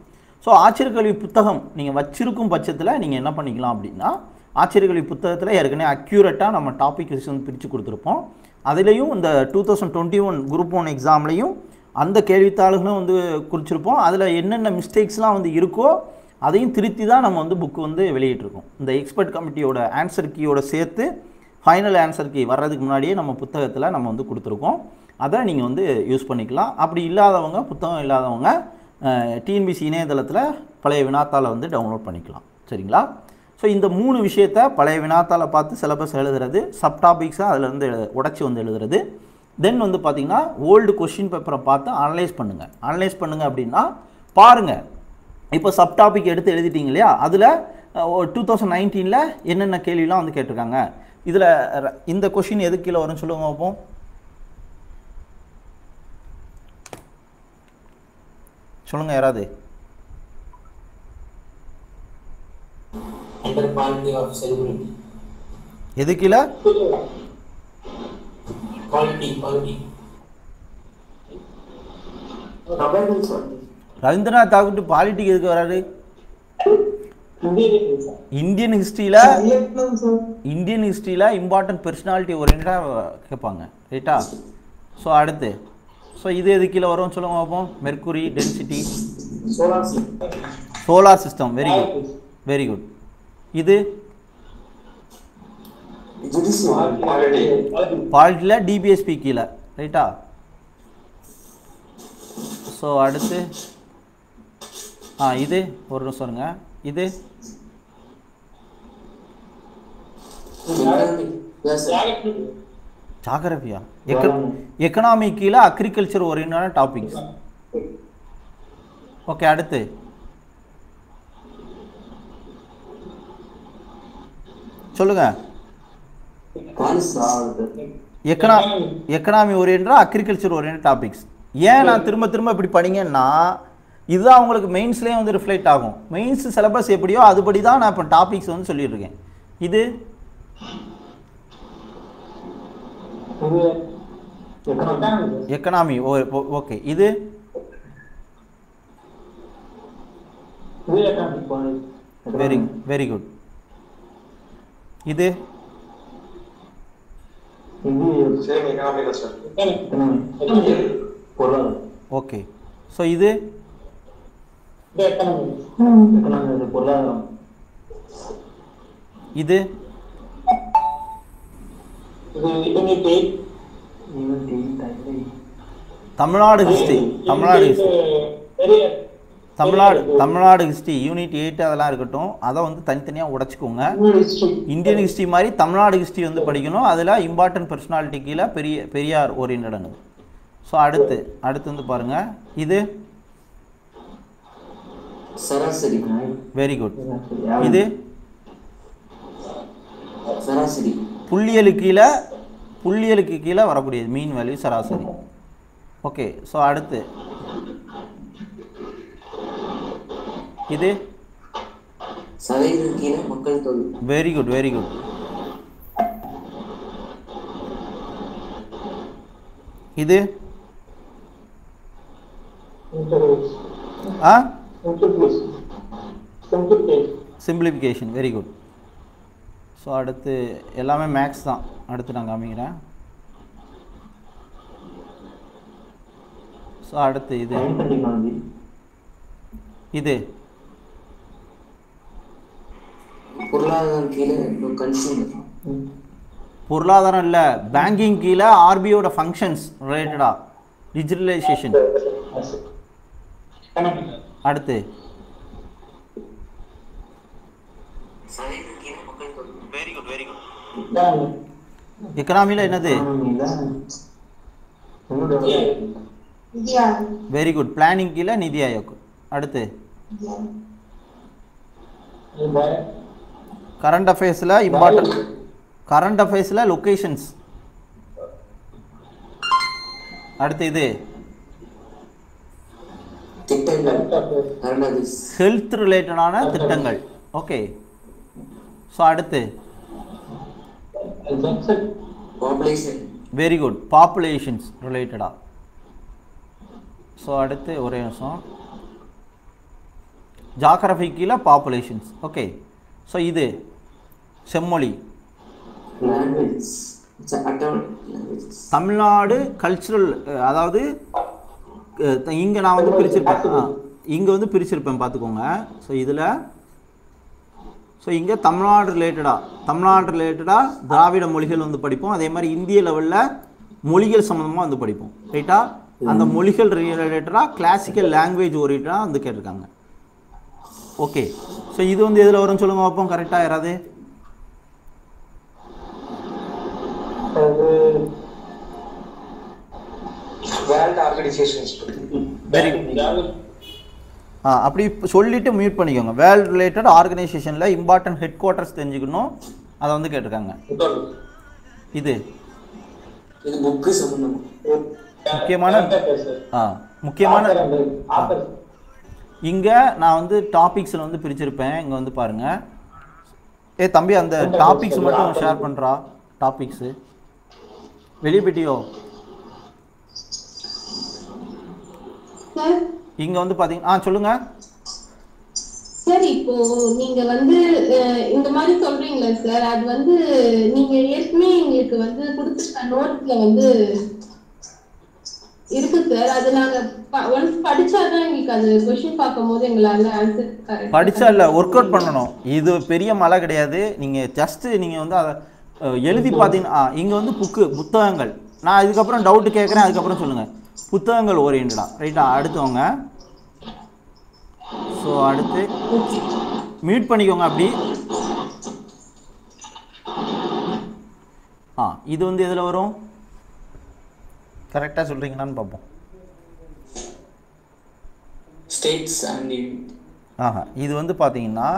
ஸோ ஆச்சரியக்கல்வி புத்தகம் நீங்கள் வச்சிருக்கும் பட்சத்தில் நீங்கள் என்ன பண்ணிக்கலாம் அப்படின்னா ஆச்சரியக்கல்வி புத்தகத்தில் ஏற்கனவே அக்யூரேட்டாக நம்ம டாபிக் வந்து பிரித்து கொடுத்துருப்போம். அதுலேயும் இந்த two thousand twenty one group one எக்ஸாம்லேயும் அந்த கேள்வித்தாள்களும் வந்து குறிச்சிருப்போம். அதில் என்னென்ன மிஸ்டேக்ஸ்லாம் வந்து இருக்கோ அதையும் திருத்தி தான் நம்ம வந்து புக்கு வந்து வெளியிட்டிருக்கோம். இந்த எக்ஸ்பர்ட் கமிட்டியோட ஆன்சர் கீயோட சேர்த்து ஃபைனல் ஆன்சருக்கு வர்றதுக்கு முன்னாடியே நம்ம புத்தகத்தில் நம்ம வந்து கொடுத்துருக்கோம். அதை நீங்கள் வந்து யூஸ் பண்ணிக்கலாம். அப்படி இல்லாதவங்க புத்தகம் இல்லாதவங்க டிஎன்பிசி இணையதளத்தில் பழைய வினாத்தாளை வந்து டவுன்லோட் பண்ணிக்கலாம். சரிங்களா? ஸோ இந்த மூணு விஷயத்த பழைய வினாத்தாளை பார்த்து சிலபஸ் எழுதுறது சப் டாபிக்ஸை அதிலேருந்து உடச்சி வந்து எழுதுறது. தென் வந்து பார்த்திங்கன்னா ஓல்டு கொஷின் பேப்பரை பார்த்து அனலைஸ் பண்ணுங்கள் அனலைஸ் பண்ணுங்கள் அப்படின்னா பாருங்கள் இப்போ சப் டாபிக் எடுத்து எழுதிட்டீங்க இல்லையா? அதில் டூ தௌசண்ட் நைன்டீனில் என்னென்ன கேள்விலாம் வந்து கேட்டிருக்காங்க? இதில் இந்த கொஷின் எது கீழே வரும்னு சொல்லுங்க பார்ப்போம். சொல்லுங்க யாராவது. எது கீழே? ரவீந்திரநாத் தாகூர் பாலிட்டிக் எதுக்கு வராரு? இந்தியன் ஹிஸ்ட்ரியில் இந்தியன் ஹிஸ்ட்ரியில் இம்பார்ட்டன்ட் பர்சனாலிட்டி ஓரியண்டாக கேட்பாங்க. ரைட்டா ஸோ அடுத்து. ஸோ இது எது கீழே வரும் சொல்லுங்க பார்ப்போம் mercury density solar system very good very good இது? பாலிட்டியில் டிபிஎஸ்பி கீழே. ரைட்டா ஸோ அடுத்து. ஆ இது. ஒரு நிமிஷம் இருங்க. இது? ஜாகிரபியா எக்க எக்கனாமி கீழே அக்ரிகல்ச்சர் ஓரியன்டான டாபிக்ஸ். ஓகே அடுத்து. சொல்லுங்க. எக்கனா எக்கனாமி ஓரியன்டா அக்ரிகல்ச்சர் ஓரியன்ட் டாபிக்ஸ். ஏன் நான் திரும்ப திரும்ப இப்படி படிங்கன்னா இதுதான் உங்களுக்கு மெயின்ஸ்லேயும் வந்து ரிஃப்ளெக்ட் ஆகும். மெயின்ஸ் சிலபஸ் எப்படியோ அதுபடி தான் நான் இப்போ டாபிக்ஸ் வந்து சொல்லிட்டு இருக்கேன். இது எக்கனாமி. ஓகே. இது? Very very good. இது? ஓகே. ஸோ இது? இது எக்கனாமிக் எக்கனாமிக் பொருளாதாரம் இது இது unit eight unit eight Tamil Nadu history Tamil Nadu history Tamil Nadu Tamil Nadu history unit eight அதெல்லாம் இருக்கட்டும் அதை வந்து தனித்தனியாக உடைச்சிக்கோங்க. இந்தியன் ஹிஸ்ட்ரி மாதிரி தமிழ்நாடு ஹிஸ்ட்ரி வந்து படிக்கணும். அதில் இம்பார்ட்டன்ட் பர்சனாலிட்டி கீழே பெரிய பெரியார் ஓரியன்டானது ஸோ அடுத்து அடுத்து வந்து பாருங்கள் இது? சராசரி வெரி குட் இது? சராசரி. புள்ளியலு கீழே புள்ளியலுக்கு கீழே வரக்கூடியது மீன் வேல்யூ சராசரி. ஓகே ஸோ அடுத்து. இது? சதவீதம் கீழே மக்கள் தொகை. வெரி குட் வெரி குட் இது? ஆ? சிம்பிளிஃபிகேஷன் வெரி குட் ஸோ அடுத்து எல்லாமே மேக்ஸ் தான். அடுத்து நான் காமிக்கிறேன். ஸோ அடுத்து இது. இது. பொருளாதாரம் கீழே கன்சூமர் பொருளாதாரம் இல்லை பேங்கிங் கீழே ஆர்பிஐயோட ஃபங்க்ஷன்ஸ் ரிலேட்டடாக டிஜிட்டலைசேஷன் அடுத்து சதவீதம் கீழே மக்கள் தொகை வெரி குட் எக்கனாமியில் என்னது? வெரி குட் பிளானிங் கீழே நிதி ஆயோக். அடுத்து. கரண்ட் அஃபேர்ஸில் இம்பார்ட்டன்ட் கரண்ட் அஃபேர்ஸில் லொக்கேஷன்ஸ் அடுத்து இது. ஹெல்த் ரிலேட்டடான திட்டங்கள். ஓகே ஸோ அடுத்து. வெரி குட் பாப்புலேஷன்ஸ் ரிலேட்டடாக ஸோ அடுத்து ஒரே நிமிஷம். ஜாகிரபி கீழே பாப்புலேஷன்ஸ் ஓகே ஸோ இது செம்மொழி. தமிழ்நாடு கல்ச்சுரல் அதாவது இங்கே நான் வந்து பிரிச்சிருப்பேன். இங்கே வந்து பிரிச்சிருப்பேன் பார்த்துக்கோங்க. ஸோ இதில் ஸோ இங்கே தமிழ்நாடு ரிலேட்டடாக தமிழ்நாடு ரிலேட்டடாக திராவிட மொழிகள் வந்து படிப்போம். அதே மாதிரி இந்திய லெவலில் மொழிகள் சம்மந்தமாக வந்து படிப்போம். ரைட்டா அந்த மொழிகள் ரிலேட்டடாக கிளாசிக்கல் லாங்குவேஜ் ஓரியன்டாக வந்து கேட்டிருக்காங்க. ஓகே ஸோ இது வந்து எதில் வரும்னு சொல்லுங்க பார்ப்போம். கரெக்டாக யாராவது? வேர்ல்ட் ஆர்கனைசேஷன்ஸ் வெரி ஆ அப்படி இப்ப சொல்லிட்டு மியூட் பண்ணிக்கோங்க. வேர்ல்ட் ரிலேட்டட் ஆர்கனைசேஷனில் இம்பார்ட்டன்ட் ஹெட் குவார்ட்டர்ஸ் தெரிஞ்சுக்கணும். அதை வந்து கேட்டிருக்காங்க. இது. முக்கியமான ஆ முக்கியமான இங்கே நான் வந்து டாபிக்ஸில் வந்து பிரிச்சிருப்பேன். இங்கே வந்து பாருங்கள் ஏ தம்பி அந்த டாபிக்ஸ் மட்டும் ஷேர் பண்ணுறா டாபிக்ஸு வெளியே போயிட்டியோ? இங்கே வந்து பார்த்தீங்க ஆ சொல்லுங்கள் சார் இப்போ நீங்க வந்து இந்த மாதிரி சொல்றீங்களா சார்? அது வந்து நீங்க ஏற்கனவே எங்களுக்கு வந்து கொடுத்துருக்க நோட்ஸ்ல வந்து இருக்கு சார். அது நாங்க ஒன்ஸ் படிச்சாதான் எங்களுக்கு அது கொஸ்டின் பார்க்கும்போது எங்களால ஆன்சர் படிச்சா இல்லை ஒர்க் அவுட் பண்ணணும். இது பெரிய மலை கிடையாது. நீங்கள் ஜஸ்ட்டு நீங்கள் வந்து அதை எழுதி பார்த்தீங்கன்னா இங்கே வந்து புக்கு புத்தகங்கள். நான் இதுக்கப்புறம் டவுட்டு கேட்குறேன் அதுக்கப்புறம் சொல்லுங்கள் புத்தகங்கள் ஓரியன்டா ரைட்டா அடுத்தவங்க. ஸோ அடுத்து மியூட் பண்ணிக்கோங்க அப்படி. ஆ இது வந்து எதில் வரும்? கரெக்டாக சொல்கிறீங்களான்னு பார்ப்போம். ஸ்டேட்ஸ் அண்ட் ஆஹா இது வந்து பார்த்தீங்கன்னா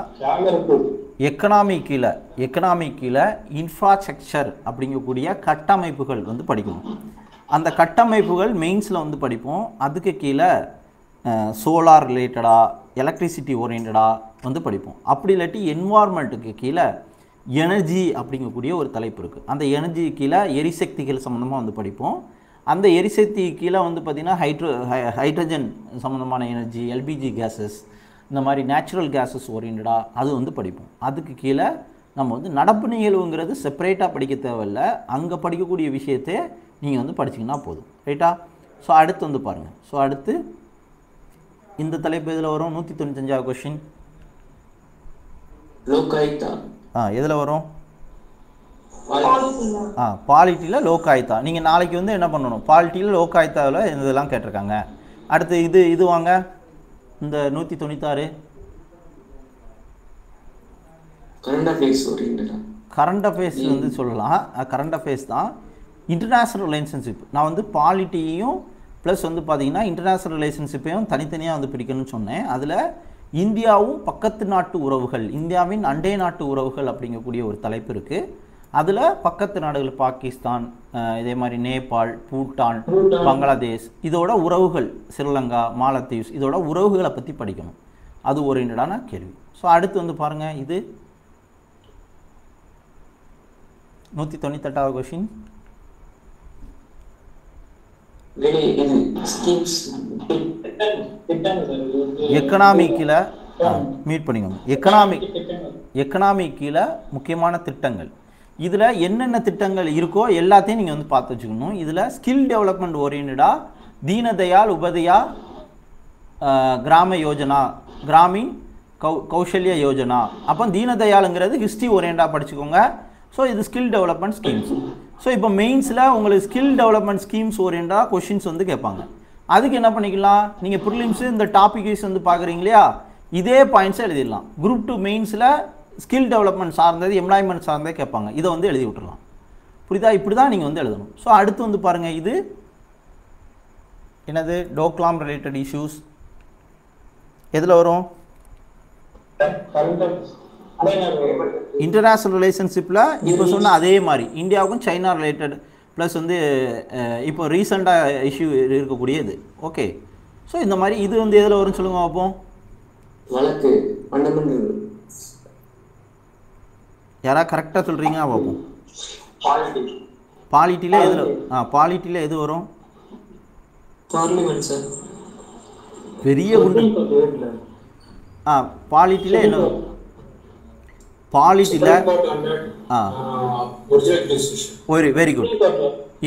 எக்கனாமி கீழே எக்கனாமி கீழே இன்ஃப்ராஸ்ட்ரக்சர் அப்படிங்கக்கூடிய கட்டமைப்புகள் வந்து படிக்கணும். அந்த கட்டமைப்புகள் மெயின்ஸில் வந்து படிப்போம். அதுக்கு கீழே சோலார் ரிலேட்டடாக எலக்ட்ரிசிட்டி ஓரியண்டடாக வந்து படிப்போம். அப்படி இல்லாட்டி என்வார்மெண்ட்டுக்கு கீழே எனர்ஜி அப்படிங்கக்கூடிய ஒரு தலைப்பு இருக்குது அந்த எனர்ஜி கீழே எரிசக்திகள் சம்மந்தமாக வந்து படிப்போம். அந்த எரிசக்தி கீழே வந்து பார்த்திங்கன்னா ஹைட்ரோ ஹைட்ரஜன் சம்மந்தமான எனர்ஜி எல்பிஜி கேஸஸ் இந்த மாதிரி நேச்சுரல் கேஸஸ் ஓரியண்டடாக அது வந்து படிப்போம். அதுக்கு கீழே நம்ம வந்து நடப்பு நிகழ்வுங்கிறது செப்பரேட்டாக படிக்க தேவையில்ல. அங்கே படிக்கக்கூடிய விஷயத்தை நீங்கள் வந்து படிச்சிங்கன்னா போதும். ரைட்டா ஸோ அடுத்து வந்து பாருங்கள் ஸோ அடுத்து இந்த தலைப்பு இதில் வரும்? நூற்றி தொண்ணூத்தஞ்சாவது கொஷின் ஆ எதில் வரும்? ஆ பாலிட்டியில் லோகாயுத்தா நீங்கள் நாளைக்கு வந்து என்ன பண்ணணும்? பாலிட்டியில் லோகாயுத்தாவில் இதெல்லாம் கேட்டிருக்காங்க. அடுத்து இது இது வாங்க. இந்த நூற்றி தொண்ணூத்தாறு கரண்ட் அஃபேர்ஸ் வந்து சொல்லலாம். கரண்ட் அஃபேர்ஸ் தான். இன்டர்நேஷ்னல் ரிலேஷன்ஷிப் நான் வந்து பாலிட்டியையும் ப்ளஸ் வந்து பார்த்தீங்கன்னா இன்டர்நேஷ்னல் ரிலேஷன்ஷிப்பையும் தனித்தனியாக வந்து பிடிக்கணும்னு சொன்னேன். அதில் இந்தியாவும் பக்கத்து நாட்டு உறவுகள் இந்தியாவின் அண்டை நாட்டு உறவுகள் அப்படிங்கக்கூடிய ஒரு தலைப்பு இருக்குது அதில் பக்கத்து நாடுகள் பாகிஸ்தான் இதே மாதிரி நேபாள் பூட்டான் பங்களாதேஷ் இதோட உறவுகள் ஸ்ரீலங்கா மாலத்தீவ்ஸ் இதோட உறவுகளை பற்றி படிக்கணும். அது ஓரியன்டான கேள்வி. ஸோ அடுத்து வந்து பாருங்கள் இது நூற்றி தொண்ணூத்தெட்டாவது கொஷின் வெளியே இது ஸ்கீம்ஸ் திட்டம் திட்டம் சார் இது வந்து எக்கனாமி எக்கனாமிக்கில் மீட் பண்ணிக்கோங்க. எக்கனாமி எக்கனாமிக்கில் முக்கியமான திட்டங்கள். இதில் என்னென்ன திட்டங்கள் இருக்கோ எல்லாத்தையும் நீங்கள் வந்து பார்த்து வச்சுக்கணும். இதில் ஸ்கில் டெவலப்மெண்ட் ஓரியன்டாக தீனதயாள் உபதயா கிராம யோஜனா கிராமின் கௌ கௌசல்ய யோஜனா. அப்போ தீனதயாளுங்கிறது ஹிஸ்ட்ரி ஓரியண்டாக படிச்சுக்கோங்க. ஸோ இது ஸ்கில் டெவலப்மெண்ட் ஸ்கீம்ஸ் ஸோ இப்போ மெயின்ஸில் உங்களுக்கு ஸ்கில் டெவலப்மெண்ட் ஸ்கீம்ஸ் ஓரியண்டாக கொஷின்ஸ் வந்து கேட்பாங்க. அதுக்கு என்ன பண்ணிக்கலாம்? நீங்கள் ப்ரிலிம்ஸு இந்த டாபிக் வைஸ் வந்து பார்க்குறீங்க இல்லையா? இதே பாயிண்ட்ஸை எழுதிடலாம். குரூப் டூ மெயின்ஸில் ஸ்கில் டெவலப்மெண்ட் சார்ந்தது எம்ப்ளாய்மெண்ட் சார்ந்தே கேட்பாங்க. இதை வந்து எழுதி விட்டுறலாம் புரியுதா? இப்படி தான் நீங்கள் வந்து எழுதணும். ஸோ அடுத்து வந்து பாருங்கள் இது என்னது? டோக்லாம் ரிலேட்டட் இஷ்யூஸ் எதில் வரும்? இன்டர்நேஷ்னல் ரிலேஷன்ஷிப்பில் இப்போ சொன்ன அதே மாதிரி இந்தியாவுக்கும் சைனா ரிலேட்டட் ப்ளஸ் வந்து இப்போ ரீசெண்டாக இஷ்யூ இருக்கக்கூடிய இது ஓகே ஸோ இந்த மாதிரி இது வந்து எதில் வரும்னு சொல்லுங்க பார்ப்போம் வழக்கு யாராவது கரெக்டாக சொல்கிறீங்க பார்ப்போம் பாலிட்டி பாலிட்டியில் எதில் ஆ பாலிட்டியில் எது வரும்? பெரிய குண்டு. ஆ பாலிட்டியில் என்ன jurisdiction. வெரி வெரி குட்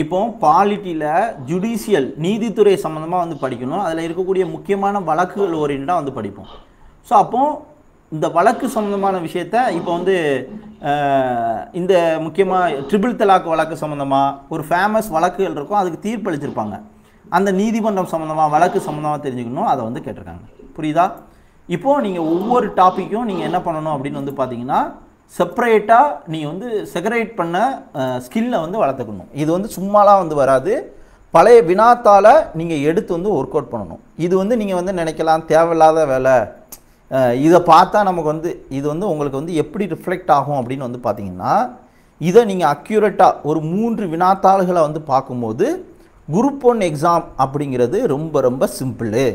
இப்போ பாலிட்டியில் ஜுடிஷியல் நீதித்துறை சம்மந்தமாக வந்து படிக்கணும். அதில் இருக்கக்கூடிய முக்கியமான வழக்குகள் ஓரியண்டாக வந்து படிப்போம். ஸோ அப்போ இந்த வழக்கு சம்மந்தமான விஷயத்த இப்போ வந்து இந்த முக்கியமாக ட்ரிபிள் தலாக் வழக்கு சம்மந்தமாக ஒரு ஃபேமஸ் வழக்குகள் இருக்கும் அதுக்கு தீர்ப்பளிச்சிருப்பாங்க. அந்த நீதிமன்றம் சம்மந்தமாக வழக்கு சம்மந்தமாக தெரிஞ்சுக்கணும் அதை வந்து கேட்டிருக்காங்க. புரியுதா? இப்போது நீங்கள் ஒவ்வொரு டாப்பிக்கும் நீங்கள் என்ன பண்ணணும் அப்படின்னு வந்து பார்த்தீங்கன்னா செப்பரேட்டாக நீங்கள் வந்து செகரேட் பண்ண ஸ்கில்லை வந்து வளர்த்துக்கணும். இது வந்து சும்மாலாம் வந்து வராது. பழைய வினாத்தால் நீங்கள் எடுத்து வந்து ஒர்க் அவுட் பண்ணணும். இது வந்து நீங்கள் வந்து நினைக்கலாம் தேவையில்லாத வேலை. இதை பார்த்தா நமக்கு வந்து இது வந்து உங்களுக்கு வந்து எப்படி ரிஃப்ளெக்ட் ஆகும் அப்படின்னு வந்து பார்த்தீங்கன்னா இதை நீங்கள் அக்யூரேட்டாக ஒரு மூன்று வினாத்தாள்களை வந்து பார்க்கும்போது குரூப் ஒன் எக்ஸாம் அப்படிங்கிறது ரொம்ப ரொம்ப சிம்பிளு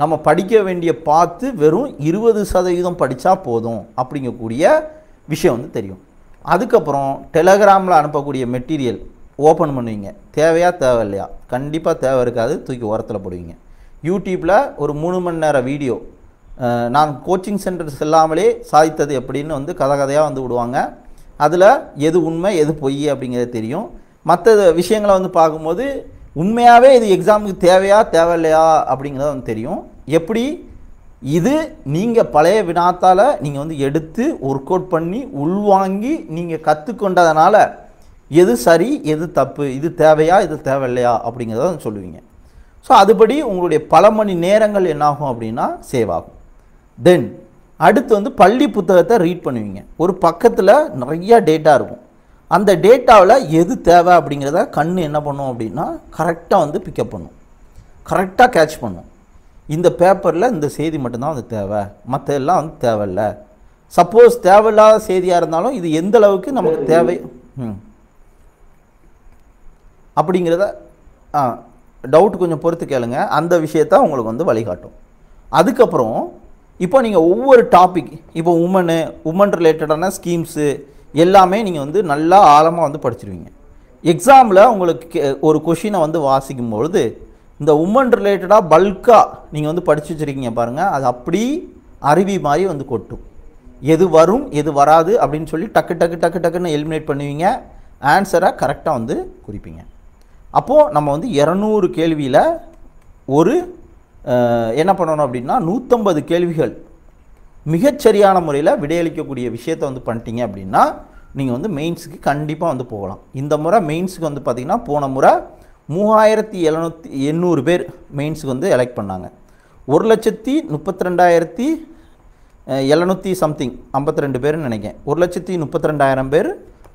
நம்ம படிக்க வேண்டிய பார்த்து வெறும் இருபது சதவீதம் படித்தா போதும் அப்படிங்கக்கூடிய விஷயம் வந்து தெரியும். அதுக்கப்புறம் டெலகிராமில் அனுப்பக்கூடிய மெட்டீரியல் ஓப்பன் பண்ணுவீங்க. தேவையா தேவை இல்லையா? கண்டிப்பாக தேவை இருக்காது. தூக்கி உரத்தில் போடுவீங்க. யூடியூப்பில் ஒரு மூணு மணி நேரம் வீடியோ நான் கோச்சிங் சென்டர் செல்லாமலே சாதித்தது எப்படின்னு வந்து கதை கதையாக வந்து விடுவாங்க. அதில் எது உண்மை எது பொய் அப்படிங்கிறது தெரியும். மற்ற விஷயங்களை வந்து பார்க்கும்போது உண்மையாகவே இது எக்ஸாமுக்கு தேவையா தேவையில்லையா அப்படிங்கிறது வந்து தெரியும். எப்படி? இது நீங்கள் பழைய வினாத்தால் நீங்கள் வந்து எடுத்து ஒர்க் அவுட் பண்ணி உள்வாங்கி நீங்கள் கற்றுக்கொண்டதுனால எது சரி எது தப்பு இது தேவையா இது தேவையில்லையா அப்படிங்கிறத வந்து சொல்லுவீங்க. ஸோ அதுபடி உங்களுடைய பல மணி நேரங்கள் என்னாகும் அப்படின்னா சேவ் ஆகும் தென் அடுத்து வந்து பள்ளி புத்தகத்தை ரீட் பண்ணுவீங்க. ஒரு பக்கத்தில் நிறையா டேட்டா இருக்கும். அந்த டேட்டாவில் எது தேவை அப்படிங்கிறத கண் என்ன பண்ணும் அப்படின்னா கரெக்டாக வந்து பிக்கப் பண்ணும். கரெக்டாக கேட்ச் பண்ணும். இந்த பேப்பரில் இந்த செய்தி மட்டும்தான் வந்து தேவை. மற்ற எல்லாம் வந்து தேவையில்ல. சப்போஸ் தேவையில்லாத செய்தியாக இருந்தாலும் இது எந்த அளவுக்கு நமக்கு தேவை? ம். அப்படிங்கிறத ஆ டவுட் கொஞ்சம் பொறுத்து கேளுங்க. அந்த விஷயத்த உங்களுக்கு வந்து வழிகாட்டும். அதுக்கப்புறம் இப்போ நீங்கள் ஒவ்வொரு டாபிக் இப்போ உமனு உமன் ரிலேட்டடான ஸ்கீம்ஸு எல்லாமே நீங்கள் வந்து நல்லா ஆழமாக வந்து படிச்சிருவீங்க. எக்ஸாமில் உங்களுக்கு ஒரு கொஷினை வந்து வாசிக்கும் பொழுது இந்த உமன் ரிலேட்டடாக பல்காக நீங்கள் வந்து படித்து வச்சுருக்கீங்க பாருங்கள் அது அப்படி அருவி மாதிரி வந்து கொட்டும். எது வரும் எது வராது அப்படின்னு சொல்லி டக்கு டக்கு டக்கு டக்குன்னு எலிமினேட் பண்ணுவீங்க. ஆன்சரை கரெக்டாக வந்து குறிப்பீங்க. அப்போது நம்ம வந்து இரநூறு கேள்வியில் ஒரு என்ன பண்ணணும் அப்படின்னா நூற்றம்பது கேள்விகள் மிகச்சரியான முறையில் விடையளிக்கக்கூடிய விஷயத்தை வந்து பண்ணிட்டீங்க அப்படின்னா நீங்கள் வந்து மெயின்ஸுக்கு கண்டிப்பாக வந்து போகலாம். இந்த முறை மெயின்ஸுக்கு வந்து பார்த்திங்கன்னா போன முறை மூவாயிரத்தி எழுநூற்றி எண்ணூறு பேர் மெயின்ஸுக்கு வந்து எலெக்ட் பண்ணாங்க. ஒரு லட்சத்தி முப்பத்தி ரெண்டாயிரத்தி எழுநூற்றி சம்திங் ஐம்பத்தி ரெண்டு பேர்னு நினைக்கிறேன். ஒரு லட்சத்தி முப்பத்தி ரெண்டாயிரம் பேர்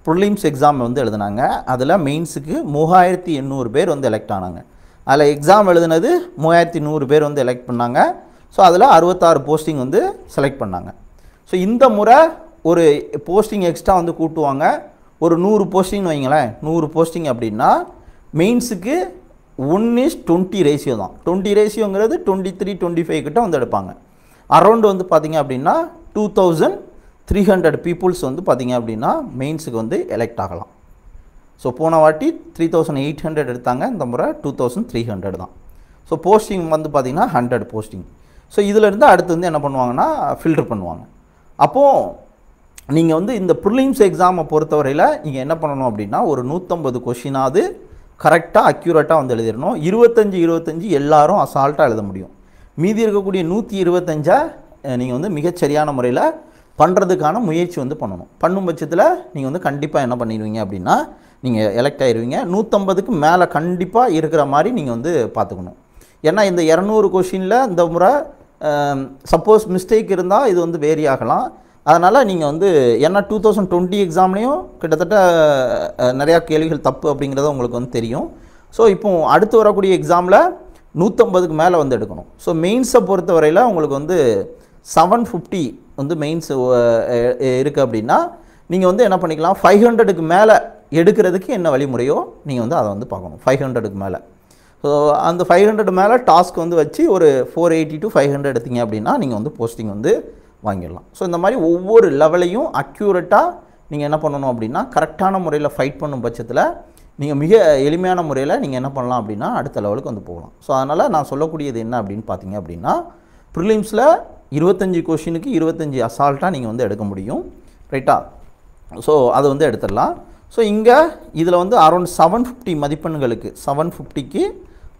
ப்ரிலிம்ஸ் எக்ஸாம் வந்து எழுதுனாங்க. அதில் மெயின்ஸுக்கு மூவாயிரத்தி எண்ணூறு பேர் வந்து எலெக்ட் ஆனாங்க. அதில் எக்ஸாம் எழுதுனது மூவாயிரத்தி நூறு பேர் வந்து எலெக்ட் பண்ணாங்க. ஸோ அதில் அறுபத்தாறு போஸ்டிங் வந்து செலக்ட் பண்ணாங்க. ஸோ இந்த முறை ஒரு போஸ்டிங் எக்ஸ்ட்ரா வந்து கூட்டுவாங்க. ஒரு நூறு போஸ்டிங்னு வைங்களேன் நூறு போஸ்டிங் அப்படின்னா மெயின்ஸுக்கு ஒன் இஸ் டுவெண்ட்டி ரேஷியோ தான். டுவெண்ட்டி ரேஷியோங்கிறது டுவெண்ட்டி த்ரீ டுவெண்ட்டி ஃபைவ் கிட்ட வந்து எடுப்பாங்க. அரௌண்ட் வந்து பார்த்தீங்க அப்படின்னா two thousand three hundred peoples வந்து பார்த்தீங்க அப்படின்னா மெயின்ஸுக்கு வந்து எலெக்ட் ஆகலாம். ஸோ போன வாட்டி த்ரீ தௌசண்ட் எயிட் ஹண்ட்ரட் எடுத்தாங்க இந்த முறை டூ தௌசண்ட் த்ரீ ஹண்ட்ரட் தான். ஸோ போஸ்டிங் வந்து பார்த்தீங்கன்னா ஹண்ட்ரட் போஸ்டிங் ஸோ இதிலேருந்து அடுத்து வந்து என்ன பண்ணுவாங்கன்னா ஃபில்டர் பண்ணுவாங்க. அப்போது நீங்கள் வந்து இந்த ப்ரிலிம்ஸ் எக்ஸாமை பொறுத்தவரையில் நீங்கள் என்ன பண்ணணும் அப்படின்னா ஒரு நூற்றம்பது கொஷினாவது கரெக்டாக அக்யூரேட்டாக வந்து எழுதிடணும். இருபத்தஞ்சி இருபத்தஞ்சி எல்லாரும் அசால்ட்டாக எழுத முடியும். மீதி இருக்கக்கூடிய நூற்றி இருபத்தஞ்சை நீங்கள் வந்து மிகச்சரியான முறையில் பண்ணுறதுக்கான முயற்சி வந்து பண்ணணும். பண்ணும் பட்சத்தில் நீங்கள் வந்து கண்டிப்பாக என்ன பண்ணிடுவீங்க அப்படின்னா நீங்கள் எலெக்ட் ஆயிடுவீங்க நூற்றம்பதுக்கு மேலே கண்டிப்பாக இருக்கிற மாதிரி நீங்கள் வந்து பார்த்துக்கணும். ஏன்னா இந்த இரநூறு கொஷினில் இந்த முறை சப்போஸ் மிஸ்டேக் இருந்தால் இது வந்து வேரி ஆகலாம். அதனால் நீங்கள் வந்து ஏன்னா டூ தௌசண்ட் டுவெண்ட்டி எக்ஸாம்லேயும் கிட்டத்தட்ட நிறையா கேள்விகள் தப்பு அப்படிங்கிறது உங்களுக்கு வந்து தெரியும். ஸோ இப்போ அடுத்து வரக்கூடிய எக்ஸாமில் நூற்றம்பதுக்கு மேலே வந்து எடுக்கணும். ஸோ மெயின்ஸை பொறுத்தவரையில் உங்களுக்கு வந்து செவன் ஃபிஃப்டி வந்து மெயின்ஸ் இருக்குது அப்படின்னா நீங்கள் வந்து என்ன பண்ணிக்கலாம்? ஃபைவ் ஹண்ட்ரடுக்கு மேலே எடுக்கிறதுக்கு என்ன வழிமுறையோ நீங்கள் வந்து அதை வந்து பார்க்கணும். ஃபைவ் ஹண்ட்ரடுக்கு மேலே. ஸோ அந்த ஃபைவ் ஹண்ட்ரட் மேலே டாஸ்க் வந்து வச்சு ஒரு four eighty to five hundred எடுத்தீங்க அப்படின்னா நீங்கள் வந்து போஸ்டிங் வந்து வாங்கிடலாம். ஸோ இந்த மாதிரி ஒவ்வொரு லெவலையும் அக்யூரேட்டாக நீங்கள் என்ன பண்ணணும் அப்படின்னா கரெக்டான முறையில் ஃபைட் பண்ணும் பட்சத்தில் நீங்கள் மிக எளிமையான முறையில் நீங்கள் என்ன பண்ணலாம் அப்படின்னா அடுத்த லெவலுக்கு வந்து போகலாம். ஸோ அதனால் நான் சொல்லக்கூடியது என்ன அப்படின்னு பார்த்தீங்க அப்படின்னா ப்ரிலிம்ஸில் இருபத்தஞ்சி கொஷினுக்கு இருபத்தஞ்சி அசால்ட்டாக நீங்கள் வந்து எடுக்க முடியும். ரைட்டா ஸோ அது வந்து எடுத்துடலாம். ஸோ இங்கே இதில் வந்து அரௌண்ட் செவன் ஃபிஃப்டி மதிப்பெண்களுக்கு செவன் ஃபிஃப்டிக்கு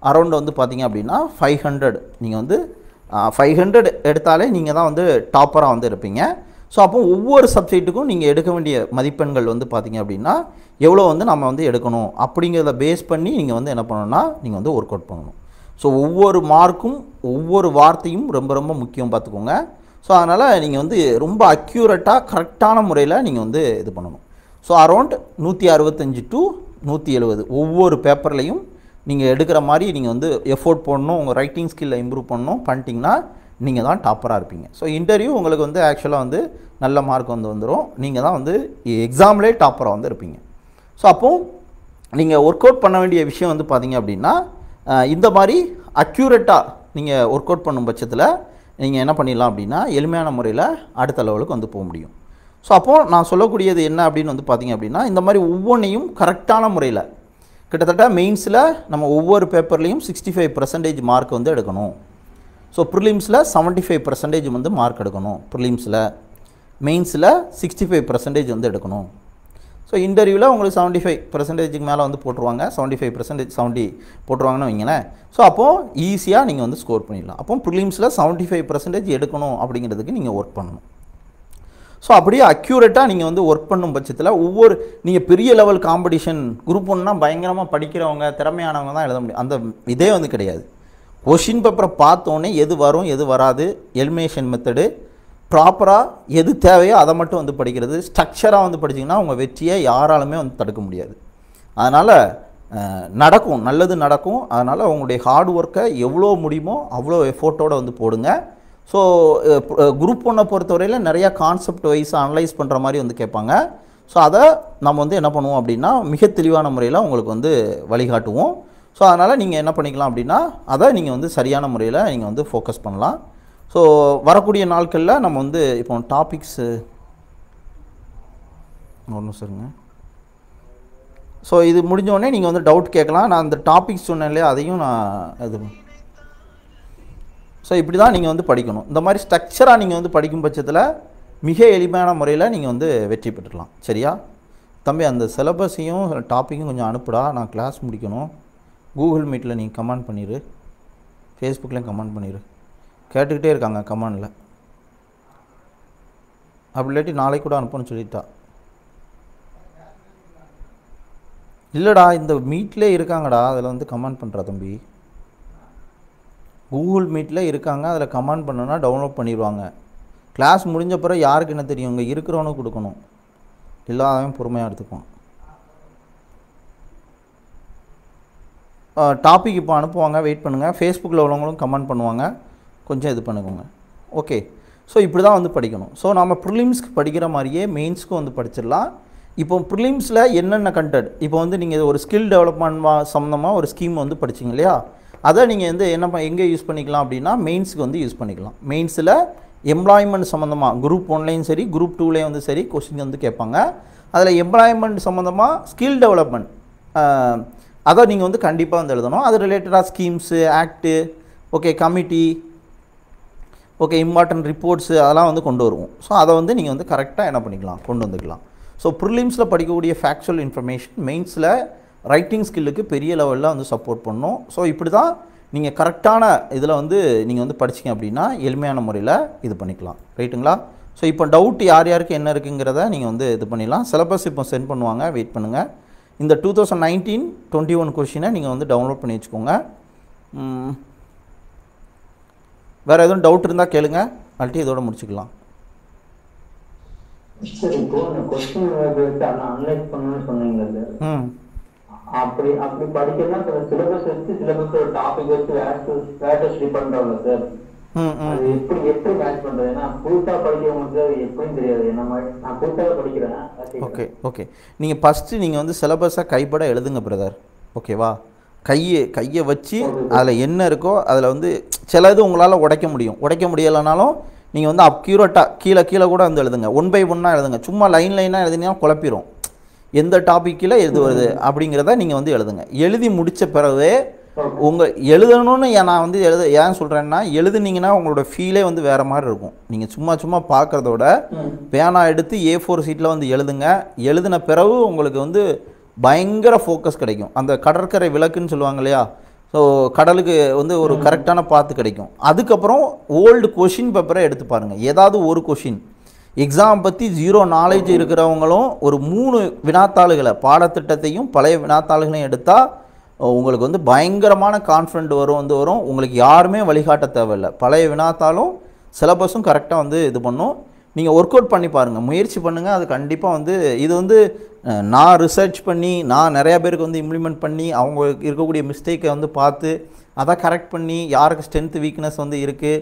அரௌண்ட் வந்து பார்த்தீங்க அப்படின்னா ஃபைவ் ஹண்ட்ரட் நீங்கள் வந்து ஃபைவ் ஹண்ட்ரட் எடுத்தாலே நீங்கள் தான் வந்து டாப்பராக வந்து இருப்பீங்க. ஸோ அப்போ ஒவ்வொரு சப்ஜெக்ட்டுக்கும் நீங்கள் எடுக்க வேண்டிய மதிப்பெண்கள் வந்து பார்த்தீங்க அப்படின்னா எவ்வளோ வந்து நம்ம வந்து எடுக்கணும்? அப்படிங்கிறத பேஸ் பண்ணி நீங்கள் வந்து என்ன பண்ணணும்னா நீங்கள் வந்து ஒர்க் அவுட் பண்ணணும். ஸோ ஒவ்வொரு மார்க்கும் ஒவ்வொரு வார்த்தையும் ரொம்ப ரொம்ப முக்கியம் பார்த்துக்கோங்க. ஸோ அதனால் நீங்கள் வந்து ரொம்ப அக்யூரேட்டாக கரெக்டான முறையில் நீங்கள் வந்து இது பண்ணணும். ஸோ அரௌண்ட் நூற்றி அறுபத்தஞ்சி டு நூற்றி எழுபது ஒவ்வொரு பேப்பர்லையும் நீங்கள் எடுக்கிற மாதிரி நீங்கள் வந்து எஃபோர்ட் போடணும் உங்கள் ரைட்டிங் ஸ்கில்லை இம்ப்ரூவ் பண்ணணும் பண்ணிட்டீங்கன்னா நீங்கள் தான் டாப்பராக இருப்பீங்க. ஸோ இன்டர்வியூ உங்களுக்கு வந்து ஆக்சுவலாக வந்து நல்ல மார்க் வந்து வந்துடும் நீங்கள் தான் வந்து எக்ஸாம்லேயே டாப்பராக வந்து இருப்பீங்க. ஸோ அப்போது நீங்கள் ஒர்க் அவுட் பண்ண வேண்டிய விஷயம் வந்து பார்த்தீங்க அப்படின்னா இந்த மாதிரி அக்யூரேட்டாக நீங்கள் ஒர்க் அவுட் பண்ணும் பட்சத்தில் நீங்கள் என்ன பண்ணிடலாம் அப்படின்னா எளிமையான முறையில் அடுத்த லெவலுக்கு வந்து போக முடியும். ஸோ அப்போது நான் சொல்லக்கூடியது என்ன அப்படின்னு வந்து பார்த்தீங்க அப்படின்னா இந்த மாதிரி ஒவ்வொன்றையும் கரெக்டான முறையில் கிட்டத்தட்ட மெயின்ஸில் நம்ம ஒவ்வொரு பேப்பர்லேயும் சிக்ஸ்டி ஃபைவ் பர்சன்டேஜ் மார்க் வந்து எடுக்கணும். ஸோ ப்ரிலிம்ஸில் செவன்ட்டி ஃபைவ் பர்சன்டேஜ் வந்து மார்க் எடுக்கணும் ப்ரிலிம்ஸில் மெயின்ஸில் சிக்ஸ்டி ஃபைவ் பர்சன்டேஜ் வந்து எடுக்கணும். ஸோ இன்டர்வியூவில் உங்களுக்கு செவன்ட்டி ஃபைவ் பர்சன்டேஜுக்கு மேலே வந்து போட்டுருவாங்க. செவன்ட்டி ஃபைவ் பர்சன்டேஜ் செவன்ட்டி போட்டுருவாங்கன்னு வைங்களேன். ஸோ அப்போது ஈஸியாக நீங்கள் வந்து ஸ்கோர் பண்ணிடலாம். அப்போ ப்ரிலிம்ஸில் செவன்ட்டி ஃபைவ் பர்சன்டேஜ் எடுக்கணும் அப்படிங்கிறதுக்கு நீங்கள் ஒர்க் பண்ணணும். ஸோ அப்படியே அக்யூரேட்டாக நீங்கள் வந்து ஒர்க் பண்ணும் பட்சத்தில் ஒவ்வொரு நீங்கள் பெரிய லெவல் காம்படிஷன் குரூப் ஒன்றுனா பயங்கரமாக படிக்கிறவங்க திறமையானவங்க தான் எழுத முடியும். அந்த இதே வந்து கிடையாது. கொஷின் பேப்பரை பார்த்தோன்னே எது வரும் எது வராது எலிமினேஷன் மெத்தடு ப்ராப்பராக எது தேவையோ அதை மட்டும் வந்து படிக்கிறது. ஸ்ட்ரக்சராக வந்து படிச்சிங்கன்னா உங்கள் வெற்றியை யாராலுமே வந்து தடுக்க முடியாது. அதனால் நடக்கும். நல்லது நடக்கும். அதனால் உங்களுடைய ஹார்ட் ஒர்க்கை எவ்வளோ முடியுமோ அவ்வளோ எஃபோர்ட்டோடு வந்து போடுங்க. ஸோ குரூப் ஒன்றை பொறுத்தவரையில் நிறையா கான்செப்ட் வைஸ் அனலைஸ் பண்ணுற மாதிரி வந்து கேட்பாங்க. ஸோ அதை நம்ம வந்து என்ன பண்ணுவோம் அப்படின்னா மிக தெளிவான முறையில் உங்களுக்கு வந்து வழிகாட்டுவோம். ஸோ அதனால் நீங்கள் என்ன பண்ணிக்கலாம் அப்படின்னா அதை நீங்கள் வந்து சரியான முறையில் நீங்கள் வந்து ஃபோக்கஸ் பண்ணலாம். ஸோ வரக்கூடிய நாட்களில் நம்ம வந்து இப்போ டாபிக்ஸு ஒன்றும் சரிங்க ஸோ இது முடிஞ்சோடனே நீங்கள் வந்து டவுட் கேட்கலாம். நான் அந்த டாபிக்ஸ் சொன்னேன் இல்லையா அதையும் நான் இது ஸோ இப்படி தான் நீங்கள் வந்து படிக்கணும். இந்த மாதிரி ஸ்ட்ரக்சராக நீங்கள் வந்து படிக்கும் பட்சத்தில் மிக எளிமையான முறையில் நீங்கள் வந்து வெற்றி பெற்றுக்கலாம். சரியா? தம்பி அந்த சிலபஸையும் டாப்பிக்கும் கொஞ்சம் அனுப்புடா. நான் கிளாஸ் முடிக்கணும். கூகுள் மீட்டில் நீங்கள் கமெண்ட் பண்ணிடு ஃபேஸ்புக்லேயும் கமெண்ட் பண்ணிடு கேட்டுக்கிட்டே இருக்காங்க கமெண்டில் அப்படி இல்லாட்டி நாளைக்கு கூட அனுப்பணும்னு சொல்லிட்டா. இல்லைடா இந்த மீட்லேயே இருக்காங்கடா. அதில் வந்து கமெண்ட் பண்ணுறா தம்பி. கூகுள் மீட்டில் இருக்காங்க அதில் கமெண்ட் பண்ணோன்னா டவுன்லோட் பண்ணிடுவாங்க கிளாஸ் முடிஞ்ச பிறகு யாருக்கு என்ன தெரியும்? இங்கே இருக்கிறவனும் கொடுக்கணும். இல்லாதவன் பொறுமையாக எடுத்துக்குவான் டாபிக் இப்போ அனுப்புவாங்க வெயிட் பண்ணுங்கள் ஃபேஸ்புக்கில் உள்ளவங்களும் கமெண்ட் பண்ணுவாங்க. கொஞ்சம் இது பண்ணுங்க ஓகே ஸோ இப்படி தான் வந்து படிக்கணும். ஸோ நம்ம ப்ரிலிம்ஸ்க்கு படிக்கிற மாதிரியே மெயின்ஸ்க்கும் வந்து படிச்சிடலாம். இப்போ ப்ரிலிம்ஸில் என்னென்ன கண்டென்ட் இப்போ வந்து நீங்கள் ஒரு ஸ்கில் டெவலப்மெண்ட் சம்மந்தமாக ஒரு ஸ்கீம் வந்து படிச்சிங்க இல்லையா? அதை நீங்கள் வந்து என்ன எங்கே யூஸ் பண்ணிக்கலாம் அப்படின்னா மெயின்ஸுக்கு வந்து யூஸ் பண்ணிக்கலாம். மெயின்ஸில் எம்ப்ளாய்மெண்ட் சம்மந்தமாக குரூப் ஒன்லேயும் சரி குரூப் டூலேயும் வந்து சரி கொஸ்டின் வந்து கேட்பாங்க. அதில் எம்ப்ளாய்மெண்ட் சம்மந்தமாக ஸ்கில் டெவலப்மெண்ட் அதை நீங்கள் வந்து கண்டிப்பாக வந்து எழுதணும். அது ரிலேட்டடாக schemes act okay committee okay important reports அதெல்லாம் வந்து கொண்டு வருவோம். ஸோ அதை வந்து நீங்கள் வந்து கரெக்டாக என்ன பண்ணிக்கலாம் கொண்டு வந்துக்கலாம். ஸோ ப்ரிலிம்ஸில் படிக்கக்கூடிய ஃபேக்சுவல் இன்ஃபர்மேஷன் மெயின்ஸில் ரைட்டிங் ஸ்கில்லுக்கு பெரிய லெவலில் வந்து சப்போர்ட் பண்ணும். ஸோ இப்படி தான் நீங்கள் கரெக்டான இதில் வந்து நீங்கள் வந்து படிச்சீங்க அப்படின்னா எளிமையான முறையில் இது பண்ணிக்கலாம். ரைட்டுங்களா ஸோ இப்போ டவுட் யார் யாருக்கு என்ன இருக்குங்கிறத நீங்கள் வந்து இது பண்ணிடலாம். சிலபஸ் இப்போ சென்ட் பண்ணுவாங்க. வெயிட் பண்ணுங்கள் இந்த two thousand nineteen twenty one கொஷினை நீங்கள் வந்து டவுன்லோட் பண்ணி வச்சுக்கோங்க. வேறு எதுவும் டவுட் இருந்தால் கேளுங்க. அல்ட்டி இதோட முடிச்சுக்கலாம். சார் இப்போ கொஸ்டின் பண்ணணும்னு சொன்னீங்க அப்படி அப்படி படிக்கணும்னா சார் சிலபஸ் வச்சு சிலபஸ் ஒரு டாபிக் வச்சு வேட்ட ஸ்டடி பண்றவங்க சார் அது எப்படி எப்படி மேட்ச் பண்றது? ஏன்னா புதுசா படிக்கிறவங்களுக்கு அது எப்படின்னு தெரியாது. மாதிரி நான் புதுசாக படிக்கிறேன். ஓகே ஓகே நீங்கள் ஃபஸ்ட்டு நீங்கள் வந்து சிலபஸை கைப்பட எழுதுங்க பிரதர் ஓகேவா கையை கையை வச்சு அதில் என்ன இருக்கோ அதில் வந்து சில இது உங்களால் உடைக்க முடியும். உடைக்க முடியலைனாலும் நீங்கள் வந்து அக்யூரேட்டாக கீழே கீழே கூட வந்து எழுதுங்க. ஒன் பை ஒன்னாக எழுதுங்க. சும்மா லைன் லைனாக எழுதினீங்கன்னா குழப்பிரும். எந்த டாப்பிக்கில் எது வருது அப்படிங்கிறத நீங்கள் வந்து எழுதுங்க. எழுதி முடித்த பிறகு உங்கள் எழுதணும்னு நான் வந்து எழுத ஏன் சொல்கிறேன்னா எழுதுனீங்கன்னா உங்களோட ஃபீலே வந்து வேறு மாதிரி இருக்கும். நீங்கள் சும்மா சும்மா பார்க்குறதோட பேனா எடுத்து ஏ ஃபோர் சீட்டில் வந்து எழுதுங்க. எழுதின பிறகு உங்களுக்கு வந்து பயங்கர ஃபோக்கஸ் கிடைக்கும். அந்த கடற்கரை விளக்குன்னு சொல்லுவாங்க இல்லையா? ஸோ கடலுக்கு வந்து ஒரு கரெக்டான பாத்து கிடைக்கும். அதுக்கப்புறம் ஓல்டு கொஷின் பேப்பரை எடுத்து பாருங்கள் ஏதாவது ஒரு கொஷின் எக்ஸாம் பற்றி ஜீரோ நாலேஜ் இருக்கிறவங்களும் ஒரு மூணு வினாத்தாள்களை பாடத்திட்டத்தையும் பழைய வினாத்தாள்களையும் எடுத்தால் உங்களுக்கு வந்து பயங்கரமான கான்ஃபிடென்ட் வரும் வந்து வரும். உங்களுக்கு யாருமே வழிகாட்ட தேவையில்லை. பழைய வினாத்தாலும் சிலபஸும் கரெக்டாக வந்து இது பண்ணும். நீங்கள் ஒர்க் அவுட் பண்ணி பாருங்கள் முயற்சி பண்ணுங்கள் அது கண்டிப்பாக வந்து இது வந்து நான் ரிசர்ச் பண்ணி நான் நிறையா பேருக்கு வந்து இம்ப்ளிமெண்ட் பண்ணி அவங்களுக்கு இருக்கக்கூடிய மிஸ்டேக்கை வந்து பார்த்து அதை கரெக்ட் பண்ணி யாருக்கு ஸ்ட்ரென்த் வீக்னஸ் வந்து இருக்குது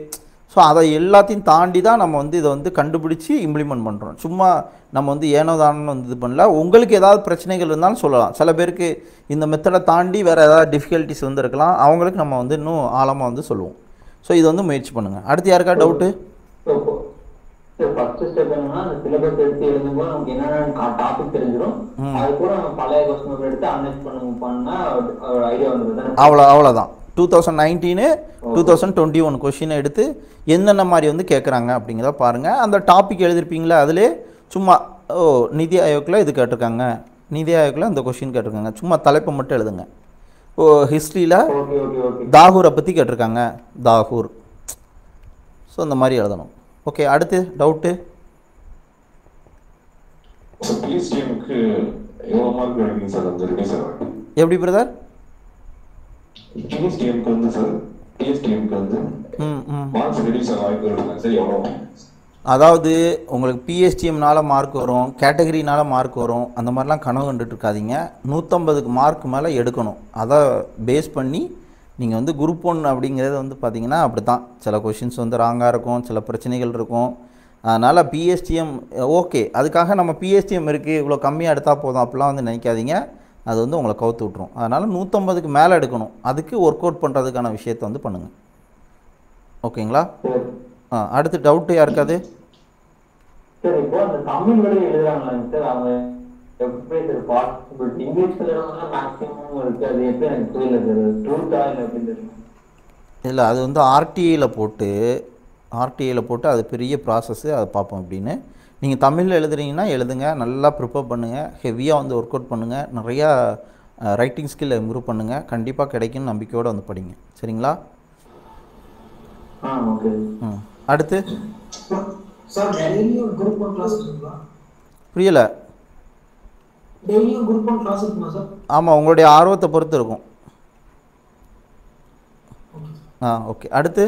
ஸோ அதை எல்லாத்தையும் தாண்டி தான் நம்ம வந்து இதை வந்து கண்டுபிடிச்சி இம்ப்ளிமெண்ட் பண்ணுறோம் சும்மா நம்ம வந்து ஏனோ தானோன்னு வந்து இது பண்ணல. உங்களுக்கு ஏதாவது பிரச்சனைகள் இருந்தாலும் சொல்லலாம். சில பேருக்கு இந்த மெத்தடை தாண்டி வேறு ஏதாவது டிஃபிகல்ட்டிஸ் வந்து இருக்கலாம் அவங்களுக்கு நம்ம வந்து இன்னும் ஆழமாக வந்து சொல்லுவோம். ஸோ இது வந்து முயற்சி பண்ணுங்கள் அடுத்து யாருக்கா டவுட்டு ஃபர்ஸ்ட் ஸ்டெப் என்னன்னா அந்த சிலபஸ் எடுத்து எழுதும்போது நமக்கு என்னென்ன டாபிக் தெரிஞ்சிடும் அது கூட நம்ம பழைய கொஸ்டின் எடுத்து அனலைஸ் பண்ண பண்ணா ஒரு ஐடியா வந்துருது. அவ்வளோ அவ்வளோதான். Two thousand nineteen two thousand twenty one கொஷினை எடுத்து என்னென்ன மாதிரி வந்து கேட்குறாங்க அப்படிங்கிறத பாருங்கள் அந்த டாபிக் எழுதிருப்பீங்களா? அதிலே சும்மா ஓ நிதி ஆயோக்கில் இது கேட்டிருக்காங்க. நிதி ஆயோக்கில் இந்த கொஷின் கேட்டிருக்காங்க. சும்மா தலைப்பை மட்டும் எழுதுங்க. ஓ ஹிஸ்ட்ரியில் தாகூரை பற்றி கேட்டிருக்காங்க. தாகூர். ஸோ இந்த மாதிரி எழுதணும். ஓகே அடுத்து டவுட்டு சார் பிஎஸ்டிஎம்க்கு எவ்வளோ மார்க் எடுக்கீங்க சார் அந்த ரிலீஸ் ஆகும் எப்படி பிரதர் பிஎஸ்டிஎம்க்கு வந்து சார் பிஎஸ்டிஎம்க்கு வந்து மார்க்ஸ் ரிலீஸ் ஆக வாய்ப்பு இருக்குங்க சார் எவ்வளோ அதாவது உங்களுக்கு பிஎஸ்டிஎம்னால மார்க் வரும் கேட்டகரினால மார்க் வரும் அந்த மாதிரிலாம் கனவு கண்டுட்டு இருக்காதீங்க நூற்றம்பதுக்கு மார்க் மேலே எடுக்கணும். அதை பேஸ் பண்ணி நீங்கள் வந்து குரூப் ஒன் அப்படிங்கிறது வந்து பார்த்தீங்கன்னா அப்படி தான் சில கொஷின்ஸ் வந்து ராங்காக இருக்கும் சில பிரச்சனைகள் இருக்கும். அதனால் பிஎஸ்டிஎம் ஓகே அதுக்காக நம்ம பிஎஸ்டிஎம் இருக்குது இவ்வளோ கம்மியாக எடுத்தால் போதும் அப்படிலாம் வந்து நினைக்காதீங்க. அது வந்து உங்களை கவுத்து விட்ரும் அதனால் நூற்றம்பதுக்கு மேலே எடுக்கணும். அதுக்கு ஒர்க் அவுட் பண்ணுறதுக்கான விஷயத்தை வந்து பண்ணுங்கள் ஓகேங்களா? ஆ அடுத்து டவுட்டு யாருக்காது இல்லை அது வந்து ஆர்டிஐயில் போட்டு ஆர்டிஐயில் போட்டு அது பெரிய ப்ராசஸ்ஸு அதை பார்ப்போம் அப்படின்னு. நீங்கள் தமிழில் எழுதுறீங்கன்னா எழுதுங்க நல்லா ப்ரிப்பேர் பண்ணுங்கள் ஹெவியாக வந்து ஒர்க் அவுட் பண்ணுங்கள் நிறையா ரைட்டிங் ஸ்கில்லை இம்ப்ரூவ் பண்ணுங்கள் கண்டிப்பாக கிடைக்கும்னு நம்பிக்கையோடு வந்து படிங்க. சரிங்களா? ம். அடுத்து? புரியலை. ஆமாம் உங்களுடைய ஆர்வத்தை பொறுத்து இருக்கும். ஆ ஓகே அடுத்து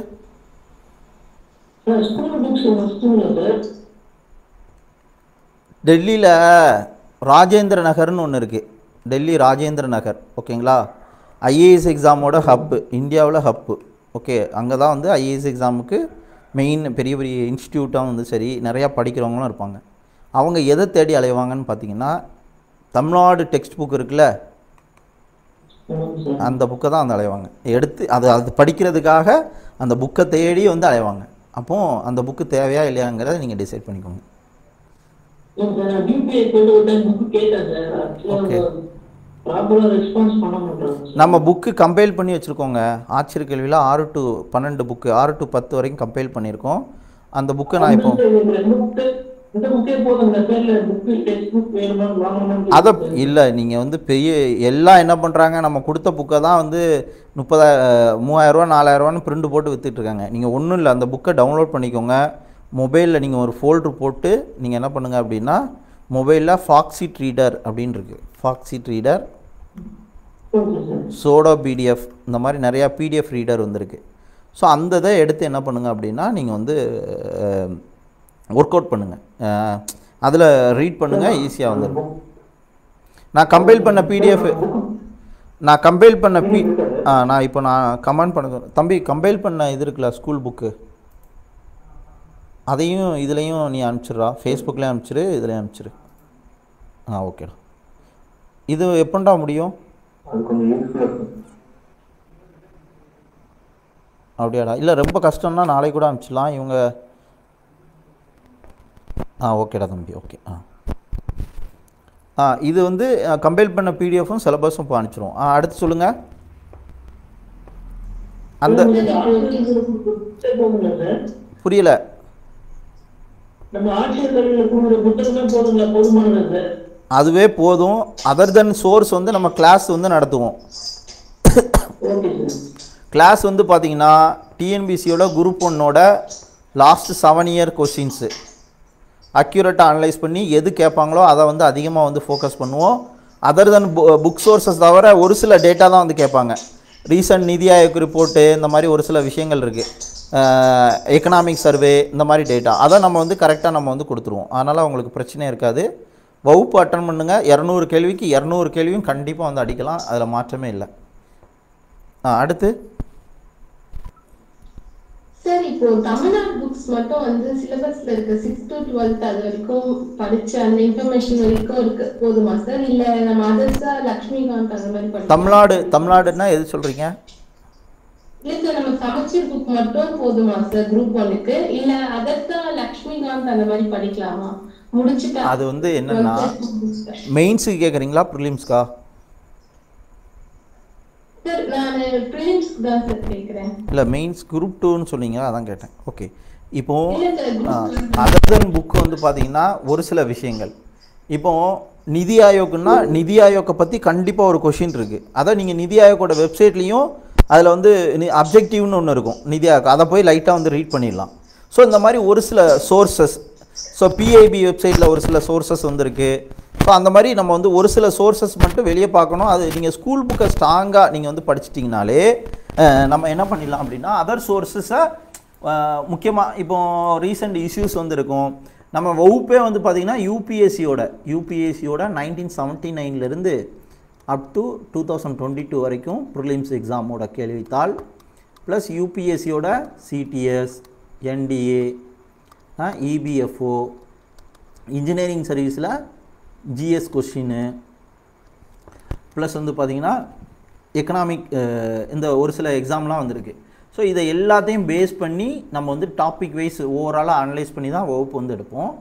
சார் ஸ்கூல் புக்ஸ் முடிச்சுங்களா சார் டெல்லியில் ராஜேந்திர நகர்னு ஒன்று இருக்குது டெல்லி ராஜேந்திர நகர் ஓகேங்களா? ஐஏஎஸ் எக்ஸாமோட ஹப்பு இந்தியாவில் ஹப்பு ஓகே அங்கே தான் வந்து ஐஏஎஸ் எக்ஸாமுக்கு மெயின் பெரிய பெரிய இன்ஸ்டியூட்டாக வந்து சரி நிறையா படிக்கிறவங்களும் இருப்பாங்க. அவங்க எதை தேடி அலைவாங்கன்னு பார்த்தீங்கன்னா தமிழ்நாடு டெக்ஸ்ட் புக் இருக்குல்ல? அந்த புக்கை தான் வந்து அலைவாங்க. எடுத்து அது அது படிக்கிறதுக்காக அந்த புக்கை தேடி வந்து அலைவாங்க. அப்போது அந்த புக்கு தேவையா இல்லையாங்கிறத நீங்கள் டிசைட் பண்ணிக்கோங்க. நம்ம புக்கு கம்பைல் பண்ணி வச்சுருக்கோங்க. ஆச்சரிய கேள்வியில் ஆறு டு பன்னெண்டு புக்கு ஆறு டு பத்து வரைக்கும் கம்பைல் பண்ணியிருக்கோம். அந்த புக்கை நான் இப்போ அதை இல்லை நீங்கள் வந்து பெரிய எல்லாம் என்ன பண்ணுறாங்க நம்ம கொடுத்த புக்கை தான் வந்து முப்பதா மூவாயிரரூவா நாலாயிரரூவான்னு பிரிண்ட் போட்டு வித்துட்ருக்காங்க நீங்கள் ஒன்றும் இல்லை அந்த புக்கை டவுன்லோட் பண்ணிக்கோங்க. மொபைலில் நீங்கள் ஒரு ஃபோல்டர் போட்டு நீங்கள் என்ன பண்ணுங்கள் அப்படின்னா மொபைலில் ஃபாக்ஸிட் ரீடர் அப்படின்னு இருக்குது ஃபாக்ஸிட் ரீடர் சோடோ பிடிஎஃப் இந்த மாதிரி நிறையா பிடிஎஃப் ரீடர் வந்திருக்கு. ஸோ அந்த இதை எடுத்து என்ன பண்ணுங்கள் அப்படின்னா நீங்கள் வந்து ஒர்க் அவுட் பண்ணுங்கள் அதில் ரீட் பண்ணுங்கள் ஈஸியாக வந்துடும் நான் கம்பைல் பண்ண பிடிஎஃப் நான் கம்பைல் பண்ண பி ஆ நான் இப்போ நான் கமெண்ட் பண்ண தம்பி கம்பைல் பண்ண இது இருக்குல்ல ஸ்கூல் புக்கு அதையும் இதுலேயும் நீ அனுப்பிச்சிடுறா. ஃபேஸ்புக்லேயும் அனுப்பிச்சிரு இதுலேயும் அனுப்பிச்சிரு ஆ ஓகேடா இது எப்போண்டா முடியும்? அப்படியாடா. இல்லை ரொம்ப கஷ்டம்னா நாளைக்கு கூட அனுப்பிச்சிடலாம். இவங்க ஆ ஓகேடா தம்பி ஓகே ஆ. ஆ இது வந்து கம்பைல் பண்ண பிடிஎஃப்பும் சிலபஸும் இப்போ அனுப்பிச்சிருவோம். ஆ அடுத்து சொல்லுங்கள் அந்த புரியல. நம்ம ஆட்சியர் கல்வியில் கொடுக்குற புத்தகமே போதுங்களா போதுமானதா சார் அதுவே போதும். அதர் தென் சோர்ஸ் வந்து நம்ம கிளாஸ் வந்து நடத்துவோம். கிளாஸ் வந்து பார்த்தீங்கன்னா டிஎன்பிசியோட குரூப் ஒன்னோட லாஸ்ட் செவன் இயர் கொஸ்டின்ஸு அக்யூரேட்டாக அனலைஸ் பண்ணி எது கேட்பாங்களோ அதை வந்து அதிகமாக வந்து ஃபோக்கஸ் பண்ணுவோம். அதர் தென் புக் சோர்சஸ் தவிர ஒரு சில டேட்டா தான் வந்து கேட்பாங்க. ரீசன்ட் நிதி ஆயோக் ரிப்போர்ட்டு இந்த மாதிரி ஒரு சில விஷயங்கள் இருக்குது எக்கனாமிக் சர்வே இந்த மாதிரி டேட்டா அதை நம்ம வந்து கரெக்டாக நம்ம வந்து கொடுத்துருவோம். அதனால் உங்களுக்கு பிரச்சனை இருக்காது. வகுப்பு அட்டன் பண்ணுங்கள் இரநூறு கேள்விக்கு இரநூறு கேள்வியும் கண்டிப்பாக வந்து அடிக்கலாம். அதில் மாற்றமே இல்லை. ஆ அடுத்து? சார் இப்போ தமிழ்நாடு புக்ஸ் மட்டும் வந்து சிலபஸ்ல இருக்க சிக்ஸ் டு டுவெல்த் அது வரைக்கும் படிச்ச அந்த இன்ஃபர்மேஷன் வரைக்கும் இருக்கு. போதுமா சார்? இல்ல நம்ம அதர்ஸா லக்ஷ்மிகாந்த் அந்த மாதிரி தமிழ்நாடு தமிழ்நாடுன்னா எது சொல்கிறீங்க இல்ல சார் நம்ம சமச்சீர் புக் மட்டும் போதுமா சார் குரூப் ஒன்னுக்கு இல்ல அதர்ஸா லக்ஷ்மிகாந்த் அந்த மாதிரி படிக்கலாமா முடிச்சுட்டா அது வந்து என்னன்னா மெயின்ஸுக்கு கேட்குறீங்களா ப்ரிலிம்ஸ்க்கா சார் நான் ப்ரிலிம்ஸ்க்கு தான் சார் கேக்குறேன். இல்லை மெயின்ஸ் குரூப் டூன்னு சொன்னீங்க அதான் கேட்டேன். ஓகே இப்போது இல்ல sir group other then. Book வந்து பார்த்தீங்கன்னா ஒரு சில விஷயங்கள். இப்போ நிதி ஆயோக்னா நிதி ஆயோக்கை பற்றி கண்டிப்பாக ஒரு கொஷின் இருக்குது அதை நீங்கள் நிதி ஆயோக்கோட வெப்சைட்லேயும் அதில் வந்து அப்ஜெக்டிவ்னு ஒன்று இருக்கும். நிதி ஆயோக். அதை போய் லைட்டாக வந்து ரீட் பண்ணிடலாம். ஸோ இந்த மாதிரி ஒரு சில சோர்ஸஸ் ஸோ பிஐபி வெப்சைட்டில் ஒரு சில சோர்ஸஸ் வந்துருக்கு. ஸோ அந்த மாதிரி நம்ம வந்து ஒரு சில சோர்சஸ் மட்டும் வெளியே பார்க்கணும். அது நீங்கள் ஸ்கூல் புக்கை ஸ்ட்ராங்காக நீங்கள் வந்து படிச்சிட்டிங்கனாலே நம்ம என்ன பண்ணிடலாம் அப்படின்னா அதர் சோர்ஸஸை முக்கியமாக இப்போ ரீசெண்ட் இஷ்யூஸ் வந்து இருக்கும் நம்ம வகுப்பே வந்து பார்த்திங்கன்னா யூபிஎஸ்சியோட யூபிஎஸ்சியோட nineteen seventy நைன்லேருந்து up to two thousand twenty two வரைக்கும் ப்ரிலிம்ஸ் எக்ஸாமோட கேள்வித்தாள் ப்ளஸ் யூபிஎஸ்சியோட சிடிஎஸ் என்டிஏ இபிஎஃப்ஓ இன்ஜினியரிங் சர்வீஸில் ஜிஎஸ் கொஷின்னு ப்ளஸ் வந்து பார்த்திங்கன்னா எக்கனாமிக் இந்த ஒரு சில எக்ஸாம்லாம் வந்திருக்கு. ஸோ இதை எல்லாத்தையும் பேஸ் பண்ணி நம்ம வந்து டாபிக் வைஸ் ஓவராலாக அனலைஸ் பண்ணி தான் வகுப்பு வந்து எடுப்போம்.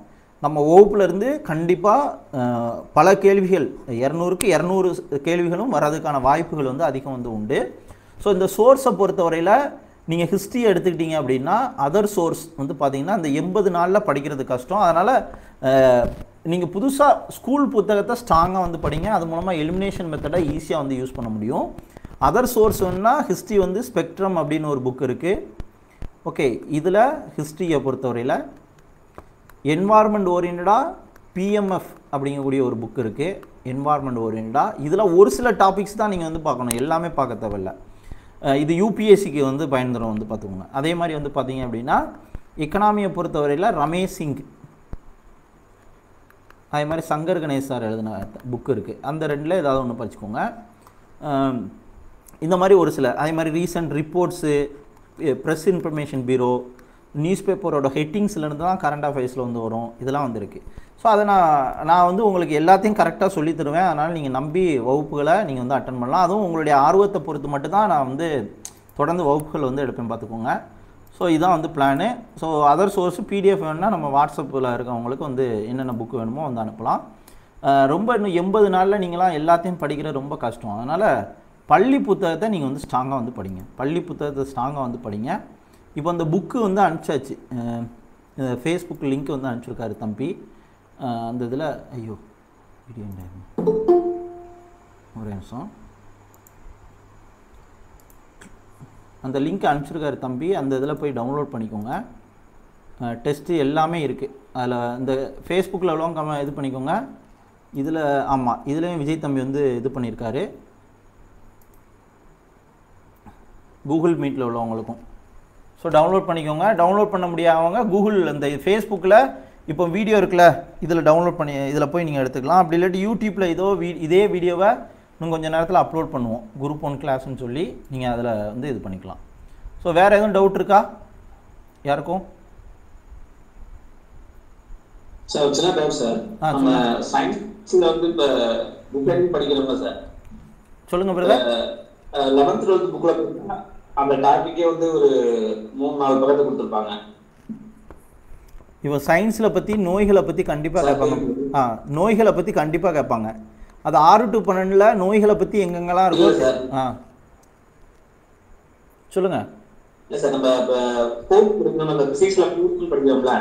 நம்ம வகுப்புல இருந்து கண்டிப்பாக பல கேள்விகள் இரநூறுக்கு இரநூறு கேள்விகளும் வர்றதுக்கான வாய்ப்புகள் வந்து அதிகம் வந்து உண்டு. ஸோ இந்த சோர்ஸை பொறுத்தவரையில் நீங்கள் ஹிஸ்ட்ரி எடுத்துக்கிட்டீங்க அப்படின்னா அதர் சோர்ஸ் வந்து பார்த்தீங்கன்னா அந்த எண்பது நாளில் படிக்கிறது கஷ்டம். அதனால் நீங்கள் புதுசாக ஸ்கூல் புத்தகத்தை ஸ்ட்ராங்காக வந்து படிங்க. அது மூலமாக எலிமினேஷன் மெத்தடை ஈஸியாக வந்து யூஸ் பண்ண முடியும். அதர் சோர்ஸ் வேணால் ஹிஸ்ட்ரி வந்து ஸ்பெக்ட்ரம் அப்படின்னு ஒரு புக் இருக்குது ஓகே இதில் ஹிஸ்ட்ரியை பொறுத்தவரையில் என்வார்மெண்ட் ஓரியன்டாக பிஎம்எஃப் அப்படிங்கக்கூடிய ஒரு புக் இருக்குது என்வார்மெண்ட் ஓரியன்டாக இதில் ஒரு சில டாபிக்ஸ் தான் நீங்கள் வந்து பார்க்கணும். எல்லாமே பார்க்க தேவையில்ல. இது யூபிஎஸ்சிக்கு வந்து பயன்தரும் வந்து பார்த்துக்கோங்க. அதே மாதிரி வந்து பார்த்தீங்க அப்படின்னா எக்கனாமியை பொறுத்தவரையில் ரமேஷ் சிங். அதே மாதிரி சங்கர் கணேஷ் சார் எழுதின புக் இருக்குது அந்த ரெண்டில் ஏதாவது ஒன்று படிச்சுக்கோங்க. இந்த மாதிரி ஒரு சில அதே மாதிரி recent reports press information bureau news பேப்பரோட ஹெட்டிங்ஸ்லேருந்து தான் கரண்ட் அஃபேர்ஸில் வந்து வரும். இதெல்லாம் வந்திருக்கு. ஸோ அதை நான் நான் வந்து உங்களுக்கு எல்லாத்தையும் கரெக்டாக சொல்லி தருவேன் அதனால் நீங்கள் நம்பி வகுப்புகளை நீங்கள் வந்து அட்டன் பண்ணலாம். அதுவும் உங்களுடைய ஆர்வத்தை பொறுத்து மட்டும்தான் நான் வந்து தொடர்ந்து வகுப்புகள் வந்து எடுப்பேன் பார்த்துக்கோங்க. ஸோ இதுதான் வந்து plan so other source PDF வேணும்னா நம்ம வாட்ஸ்அப்பில் இருக்கவங்களுக்கு வந்து என்னென்ன புக்கு வேணுமோ வந்து அனுப்பலாம். ரொம்ப இன்னும் எண்பது நாளில் நீங்களாம் எல்லாத்தையும் படிக்கிற ரொம்ப கஷ்டம். அதனால் பள்ளி புத்தகத்தை நீங்கள் வந்து ஸ்ட்ராங்காக வந்து படிங்க. பள்ளி புத்தகத்தை ஸ்ட்ராங்காக வந்து படிங்க. இப்போ அந்த புக்கு வந்து அனுப்பிச்சாச்சு. ஃபேஸ்புக் லிங்க் வந்து அனுப்பிச்சிருக்காரு தம்பி. அந்த இதில் ஐயோ வீடியோ ஒரே நிமிஷம். அந்த லிங்க் அனுப்பிச்சிருக்காரு தம்பி. அந்த இதில் போய் டவுன்லோட் பண்ணிக்கோங்க. டெஸ்ட்டு எல்லாமே இருக்குது அதில் இந்த ஃபேஸ்புக்கில் உள்ளவங்க கம இது பண்ணிக்கோங்க. இதில் ஆமாம் இதுலேயும் விஜய் தம்பி வந்து இது பண்ணியிருக்காரு. கூகுள் மீட்டில் உள்ளவங்களுக்கும். ஸோ டவுன்லோட் பண்ணிக்கோங்க. டவுன்லோட் பண்ண முடியாதவங்க கூகுள் அந்த ஃபேஸ்புக்கில் இப்போ வீடியோ இருக்குல்ல இதில் டவுன்லோட் பண்ணி இதில் போய் நீங்கள் எடுத்துக்கலாம். அப்படி இல்லாட்டி யூடியூப்பில் இதோ வீ இதே வீடியோவை இன்னும் கொஞ்சம் நேரத்தில் அப்லோட் பண்ணுவோம். குரூப் ஒன் கிளாஸ்னு சொல்லி நீங்கள் அதில் வந்து இது பண்ணிக்கலாம். ஸோ வேறு எதுவும் டவுட் இருக்கா? யாருக்கும்? சார் சின்ன டவுட் சார் ஆ, நம்ம சயின்ஸ்ல வந்து இப்ப புக் எழுதி படிக்கிறோம்ல சார் சொல்லுங்கள் பிரதர் லெவன்த் டுவெல்த் புக்ல பார்த்தீங்கன்னா அந்த டாபிக்கே வந்து ஒரு மூணு நாலு பக்கத்தை கொடுத்துருப்பாங்க. இப்போ சயின்ஸில் பற்றி நோய்களை பற்றி கண்டிப்பாக கேட்பாங்க. ஆ நோய்களை பற்றி கண்டிப்பாக கேட்பாங்க. அது ஆறு டு பன்னெண்டில் நோய்களை பற்றி எங்கெங்கெல்லாம் இல்ல இருக்கோ சார். ஆ. சொல்லுங்கள் இல்ல சார் நம்ம இப்ப ஃபோர்த் படிக்கணும். அந்த பிசிக்ஸ்ல ஃபோர்த் படிக்கிறோம்ல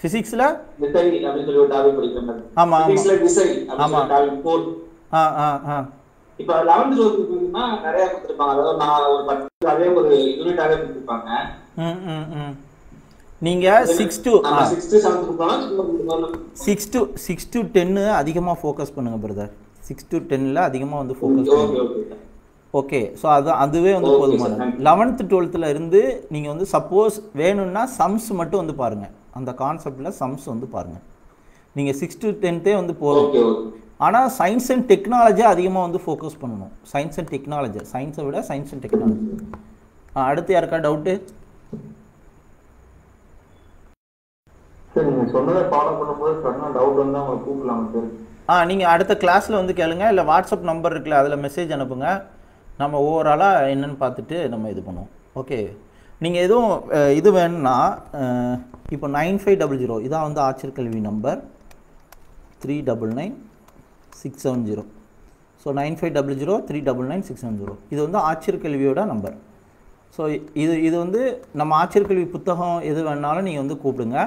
ஃபிசிக்ஸில் விசை அப்படின்னு சொல்லி ஒரு டாபிக் படிக்கிறோம் ஆமா, ஆமா. பிசிக்ஸ்ல விசை அப்படின்னு ஆமா. சொல்லி டாபிக் ஃபோர்த் ஆ ஆ ஆ. இப்ப லெவன்த் டுவெல்த் பார்த்தீங்கன்னா நிறைய கொடுத்துருப்பாங்க. அதாவது நான் ஒரு பத்து அதே ஒரு யூனிட்டாவே கொடுத்துருப்பாங்க. ம் ம் ம். நீங்கள் six to six to six to டென்னு அதிகமாக ஃபோக்கஸ் பண்ணுங்கள் பிரதர் சிக்ஸ் டு டென்னில் அதிகமாக வந்து ஃபோக்கஸ் ஓகே பண்ணுங்க. ஓகே ஸோ அது அதுவே வந்து. போதுமானது. லெவன்த்து டுவெல்த்தில் இருந்து நீங்கள் வந்து சப்போஸ் வேணும்னா சம்ஸ் மட்டும் வந்து பாருங்கள் அந்த கான்செப்டில் சம்ஸ் வந்து பாருங்கள் நீங்கள் சிக்ஸ் டு டென்த்தே வந்து போதும். ஆனால் சயின்ஸ் அண்ட் டெக்னாலஜி அதிகமாக வந்து ஃபோக்கஸ் பண்ணணும். சயின்ஸ் அண்ட் டெக்னாலஜி சயின்ஸை விட சயின்ஸ் அண்ட் டெக்னாலஜி அடுத்து யாருக்கா டவுட்டு ஆ நீங்கள் அடுத்த கிளாஸில் வந்து கேளுங்க. இல்லை வாட்ஸ்அப் நம்பர் இருக்குல்ல அதில் மெசேஜ் அனுப்புங்க. நம்ம ஓவராலாக என்னன்னு பார்த்துட்டு நம்ம இது பண்ணுவோம். ஓகே நீங்கள் எதுவும் இது வேணும்னா இப்போ நைன் ஃபைவ் டபுள் ஜீரோ இதான் வந்து ஆச்சர் கல்வி number three double nine six seven zero so nine five double zero three double nine six seven zero இது வந்து ஆச்சியர் கல்வியோட நம்பர் ஸோ இது இது வந்து நம்ம ஆச்சர் கல்வி புத்தகம் எது வேணாலும் நீங்கள் வந்து கூப்பிடுங்க.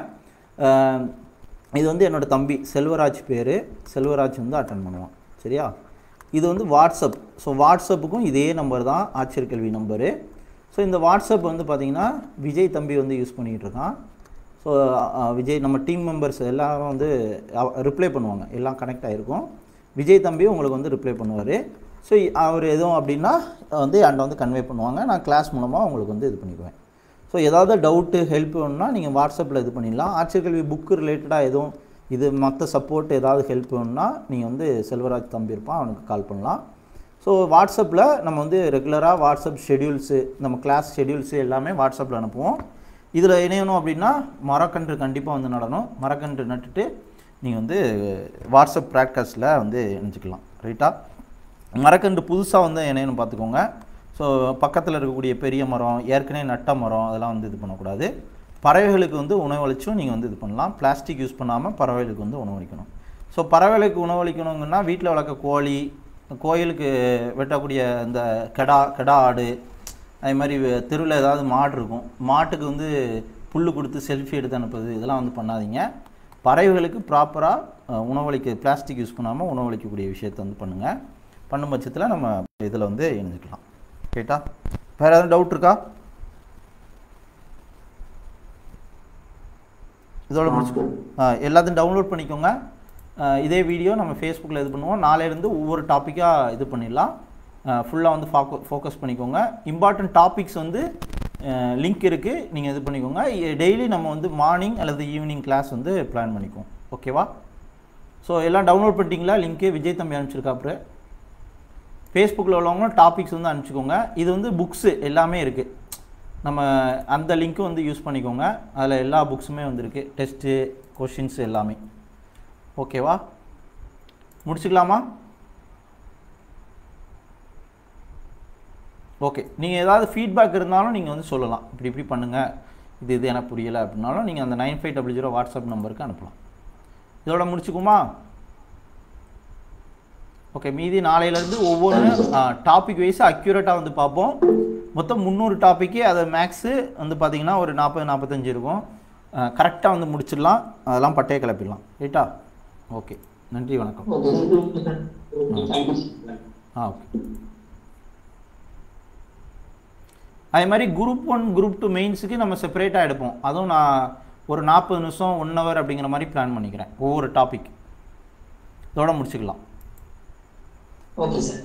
இது வந்து என்னோட தம்பி செல்வராஜ் பேர். செல்வராஜ் வந்து அட்டன் பண்ணுவான். சரியா? இது வந்து வாட்ஸ்அப். ஸோ வாட்ஸ்அப்புக்கும் இதே நம்பர் தான் ஆச்சியர் கல்வி நம்பரு ஸோ இந்த வாட்ஸ்அப் வந்து பார்த்திங்கன்னா விஜய் தம்பி வந்து யூஸ் பண்ணிகிட்டு இருக்கான். ஸோ விஜய் நம்ம டீம் மெம்பர்ஸ் எல்லாரும் வந்து ரிப்ளை பண்ணுவாங்க. எல்லாம் கனெக்ட் ஆகிருக்கும் விஜய் தம்பி உங்களுக்கு வந்து ரிப்ளை பண்ணுவார். ஸோ அவர் எதுவும் அப்படின்னா வந்து என்கிட்ட வந்து கன்வே பண்ணுவாங்க. நான் கிளாஸ் மூலமாக உங்களுக்கு வந்து இது பண்ணிக்குவேன். ஸோ ஏதாவது டவுட்டு ஹெல்ப் வேணும்னா நீங்கள் வாட்ஸ்அப்பில் இது பண்ணிடலாம். ஆட்சியர்கல்வி புக்கு ரிலேட்டடாக எதுவும் இது மற்ற சப்போர்ட் ஏதாவது ஹெல்ப் வேணும்னா நீங்கள் வந்து செல்வராஜ் தம்பி இருப்பான் அவனுக்கு கால் பண்ணலாம். ஸோ வாட்ஸ்அப்பில் நம்ம வந்து ரெகுலராக வாட்ஸ்அப் ஷெடியூல்ஸு நம்ம கிளாஸ் ஷெடியூல்ஸு எல்லாமே வாட்ஸ்அப்பில் அனுப்புவோம். இதில் இணையணும் அப்படின்னா மரக்கன்று கண்டிப்பாக வந்து நடணும். மரக்கன்று நட்டுட்டு நீங்கள் வந்து வாட்ஸ்அப் ப்ராக்டிஸில் வந்து இணைஞ்சிக்கலாம் ரைட்டா மரக்கன்று புதுசாக வந்து இணையணும் பார்த்துக்கோங்க. ஸோ பக்கத்தில் இருக்கக்கூடிய பெரிய மரம் ஏற்கனவே நட்ட மரம் அதெல்லாம் வந்து இது பண்ணக்கூடாது. பறவைகளுக்கு வந்து உணவளிச்சும் நீங்கள் வந்து இது பண்ணலாம். பிளாஸ்டிக் யூஸ் பண்ணாமல் பறவைகளுக்கு வந்து உணவளிக்கணும் ஸோ பறவைகளுக்கு உணவளிக்கணுங்கன்னா வீட்டில் வளர்க்க கோழி கோயிலுக்கு வெட்டக்கூடிய இந்த கெடா கெடா ஆடு அதே மாதிரி தெருவில் ஏதாவது மாடு இருக்கும். மாட்டுக்கு வந்து புல் கொடுத்து செல்ஃபி எடுத்து அனுப்புறது இதெல்லாம் வந்து பண்ணாதீங்க. பறவைகளுக்கு ப்ராப்பராக உணவளிக்க பிளாஸ்டிக் யூஸ் பண்ணாமல் உணவளிக்கக்கூடிய விஷயத்தை வந்து பண்ணுங்கள் பண்ணும் பட்சத்தில் நம்ம இதில் வந்து இணைஞ்சிக்கலாம். ரைட்டா வேறு எதாவது டவுட் இருக்கா? இதோட முடிச்சுக்கோ. எல்லாத்தையும் டவுன்லோட் பண்ணிக்கோங்க. இதே வீடியோ நம்ம ஃபேஸ்புக்கில் இது பண்ணுவோம். நாளையிலேருந்து ஒவ்வொரு டாப்பிக்காக இது பண்ணிடலாம். ஃபுல்லாக வந்து ஃபாக்கோ ஃபோக்கஸ் பண்ணிக்கோங்க. இம்பார்ட்டன்ட் டாபிக்ஸ் வந்து லிங்க் இருக்குது நீங்கள் இது பண்ணிக்கோங்க. டெய்லி நம்ம வந்து மார்னிங் அல்லது ஈவினிங் கிளாஸ் வந்து பிளான் பண்ணிக்குவோம். ஓகேவா ஸோ எல்லாம் டவுன்லோட் பண்ணிட்டீங்களா? லிங்க்கு விஜய் தம்பி அனுப்பிச்சிருக்காப்புற ஃபேஸ்புக்கில் உள்ளவங்க டாபிக்ஸ் வந்து அனுப்பிச்சிக்கோங்க. இது வந்து புக்ஸு எல்லாமே இருக்குது நம்ம அந்த லிங்க்கும் வந்து யூஸ் பண்ணிக்கோங்க. அதில் எல்லா புக்ஸுமே வந்துருக்கு. டெஸ்ட்டு கொஷின்ஸ் எல்லாமே. ஓகேவா முடிச்சுக்கலாமா? ஓகே நீங்கள் ஏதாவது ஃபீட்பேக் இருந்தாலும் நீங்கள் வந்து சொல்லலாம். இப்படி இப்படி பண்ணுங்கள் இது இது எனக்கு புரியலை அப்படின்னாலும் நீங்கள் அந்த nine five double zero WhatsApp நம்பருக்கு அனுப்பலாம். இதோட முடிச்சுக்குமா? ஓகே மீதி நாளையிலேருந்து ஒவ்வொன்று டாபிக் வைஸ் அக்யூரேட்டாக வந்து பார்ப்போம். மொத்தம் முந்நூறு டாப்பிக்கு அது மேக்ஸு வந்து பார்த்தீங்கன்னா ஒரு நாற்பது நாற்பத்தஞ்சு இருக்கும். கரெக்டாக வந்து முடிச்சிடலாம். அதெல்லாம் பட்டையை கிளப்பிடலாம். ரைட்டா ஓகே நன்றி வணக்கம். ஆ ஓகே அதே மாதிரி குரூப் ஒன் குரூப் டூ மெயின்ஸுக்கு நம்ம செப்பரேட்டாக எடுப்போம். அதுவும் நான் ஒரு நாற்பது நிமிஷம் ஒன் ஹவர் அப்படிங்கிற மாதிரி பிளான் பண்ணிக்கிறேன். ஒவ்வொரு டாபிக் இதோட முடிச்சுக்கலாம். Okay sir